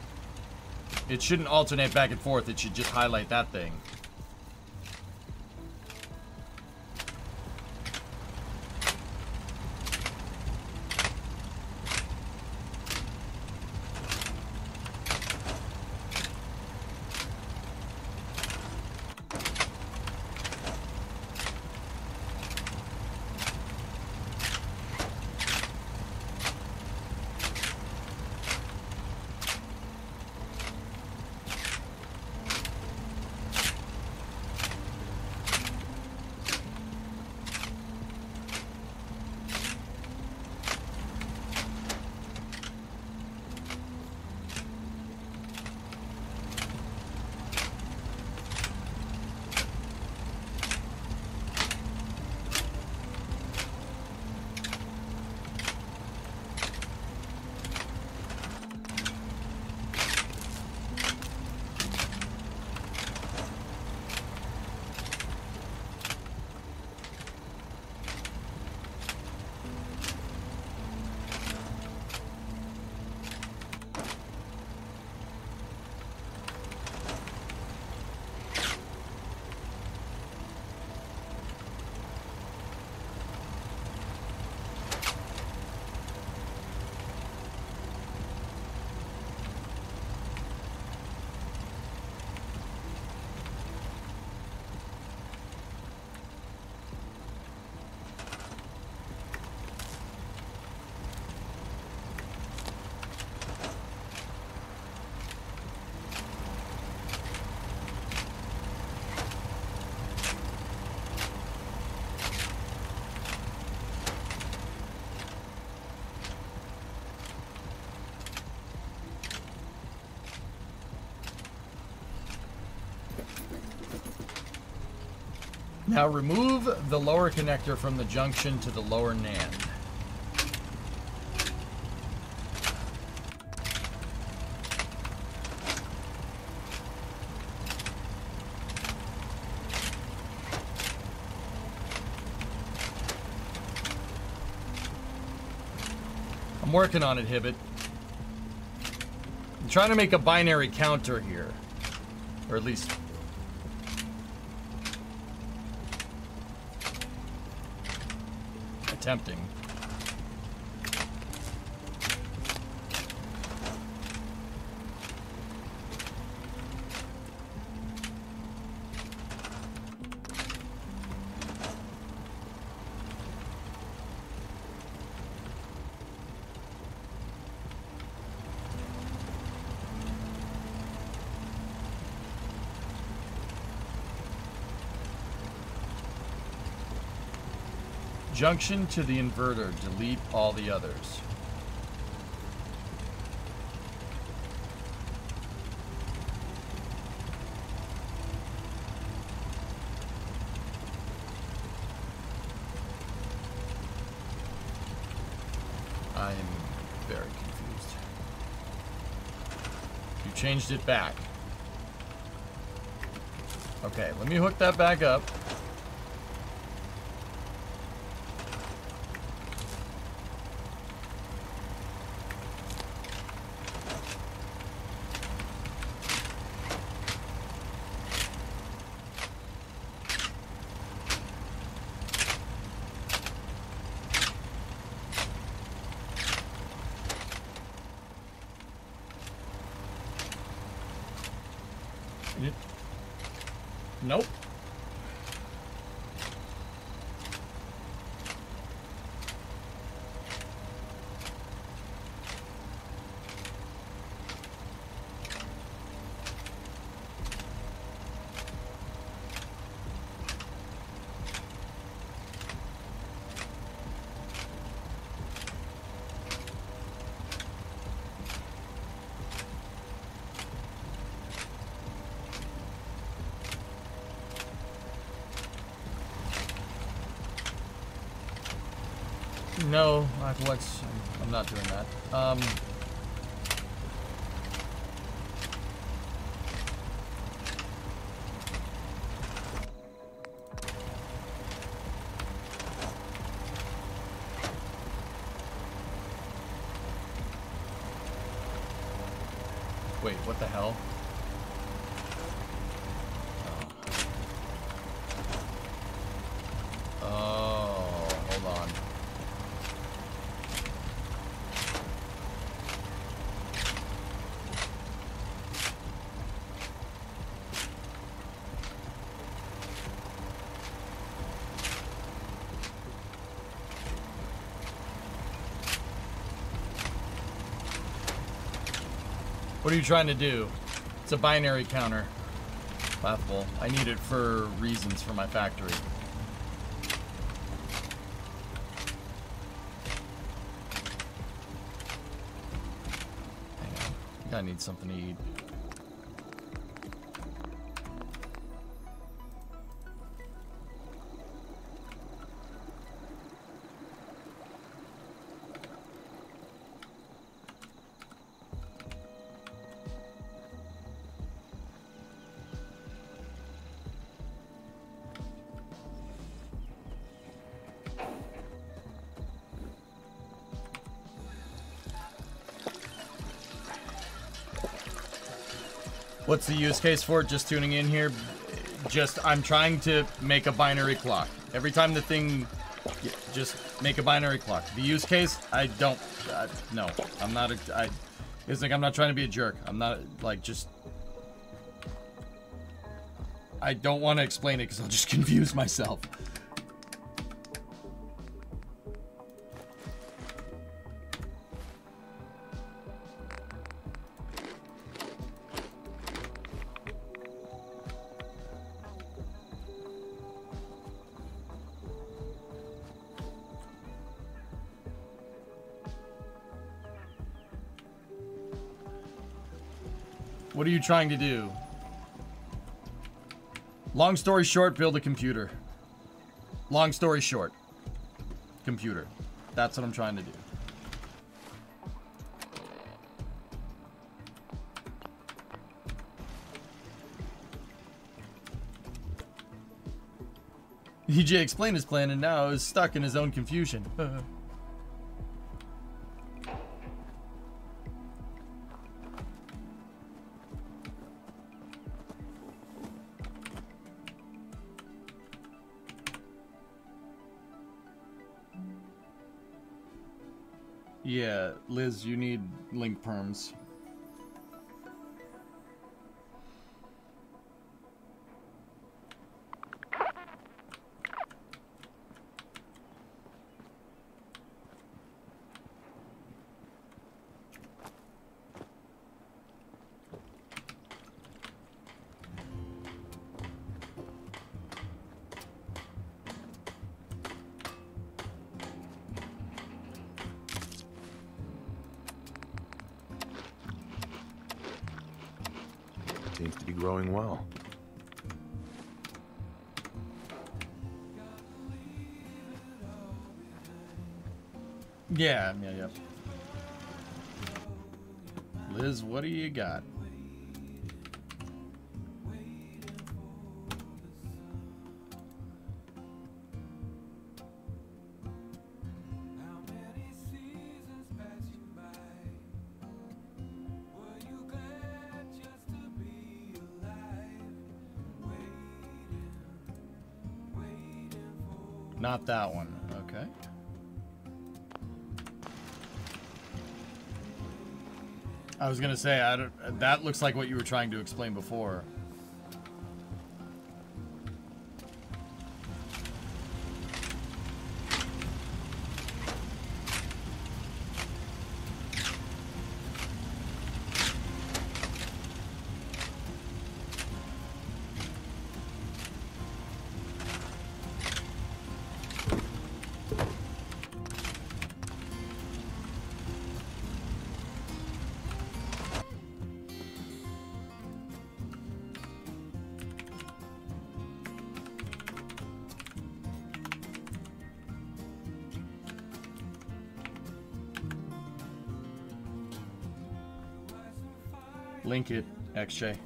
it shouldn't alternate back and forth. It should just highlight that thing. Now remove the lower connector from the junction to the lower NAND. I'm working on it, Hibbit. I'm trying to make a binary counter here. Or at least attempting. Junction to the inverter. Delete all the others. I'm very confused. You changed it back. Okay, let me hook that back up. Nope. What's I'm not doing that. Um Wait, what the hell? Oh, hold on. What are you trying to do? It's a binary counter. Laughable. I need it for reasons for my factory. I need something to eat. What's the use case for it? Just tuning in here? Just, I'm trying to make a binary clock. Every time the thing, just make a binary clock. The use case, I don't, uh, no, I'm not, a, I, it's like I'm not trying to be a jerk. I'm not, like, just, I don't want to explain it because I'll just confuse myself. Trying to do? Long story short, build a computer. Long story short, computer. That's what I'm trying to do. EJ explained his plan and now is stuck in his own confusion. link perms. That one. Okay. I was gonna say I don't, that looks like what you were trying to explain before. XJ.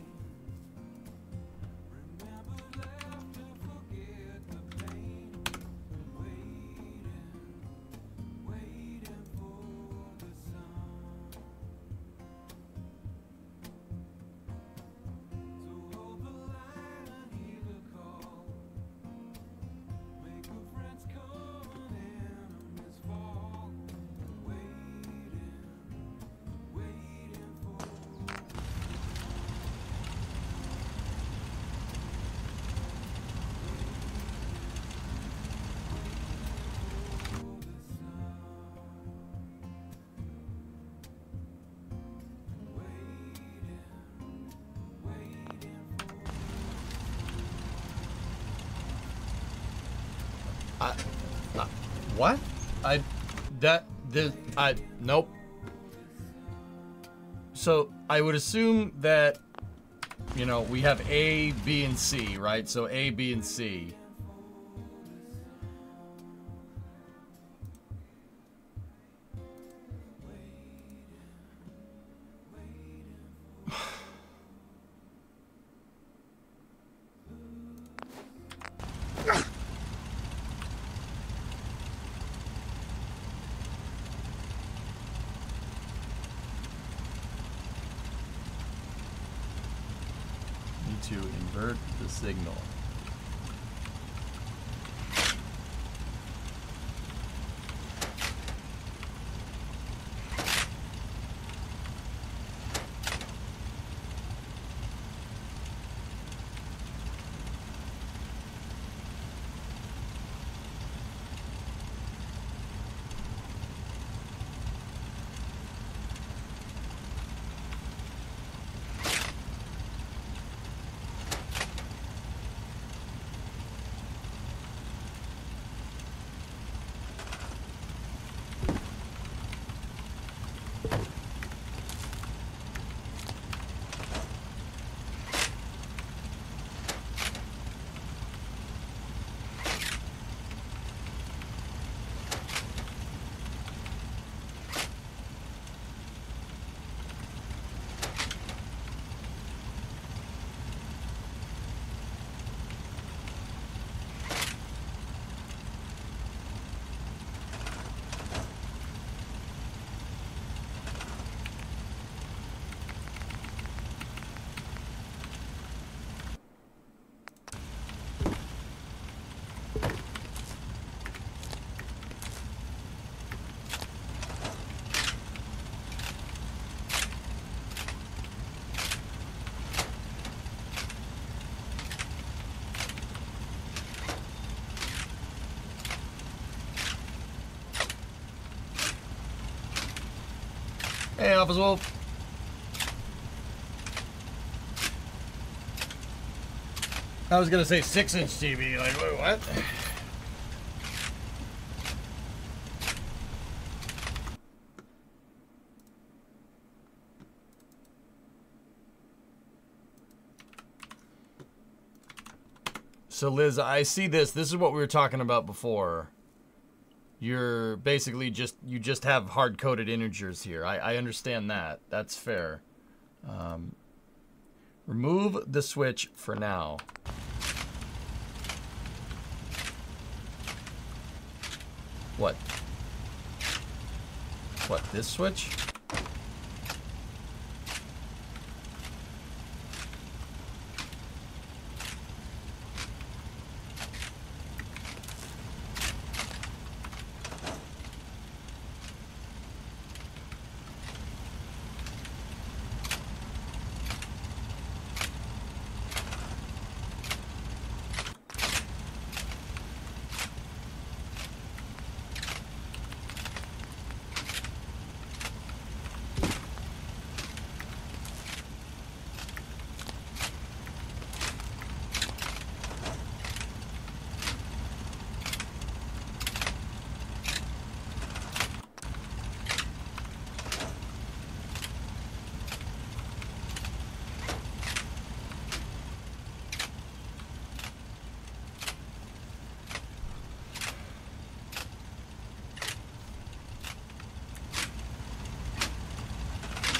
This, I, nope. So I would assume that, you know, we have A, B, and C, right? So A, B, and C. Officer Wolf. I was gonna say six inch TV. Like, wait, what? So Liz, I see this. This is what we were talking about before. You're basically just you just have hard coded integers here. I, I understand that. That's fair. Um, remove the switch for now. What? What, this switch?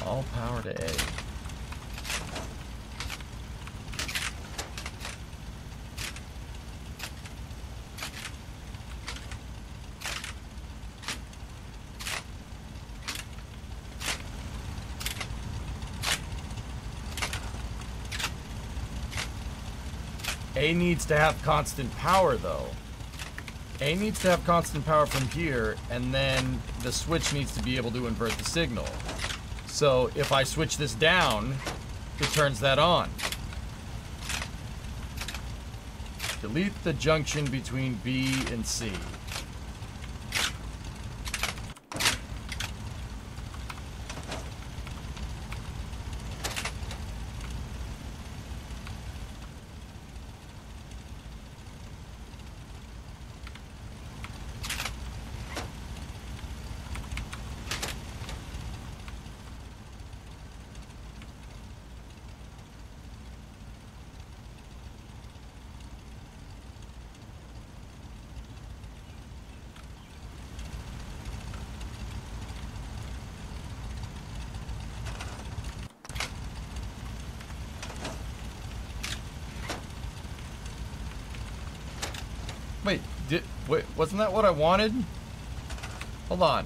All power to A. A needs to have constant power though. A needs to have constant power from here, and then the switch needs to be able to invert the signal. So if I switch this down, it turns that on. Delete the junction between B and C. Wait, did wait, wasn't that what I wanted? Hold on.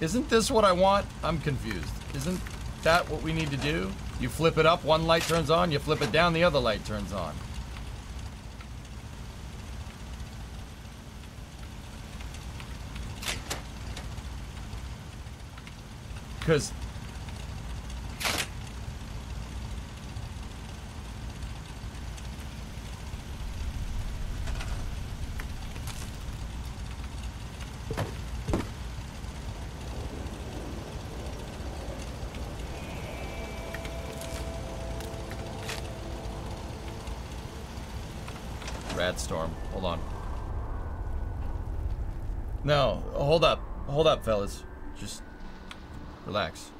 Isn't this what I want? I'm confused. Isn't that what we need to do? You flip it up, one light turns on, you flip it down, the other light turns on. Cause Rad storm. Hold on. No, hold up. Hold up, fellas. Just relax.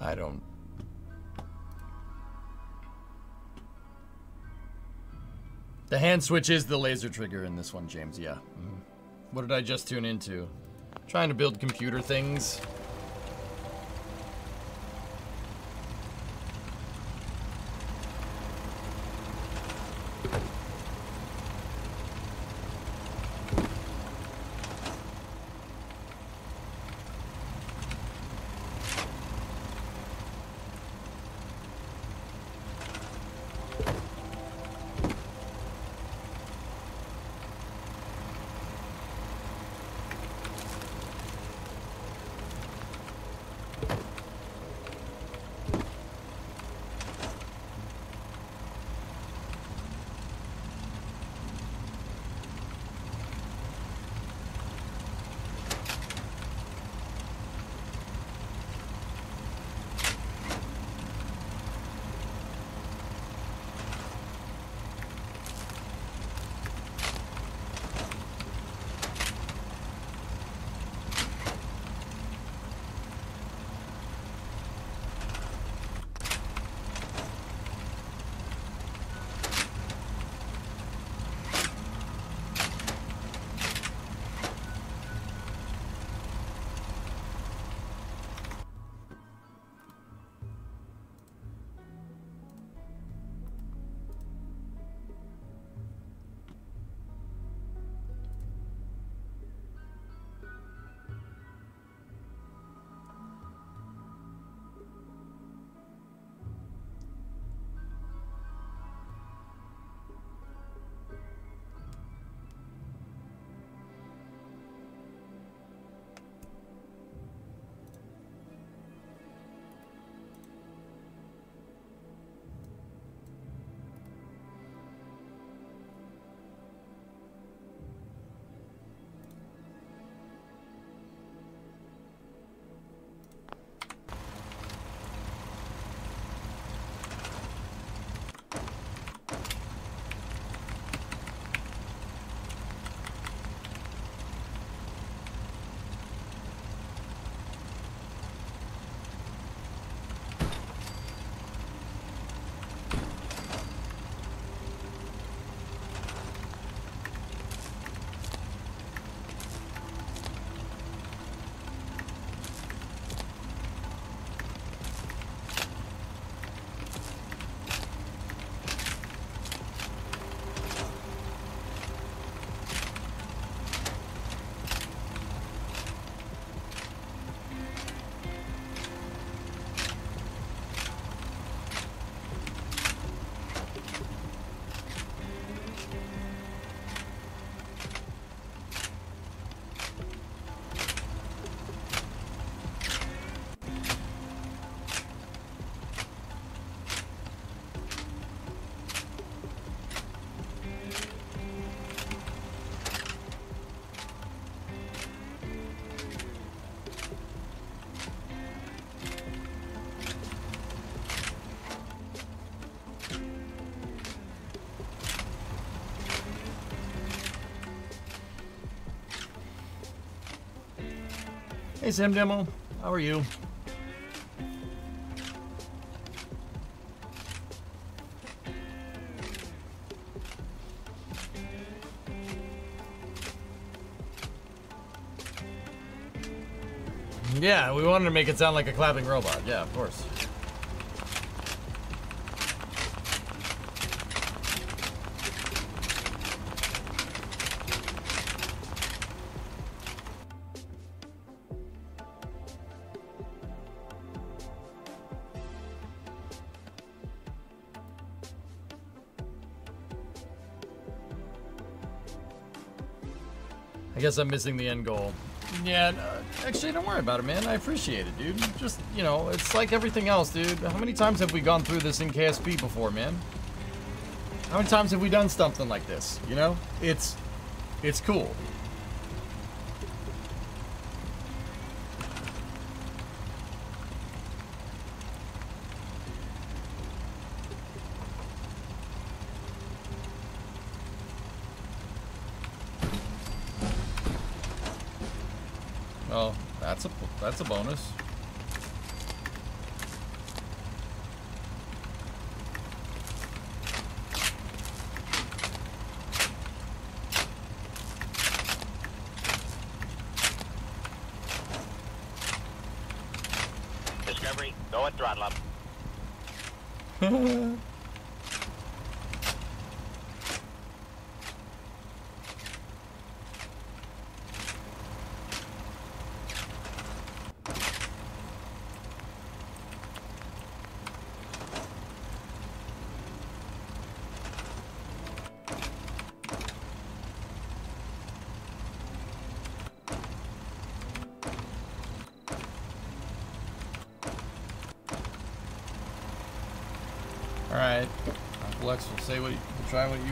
I don't. The hand switch is the laser trigger in this one, James. Yeah. Mhm. What did I just tune into? Trying to build computer things. Hey, Sam Demo. How are you? Yeah, we wanted to make it sound like a clapping robot. Yeah, of course. Guess I'm missing the end goal. Yeah, no, actually, don't worry about it, man. I appreciate it, dude. Just, you know, it's like everything else, dude. How many times have we gone through this in KSP before, man? How many times have we done something like this, you know? It's, it's cool. Oh, that's a bonus. Discovery, go at throttle up. All right, Uncle X will say what, will try what you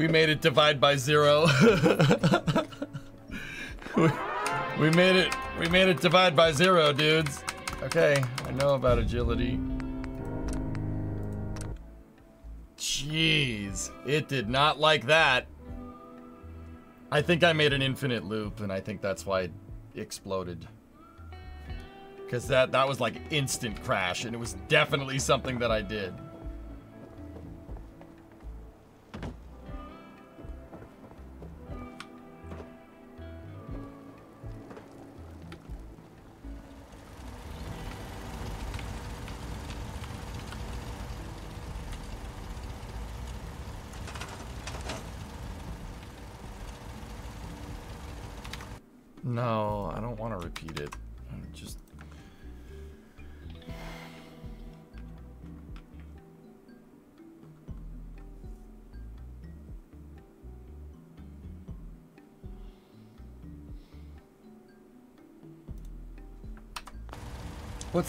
We made it divide by zero. we, we made it. We made it divide by zero, dudes. Okay, I know about agility. Jeez, it did not like that. I think I made an infinite loop, and I think that's why it exploded. Because that, that was like instant crash, and it was definitely something that I did.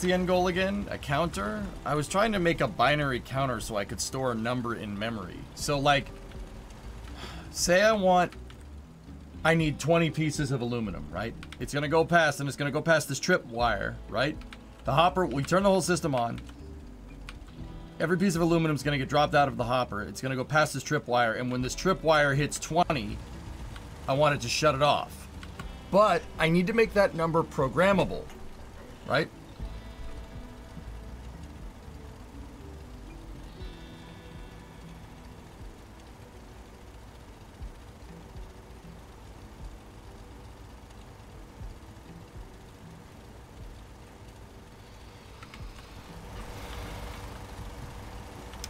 What's the end goal again? A counter? I was trying to make a binary counter so I could store a number in memory. So like, say I want I need 20 pieces of aluminum, right? It's gonna go past, and it's gonna go past this trip wire, right? The hopper, we turn the whole system on. Every piece of aluminum is gonna get dropped out of the hopper. It's gonna go past this trip wire, and when this trip wire hits 20, I want it to shut it off. But I need to make that number programmable, right?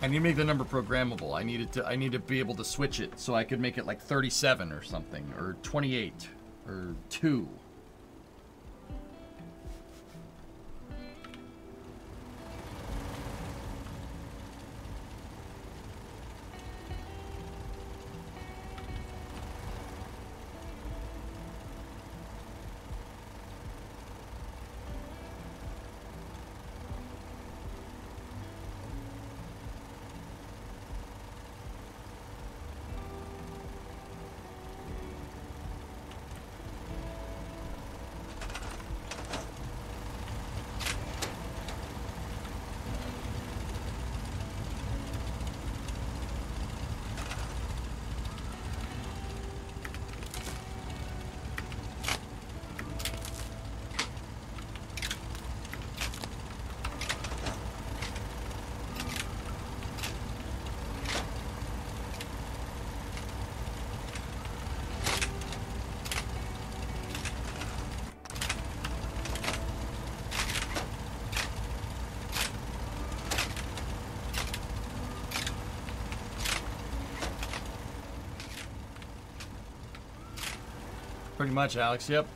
I need to make the number programmable. I needed to I need to be able to switch it so I could make it like 37 or something or 28 or 2. Pretty much, Alex. Yep.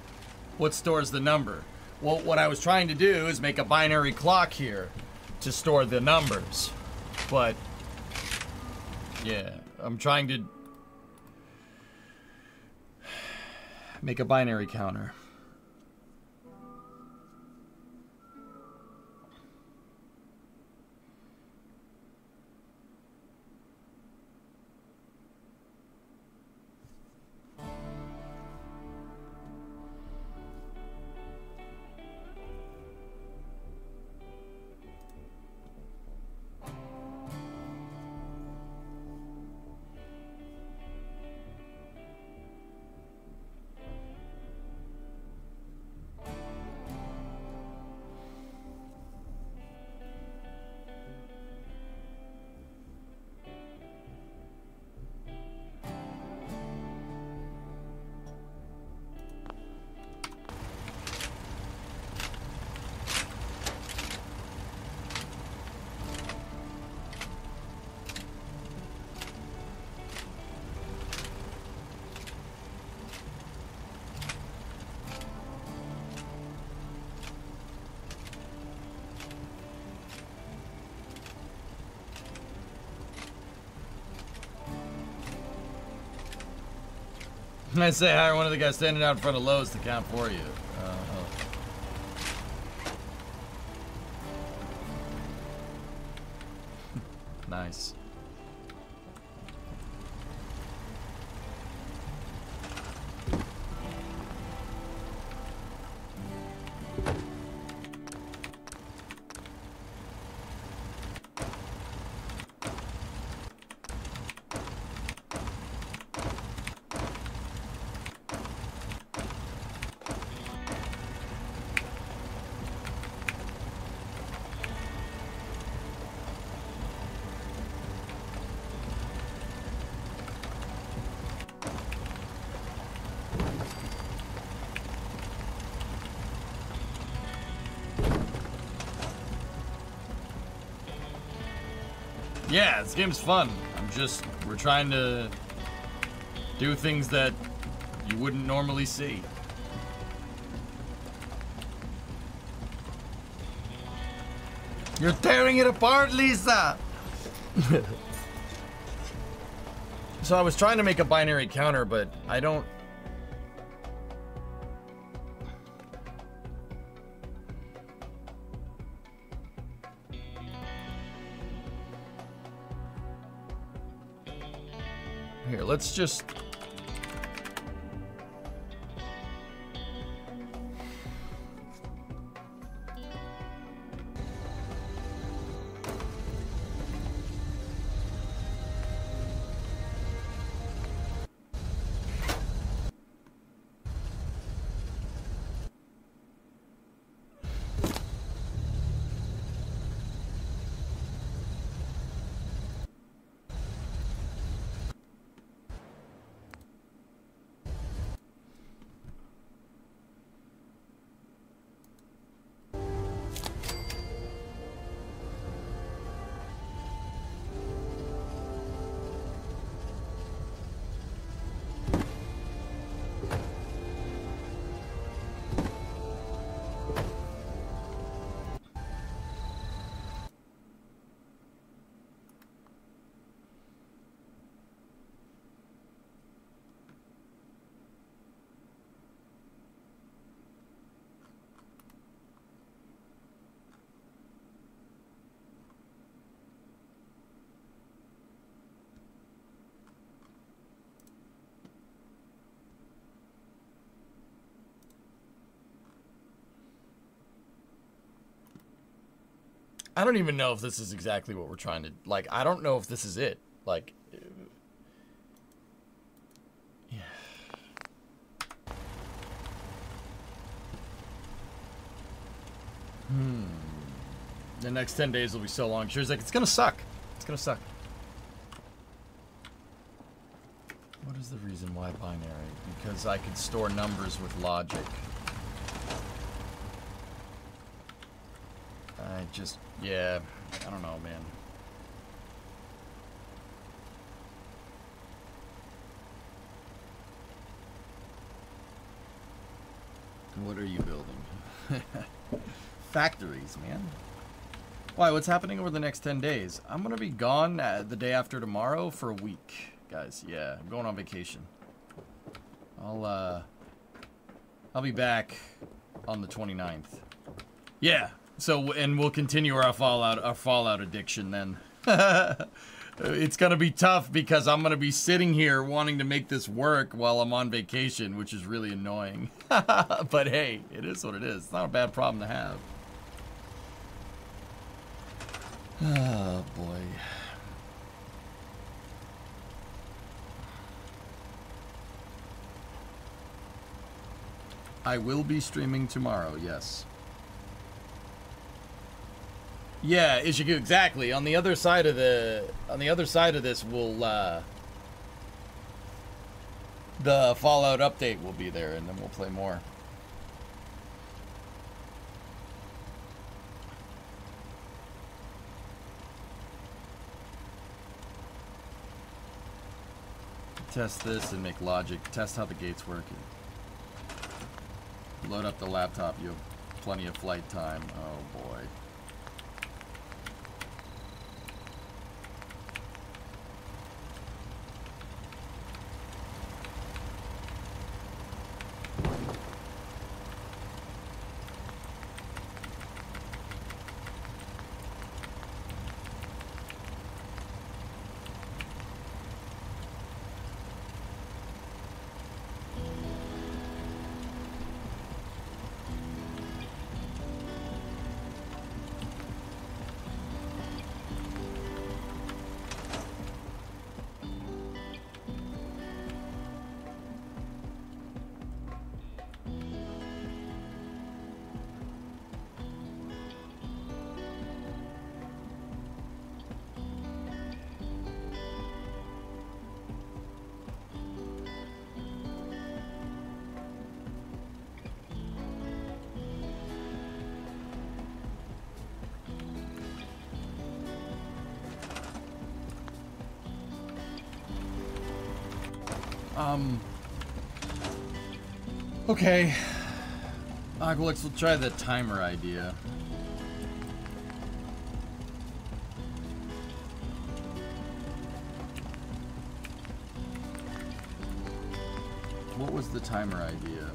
What stores the number? Well, what I was trying to do is make a binary clock here to store the numbers. But, yeah, I'm trying to make a binary counter. I say hire one of the guys standing out in front of Lowe's to count for you. This game's fun. I'm just, we're trying to do things that you wouldn't normally see. You're tearing it apart, Lisa! so I was trying to make a binary counter, but I don't... Let's just... I don't even know if this is exactly what we're trying to like. I don't know if this is it. Like, yeah. Hmm. The next ten days will be so long. She's like, it's gonna suck. It's gonna suck. What is the reason why binary? Because I can store numbers with logic. I just, yeah, I don't know, man. What are you building? Factories, man. Why, what's happening over the next 10 days? I'm going to be gone uh, the day after tomorrow for a week, guys. Yeah, I'm going on vacation. I'll, uh... I'll be back on the 29th. Yeah, so, and we'll continue our Fallout, our Fallout addiction then. it's gonna be tough because I'm gonna be sitting here wanting to make this work while I'm on vacation, which is really annoying. but hey, it is what it is. It's not a bad problem to have. Oh boy. I will be streaming tomorrow, yes. Yeah, Ishigu, exactly. On the other side of the on the other side of this will uh the Fallout update will be there and then we'll play more. Test this and make logic. Test how the gates work. Load up the laptop. You have plenty of flight time. Oh boy. Um. Okay. Aqualix, we'll try the timer idea. What was the timer idea?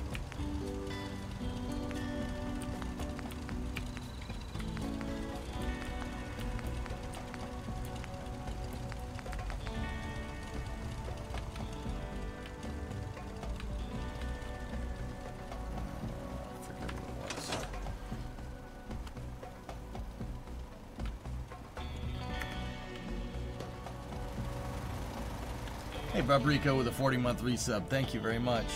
Hey, Babrico with a 40 month resub. Thank you very much.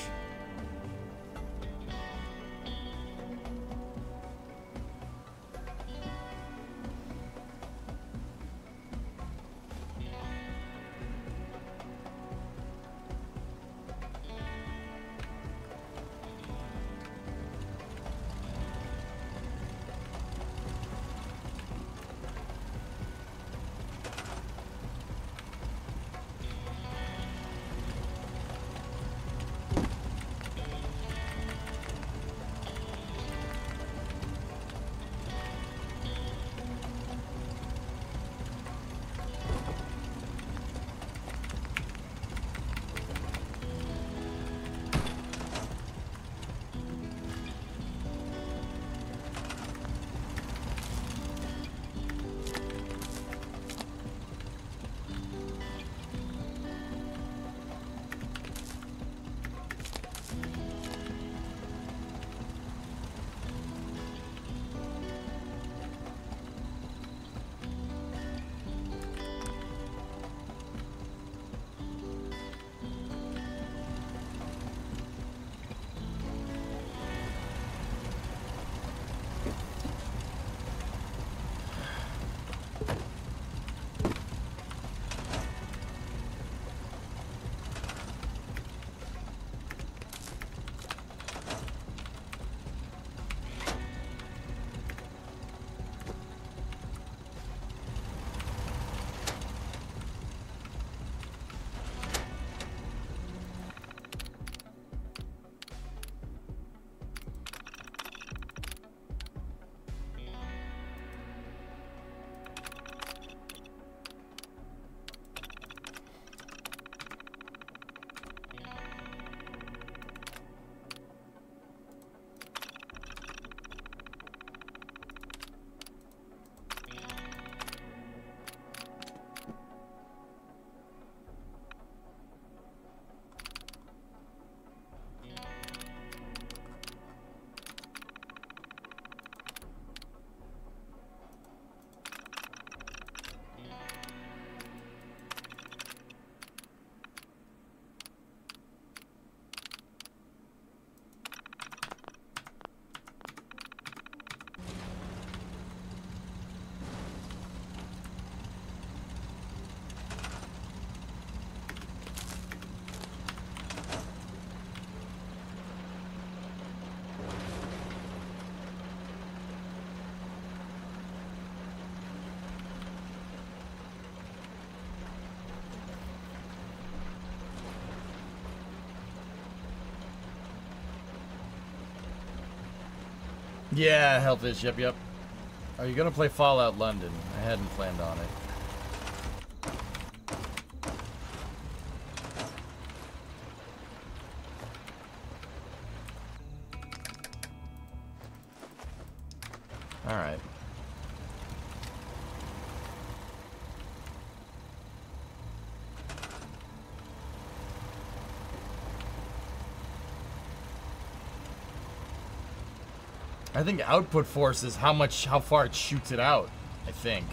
Yeah, health is, Yep, yep. Are you gonna play Fallout London? I hadn't planned on it. I think output force is how much, how far it shoots it out. I think.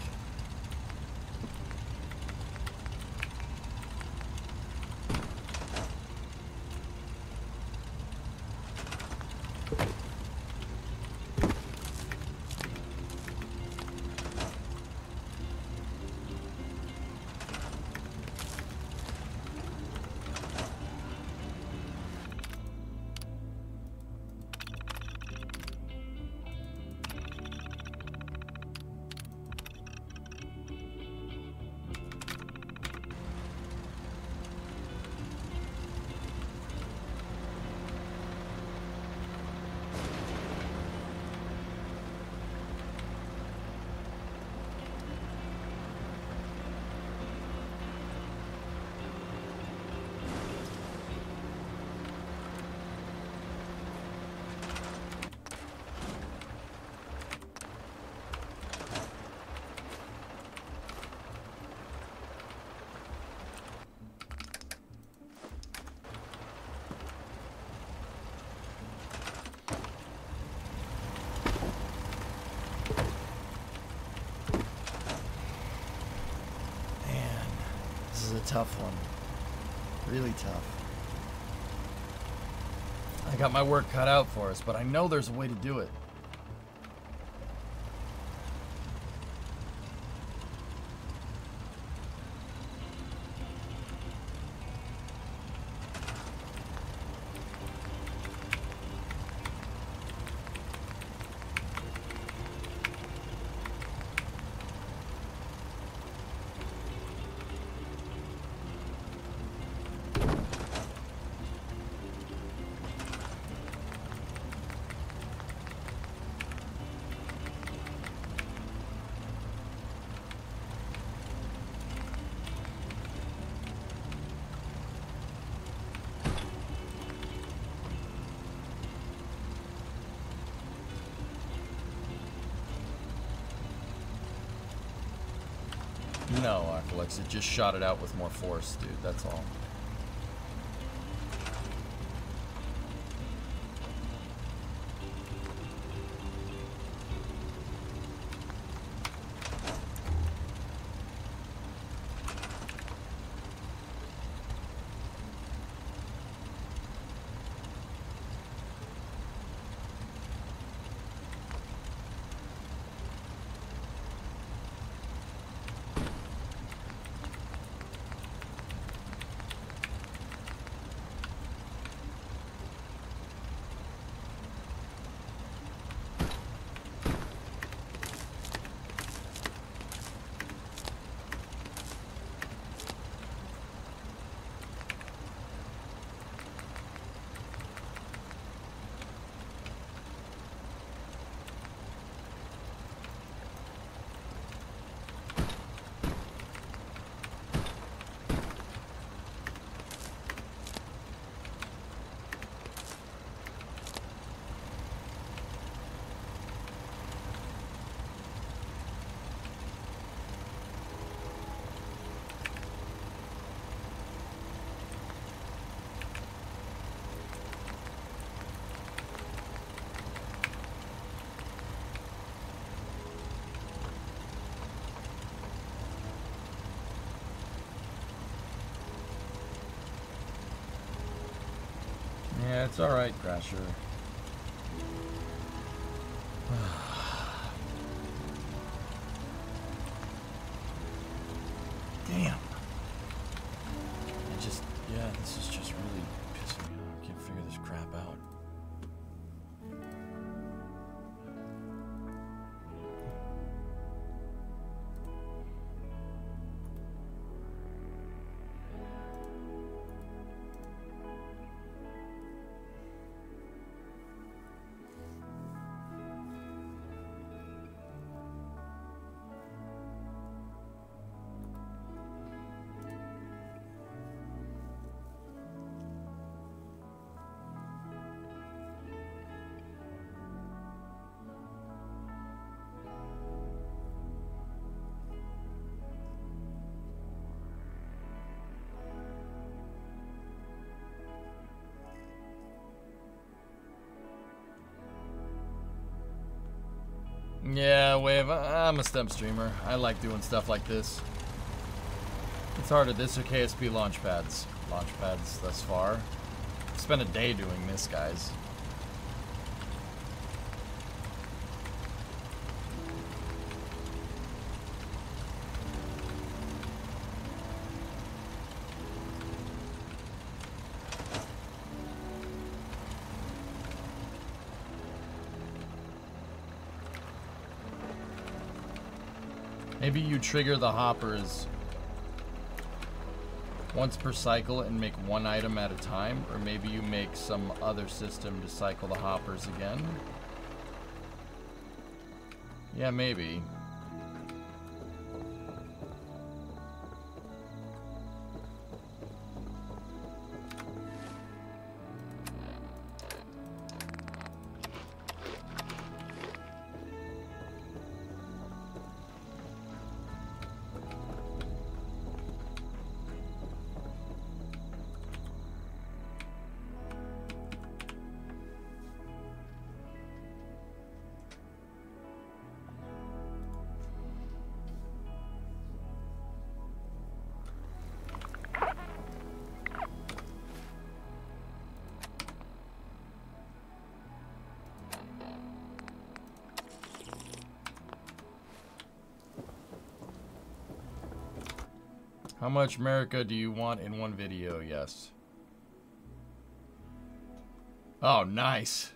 Tough one. Really tough. I got my work cut out for us, but I know there's a way to do it. No, Aqualex, it just shot it out with more force, dude. That's all. Yeah, it's alright, Crasher. I'm a STEM streamer. I like doing stuff like this. It's harder this or KSP launchpads. Launchpads thus far. Spent a day doing this, guys. Trigger the hoppers once per cycle and make one item at a time, or maybe you make some other system to cycle the hoppers again. Yeah, maybe. How much America do you want in one video? Yes. Oh, nice.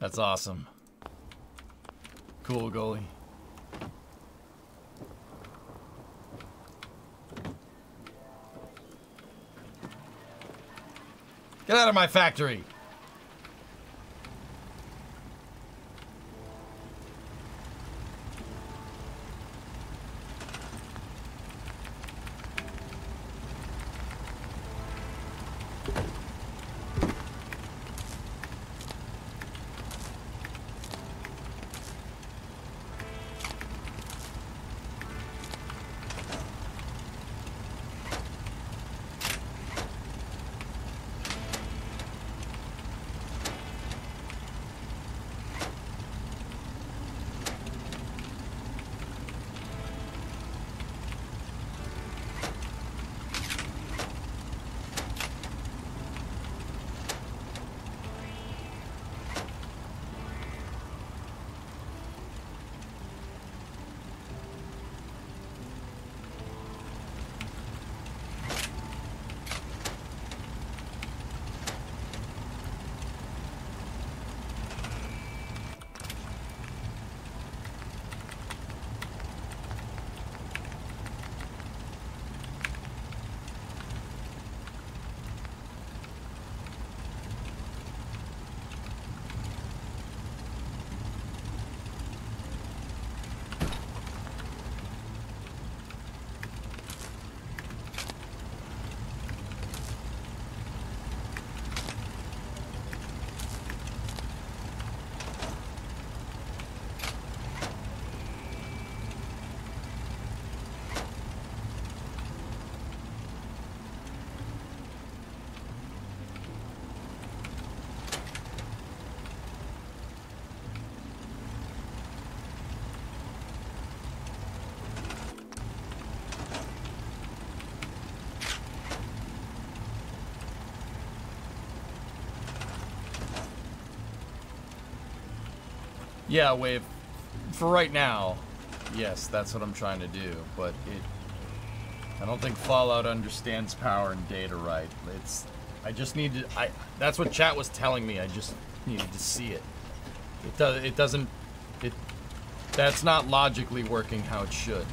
That's awesome. Cool, goalie. Get out of my factory! Yeah, Wave. For right now, yes, that's what I'm trying to do. But it, I don't think Fallout understands power and data right. It's, I just need to. I. That's what chat was telling me. I just needed to see it. It does. It doesn't. It. That's not logically working how it should.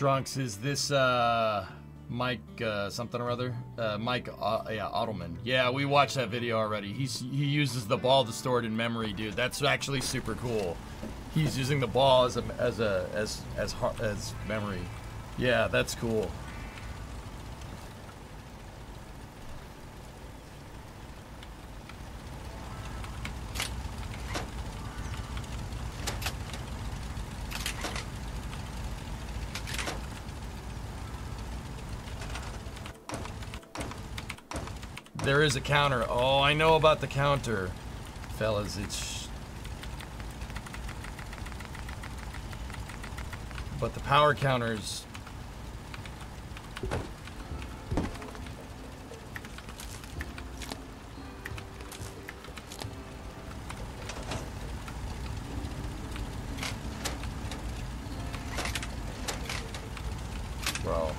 Trunks, is this uh, Mike uh, something or other? Uh, Mike, uh, yeah, Ottoman. Yeah, we watched that video already. He's he uses the ball to store it in memory, dude. That's actually super cool. He's using the ball as a as a as as as memory. Yeah, that's cool. There is a counter. Oh, I know about the counter. Fellas, it's... But the power counters... Bro.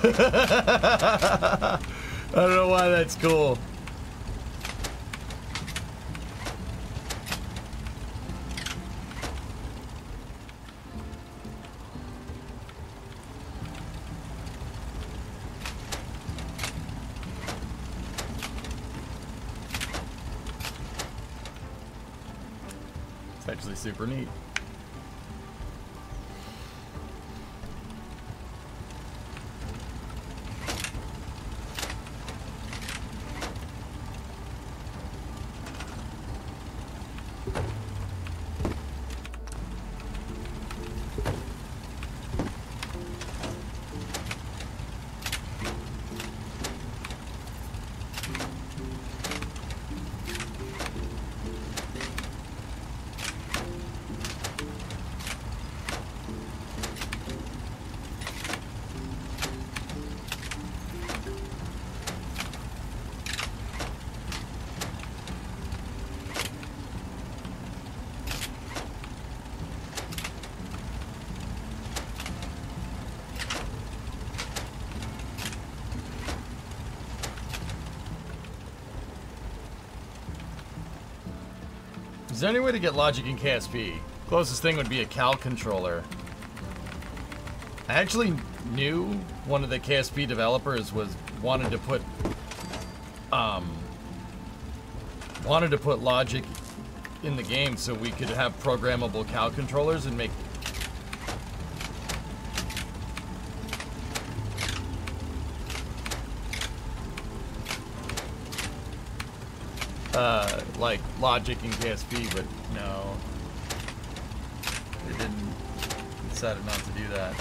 I don't know why that's cool. It's actually super neat. Is there any way to get logic in KSP? Closest thing would be a Cal controller. I actually knew one of the KSP developers was wanted to put um wanted to put logic in the game so we could have programmable Cal controllers and make uh, like logic in KSP, but no, they didn't decided not to do that.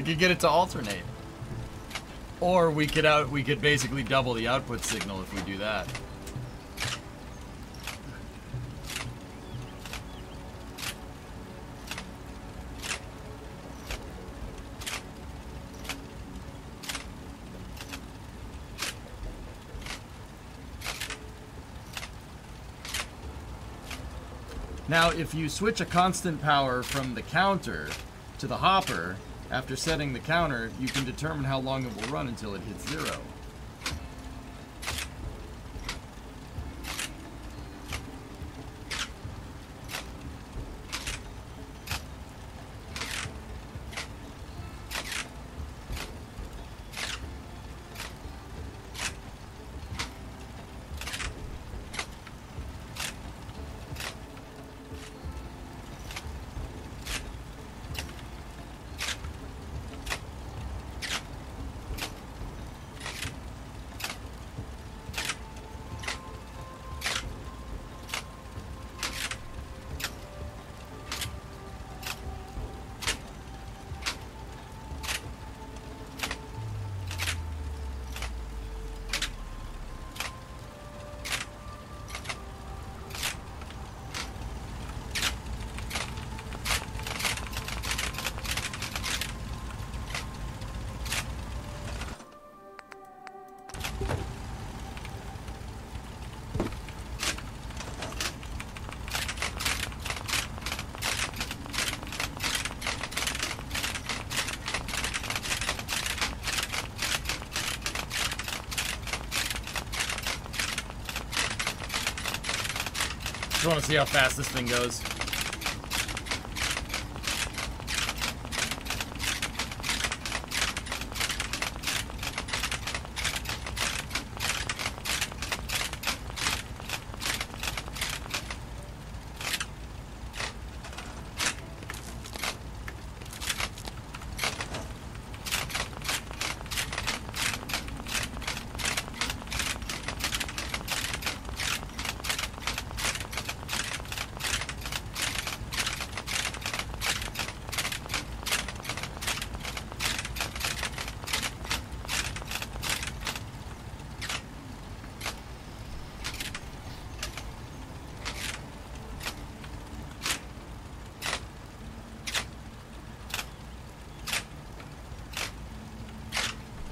We could get it to alternate. Or we could out we could basically double the output signal if we do that. Now, if you switch a constant power from the counter to the hopper, After setting the counter, you can determine how long it will run until it hits zero. Want to see how fast this thing goes.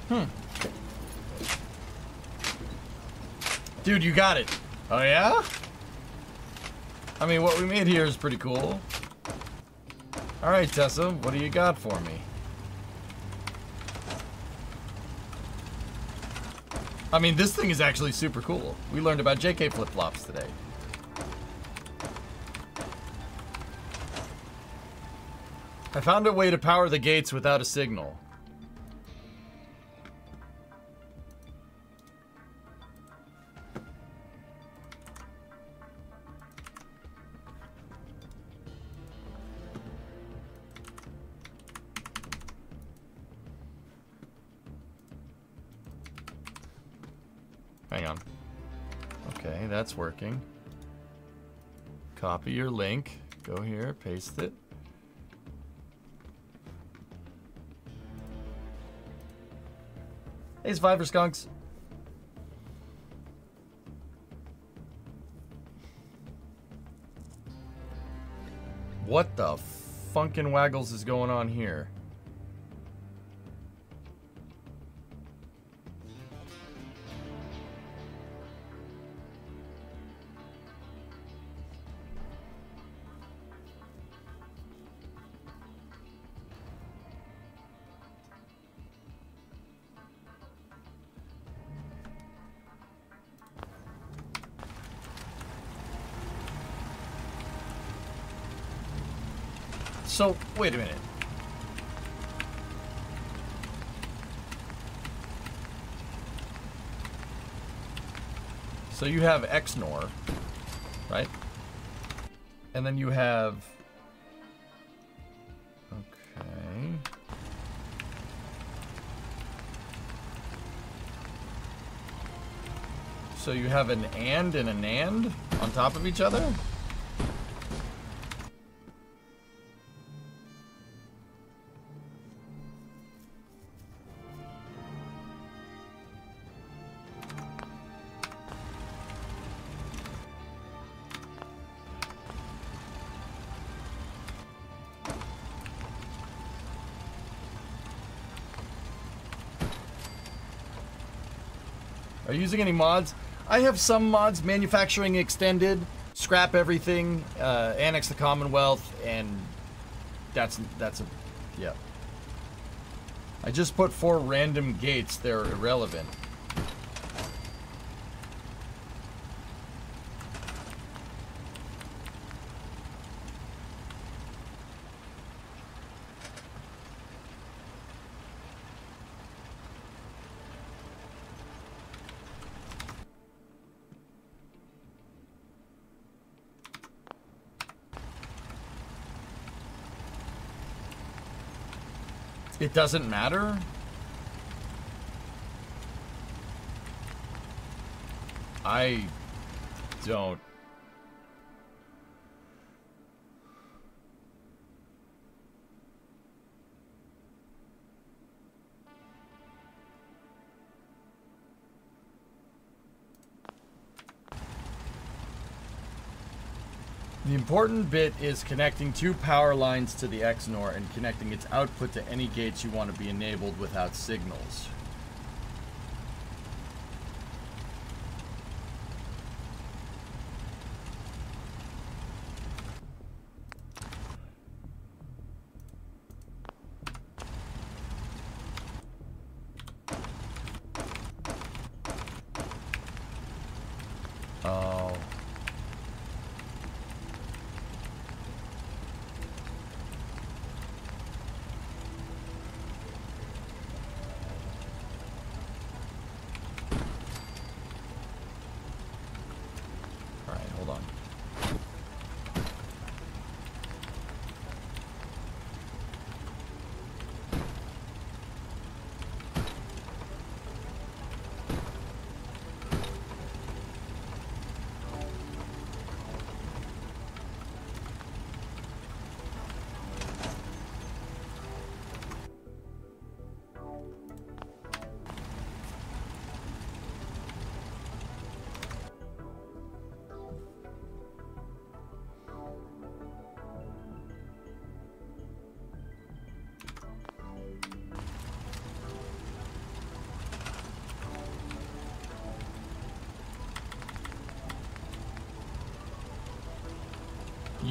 Hmm. Dude, you got it. Oh, yeah? I mean, what we made here is pretty cool. Alright, Tessa, what do you got for me? I mean, this thing is actually super cool. We learned about JK flip-flops today. I found a way to power the gates without a signal. That's working. Copy your link. Go here, paste it. Hey, Survivor Skunks. What the funkin' waggles is going on here? So, wait a minute. So you have XNOR, right? And then you have... Okay... So you have an AND and an AND on top of each other? Using any mods? I have some mods, manufacturing extended, scrap everything, uh, annex the Commonwealth, and that's that's a yeah. I just put four random gates. They're irrelevant. It doesn't matter? I don't. Important bit is connecting two power lines to the XNOR and connecting its output to any gates you want to be enabled without signals.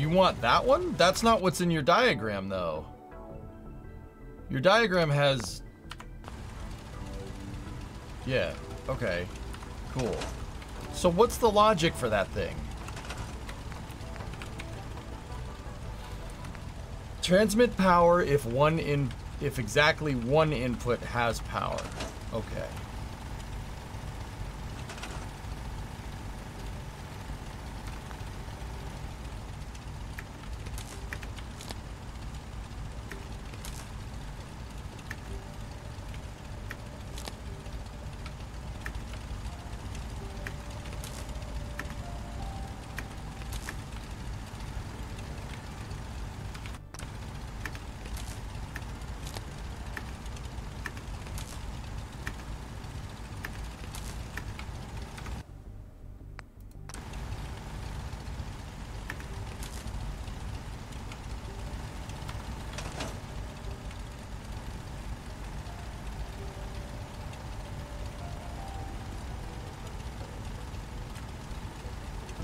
You want that one? That's not what's in your diagram, though. Your diagram has... Yeah, okay. Cool. So what's the logic for that thing? Transmit power if one in if exactly one input has power. Okay.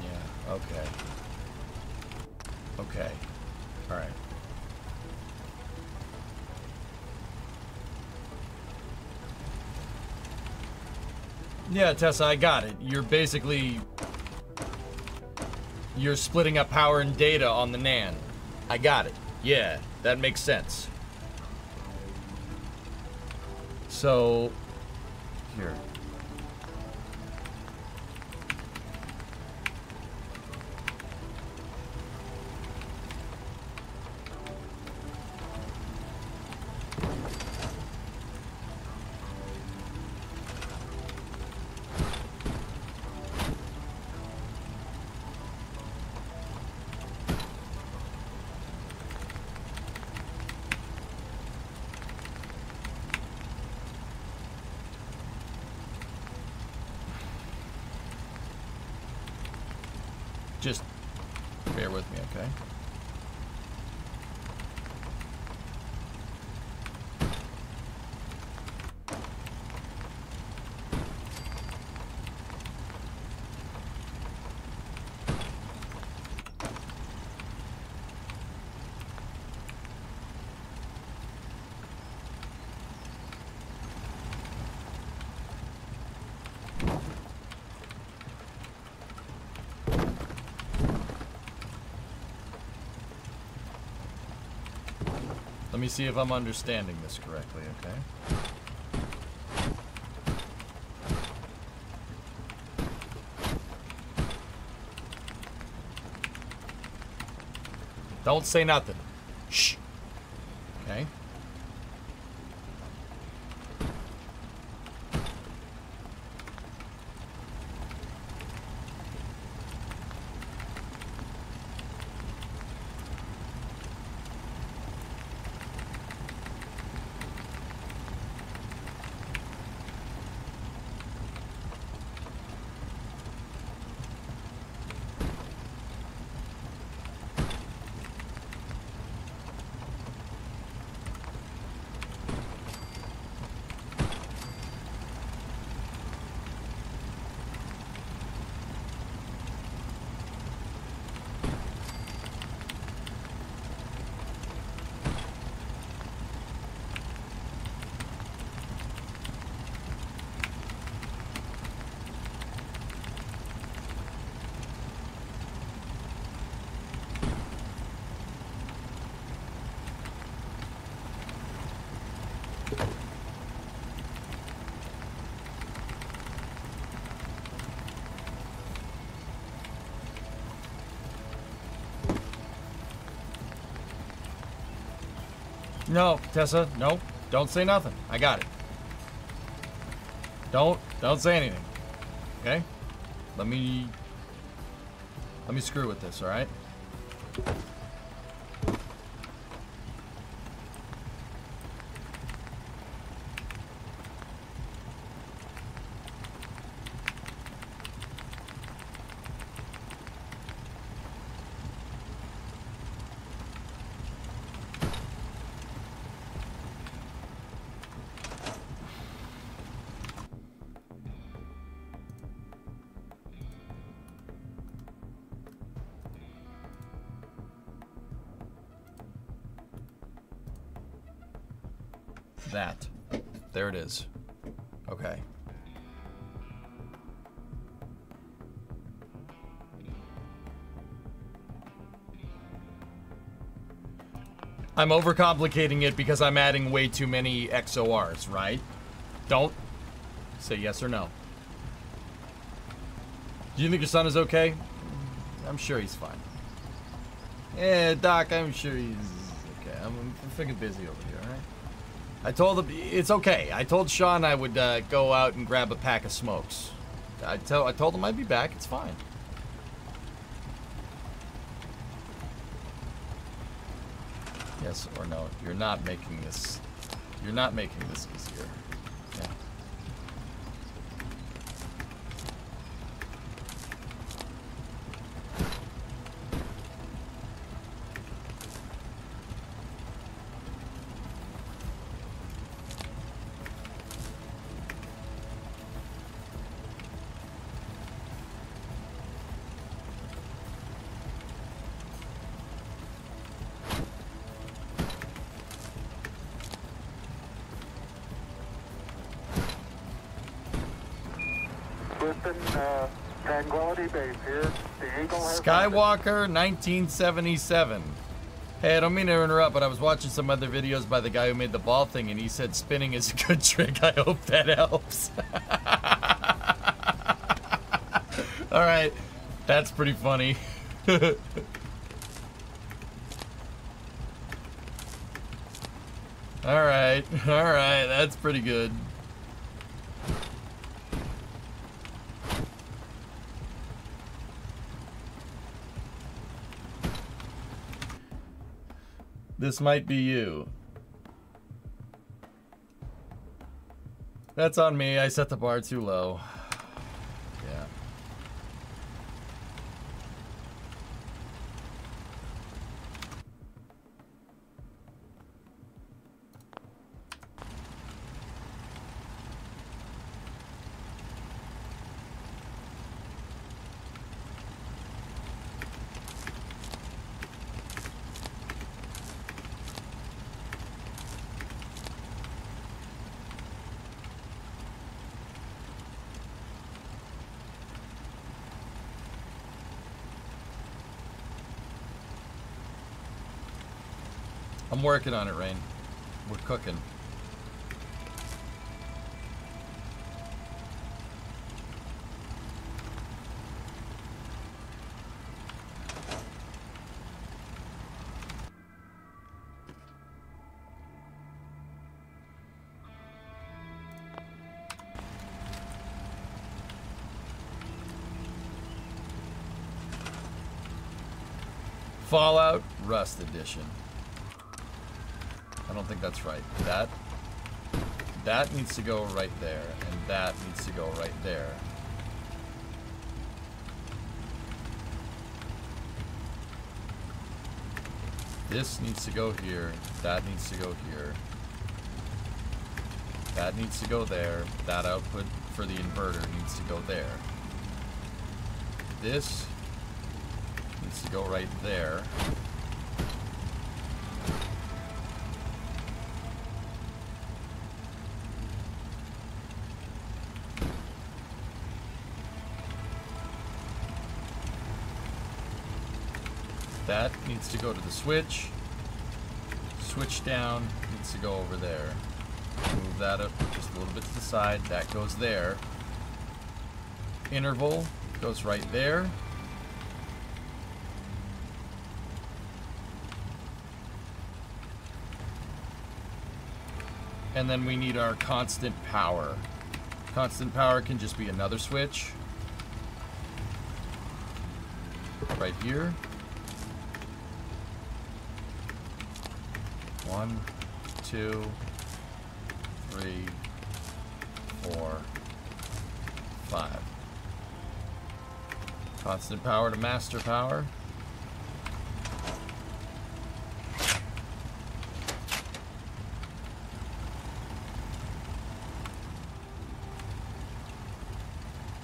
Yeah, okay. Okay. Alright. Yeah, Tessa, I got it. You're basically... You're splitting up power and data on the NAND. I got it. Yeah, that makes sense. So... Here. Let me see if I'm understanding this correctly, okay? Don't say nothing. Shh. Okay. No, Tessa, no. Don't say nothing. I got it. Don't don't say anything. Okay? Let me let me screw with this, alright? That. There it is. Okay. I'm overcomplicating it because I'm adding way too many XORs, right? Don't say yes or no. Do you think your son is okay? I'm sure he's fine. Yeah, Doc, I'm sure he's okay. I'm, I'm freaking busy over here? I told him it's okay. I told Sean I would uh, go out and grab a pack of smokes. I, tell, I told him I'd be back. It's fine. Yes or no? You're not making this. You're not making this easier. Skywalker 1977. Hey, I don't mean to interrupt, but I was watching some other videos by the guy who made the ball thing, and he said spinning is a good trick. I hope that helps. All right, that's pretty funny. all right, all right, that's pretty good. This might be you. That's on me. I set the bar too low. Working on it, Rain. We're cooking. Fallout Rust Edition. Don't think that's right. That that needs to go right there, and that needs to go right there. This needs to go here. That needs to go here. That needs to go there. That output for the inverter needs to go there. This needs to go right there. To go to the switch. Switch down needs to go over there. Move that up just a little bit to the side. That goes there. Interval goes right there. And then we need our constant power. Constant power can just be another switch. Right here. One, two, three, four, five. Constant power to master power.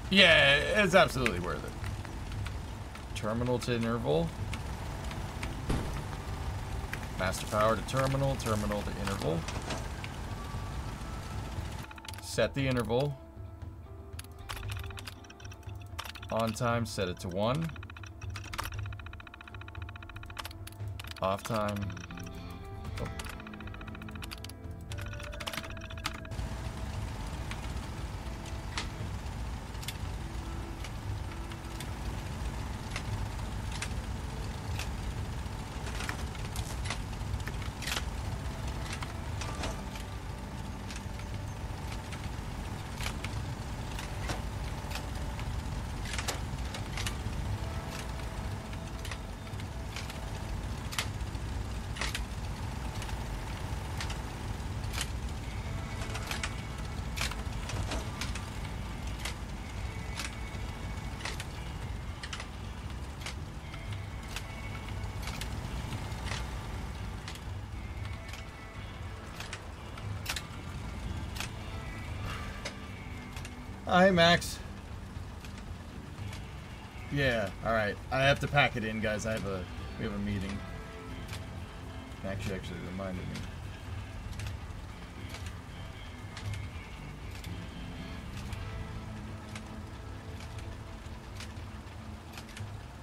Yeah, it's absolutely worth it. Terminal to interval. Master power to terminal, terminal to interval. Set the interval. On time, set it to 1. Off time. Hi, Max. Yeah, alright. I have to pack it in, guys. I have a we have a meeting. Max actually reminded me.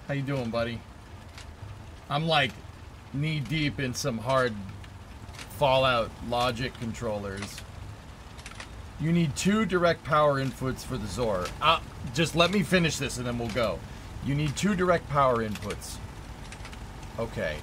How you doing, buddy? I'm like knee deep in some hard Fallout logic controllers. You need two direct power inputs for the XOR. Uh, just let me finish this and then we'll go. You need two direct power inputs. Okay.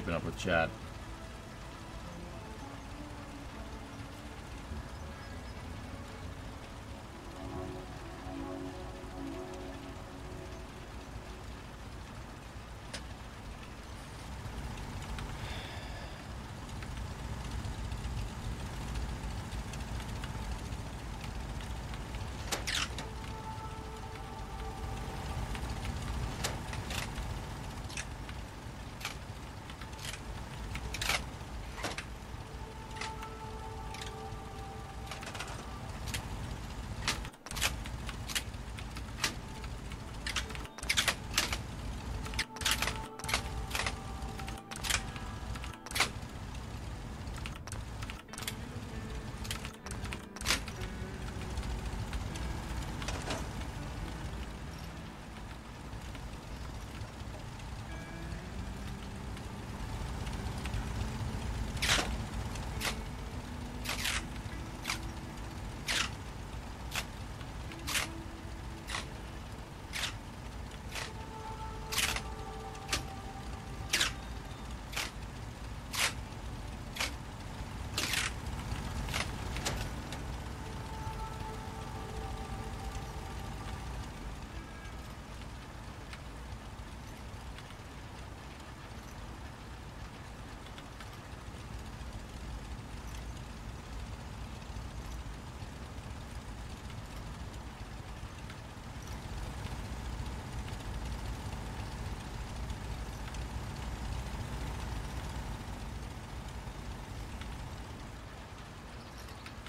Keeping up with chat.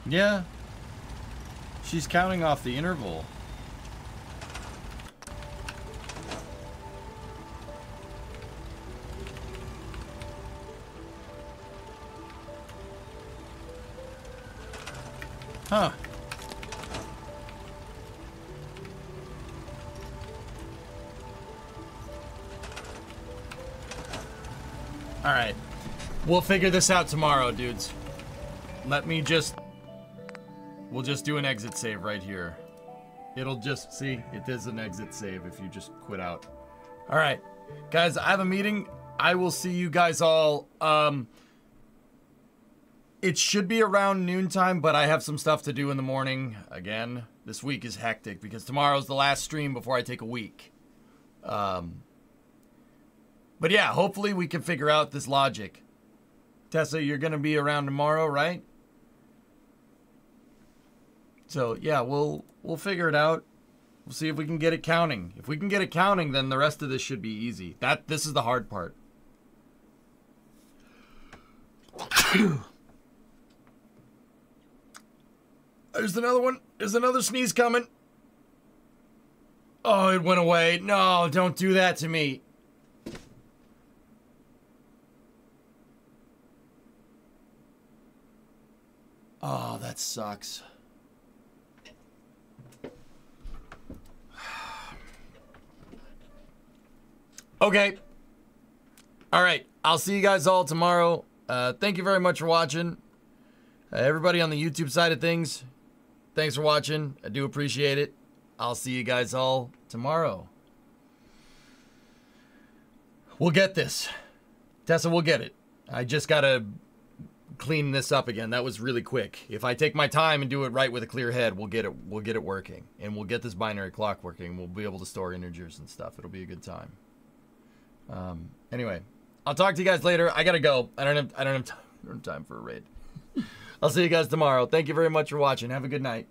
Yeah. She's counting off the interval. Huh. All right. We'll figure this out tomorrow, dudes. Let me just We'll just do an exit save right here. It'll just, see, it is an exit save if you just quit out. All right, guys, I have a meeting. I will see you guys all. Um, it should be around noontime, but I have some stuff to do in the morning. Again, this week is hectic because tomorrow's the last stream before I take a week. Um, but yeah, hopefully we can figure out this logic. Tessa, you're going to be around tomorrow, right? So yeah, we'll we'll figure it out. We'll see if we can get it counting. If we can get it counting, then the rest of this should be easy. That this is the hard part. There's another one. There's another sneeze coming. Oh, it went away. No, don't do that to me. Oh, that sucks. Okay. All right. I'll see you guys all tomorrow. Uh, thank you very much for watching. Uh, everybody on the YouTube side of things, thanks for watching. I do appreciate it. I'll see you guys all tomorrow. We'll get this. Tessa, we'll get it. I just got to clean this up again. That was really quick. If I take my time and do it right with a clear head, we'll get it we'll get it working. And we'll get this binary clock working. We'll be able to store integers and stuff. It'll be a good time. Um, anyway, I'll talk to you guys later. I gotta go. I don't have I don't have time, I don't have time for a raid. I'll see you guys tomorrow. Thank you very much for watching. Have a good night.